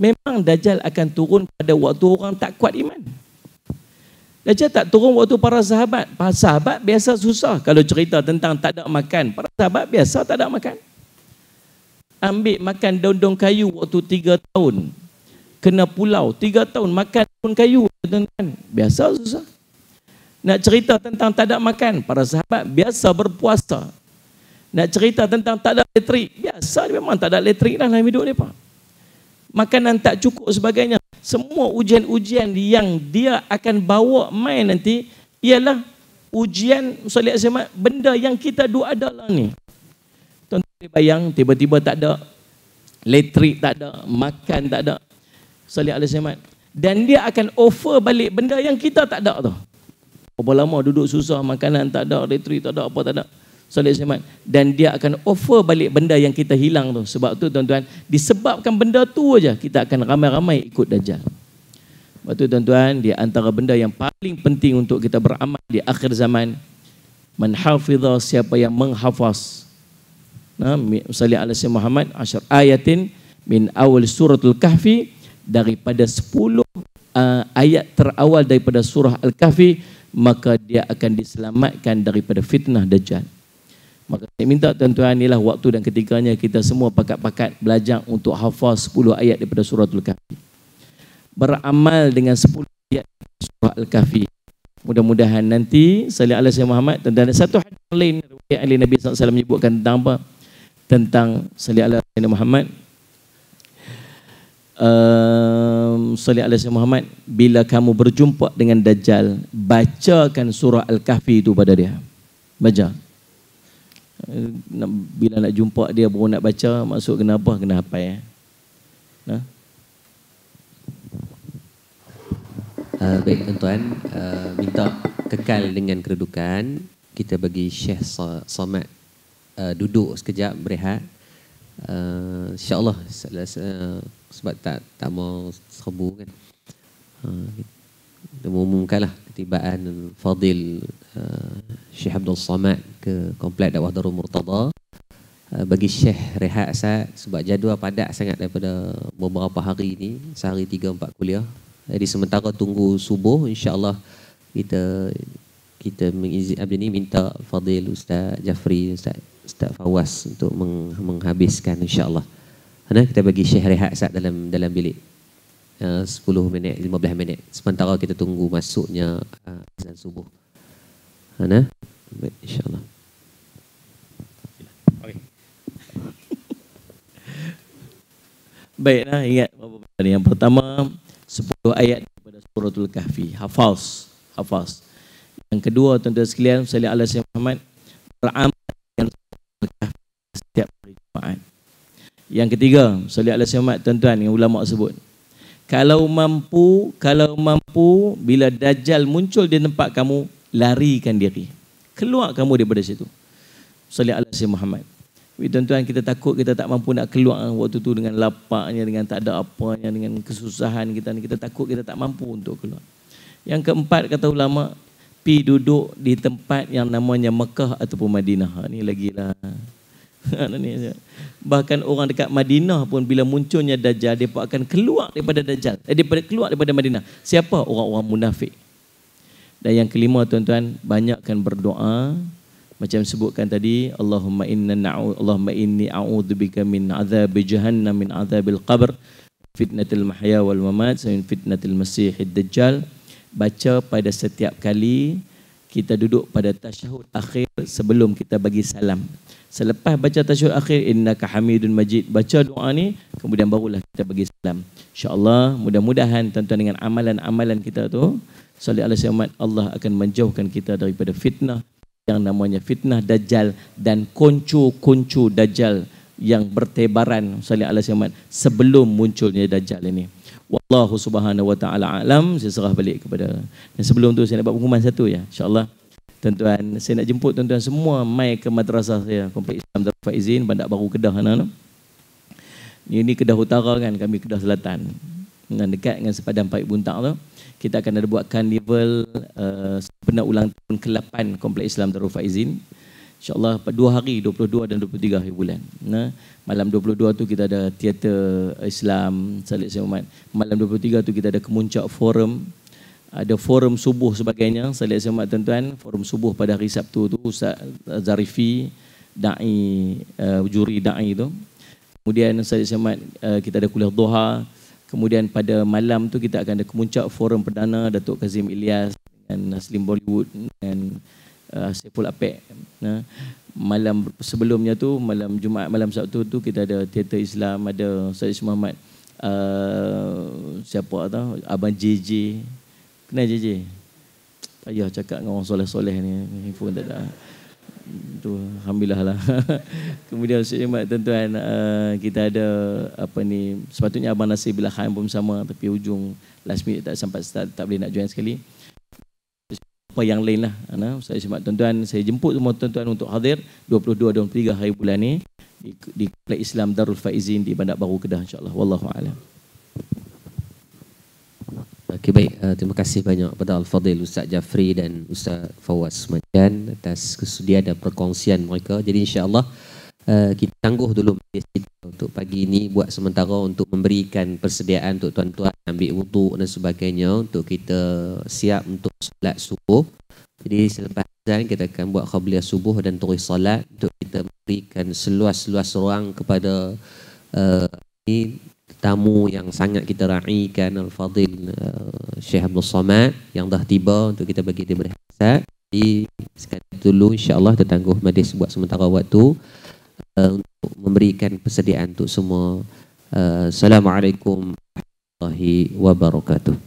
memang Dajjal akan turun pada waktu orang tak kuat iman. Dajjal tak turun waktu para sahabat. Para sahabat biasa susah. Kalau cerita tentang tak ada makan. Para sahabat biasa tak ada makan. Ambil makan daun-daun kayu waktu tiga tahun. Kena pulau. Tiga tahun makan daun kayu. Biasa susah. Nak cerita tentang tak ada makan. Para sahabat biasa berpuasa. Nak cerita tentang tak ada elektrik. Biasa memang tak ada elektrik dalam hidup mereka. Makanan tak cukup sebagainya semua ujian-ujian yang dia akan bawa main nanti ialah ujian Salih Azimah benda yang kita dua ada lah ni. Tuan-tuan bayang tiba-tiba tak ada elektrik tak ada, makan tak ada. Alaihi wasallam. Dan dia akan offer balik benda yang kita tak ada tu. Berapa lama duduk susah, makanan tak ada, retreat tak ada, apa tak ada. Alaihi wasallam. Dan dia akan offer balik benda yang kita hilang tu. Sebab tu tuan-tuan, disebabkan benda tu aja kita akan ramai-ramai ikut Dajjal. Sebab tu tuan-tuan, di antara benda yang paling penting untuk kita beramal di akhir zaman, menhafidha siapa yang menghafaz Nah, salli ala sayyidina Muhammad asyar ayatin min awal suratul kahfi daripada 10 uh, ayat terawal daripada surah al-kahfi maka dia akan diselamatkan daripada fitnah dajjal maka saya minta tuan-tuan inilah waktu dan ketikanya kita semua pakat-pakat belajar untuk hafaz 10 ayat daripada suratul kahfi beramal dengan 10 ayat surah al-kahfi. Mudah-mudahan nanti salli ala sayyidina Muhammad dan ada satu hadis lain riwayat Nabi SAW menyebutkan tentang apa? Tentang salli ala sayyidina Muhammad. Um, salli ala sayyidina Muhammad bila kamu berjumpa dengan dajjal bacakan surah al-kahfi itu pada dia. Baca bila nak jumpa dia baru nak baca masuk kenapa kena apa ya nah Uh, baik tuan-tuan, uh, minta kekal dengan kedudukan. Kita bagi Syekh Somad uh, duduk sekejap berehat. Uh, InsyaAllah uh, sebab tak tak mau serbu kan. Uh, kita mengumumkanlah ketibaan Fadil uh, Syekh Abdul Samad ke Komplek Dakwah Darul Murtada. Uh, bagi Syekh rehat Asad sebab jadual padat sangat daripada beberapa hari ini, sehari tiga empat kuliah. Jadi sementara tunggu subuh insya-Allah kita kita mengizin abdi ni minta Fadil Ustaz Jafri Ustaz Ustaz Fawaz untuk meng, menghabiskan insya-Allah. Ana kita bagi Syekh rehat saat dalam dalam bilik. Uh, 10 minit, 15 minit. Sementara kita tunggu masuknya uh, azan subuh. Ana insya-Allah. *laughs* Baiklah ingat yang pertama 10 ayat daripada suratul kahfi hafaz hafaz yang kedua tuan-tuan sekalian salli ala Muhammad beramal setiap hari Jumaat. Yang ketiga, salli ala Muhammad tuan-tuan yang ulama sebut. Kalau mampu, kalau mampu bila dajjal muncul di tempat kamu, larikan diri. Keluar kamu daripada situ. Salli ala Muhammad. Tapi tuan-tuan kita takut kita tak mampu nak keluar waktu tu dengan lapaknya, dengan tak ada apanya, dengan kesusahan kita. Kita takut kita tak mampu untuk keluar. Yang keempat kata ulama, pi duduk di tempat yang namanya Mekah ataupun Madinah. Ini lagi lah. *laughs* Bahkan orang dekat Madinah pun bila munculnya Dajjal, dia akan keluar daripada Dajjal. Eh, daripada, keluar daripada Madinah. Siapa? Orang-orang munafik. Dan yang kelima tuan-tuan, banyakkan berdoa. Macam sebutkan tadi, Allahumma inna na'u Allahumma inni a'udzubika min azab jahannam min azabil qabr fitnatil mahya wal mamat min fitnatil masihid dajjal baca pada setiap kali kita duduk pada tasyahud akhir sebelum kita bagi salam Selepas baca tasyahud akhir innaka hamidun majid baca doa ni kemudian barulah kita bagi salam. Insya-Allah mudah-mudahan tuan-tuan dengan amalan-amalan kita tu salli alaihi wasallam Allah akan menjauhkan kita daripada fitnah yang namanya fitnah dajjal dan kuncu-kuncu dajjal yang bertebaran salli alaihi wasallam sebelum munculnya dajjal ini. Wallahu subhanahu wa taala alam saya serah balik kepada dan sebelum tu saya nak buat pengumuman satu ya insya-Allah tuan-tuan saya nak jemput tuan-tuan semua mai ke madrasah saya. Kompleks Islam Darul Faizin Bandar Baru Kedah sana ini, ini Kedah Utara kan kami Kedah Selatan. Dengan dekat dengan sepadan Paik Buntak tu kita akan ada buat carnival uh, pernah ulang tahun ke-8 kompleks Islam Darul Faizin InsyaAllah dua hari, 22 dan 23 hari bulan. Nah, malam 22 tu kita ada teater Islam Salih Syed Malam 23 tu kita ada kemuncak forum ada forum subuh sebagainya. Saya lihat semua tuan-tuan forum subuh pada hari Sabtu tu Ustaz Zarifi dai uh, juri dai tu. Kemudian saya semua uh, kita ada kuliah duha kemudian pada malam tu kita akan ada kemuncak forum perdana Datuk Kazim Ilyas dengan Slim Bollywood dan uh, Saiful Apek. Nah malam sebelumnya tu malam Jumaat malam Sabtu tu kita ada teater Islam ada Said Muhammad uh, siapa tahu abang JJ Kenal JJ? Payah cakap dengan orang soleh-soleh ni. Info tak ada. tu alhamdulillah lah. *laughs* Kemudian Ustaz Jamal tuan-tuan uh, kita ada apa ni sepatutnya abang Nasir bila Khan pun sama tapi ujung last minute tak sempat start tak boleh nak join sekali. Apa yang lain lah. Ana Ustaz Jamal tuan-tuan saya jemput semua tuan-tuan untuk hadir 22 23 hari bulan ni di di Islam Darul Faizin di Bandar Baru Kedah insya-Allah. A'lam. Okey baik, uh, terima kasih banyak kepada Al-Fadhil Ustaz Jafri dan Ustaz Fawaz Majan atas kesudian dan perkongsian mereka. Jadi insya-Allah uh, kita tangguh dulu untuk pagi ini buat sementara untuk memberikan persediaan untuk tuan-tuan ambil wuduk dan sebagainya untuk kita siap untuk solat subuh. Jadi selepas azan kita akan buat qabliyah subuh dan terus solat untuk kita memberikan seluas-luas ruang kepada uh, ini tamu yang sangat kita raikan Al-Fadil uh, Syekh Abdul Samad yang dah tiba untuk kita bagi dia berhasad. Jadi sekali dulu insya-Allah kita tangguh majlis buat sementara waktu uh, untuk memberikan persediaan untuk semua. Uh, Assalamualaikum warahmatullahi wabarakatuh.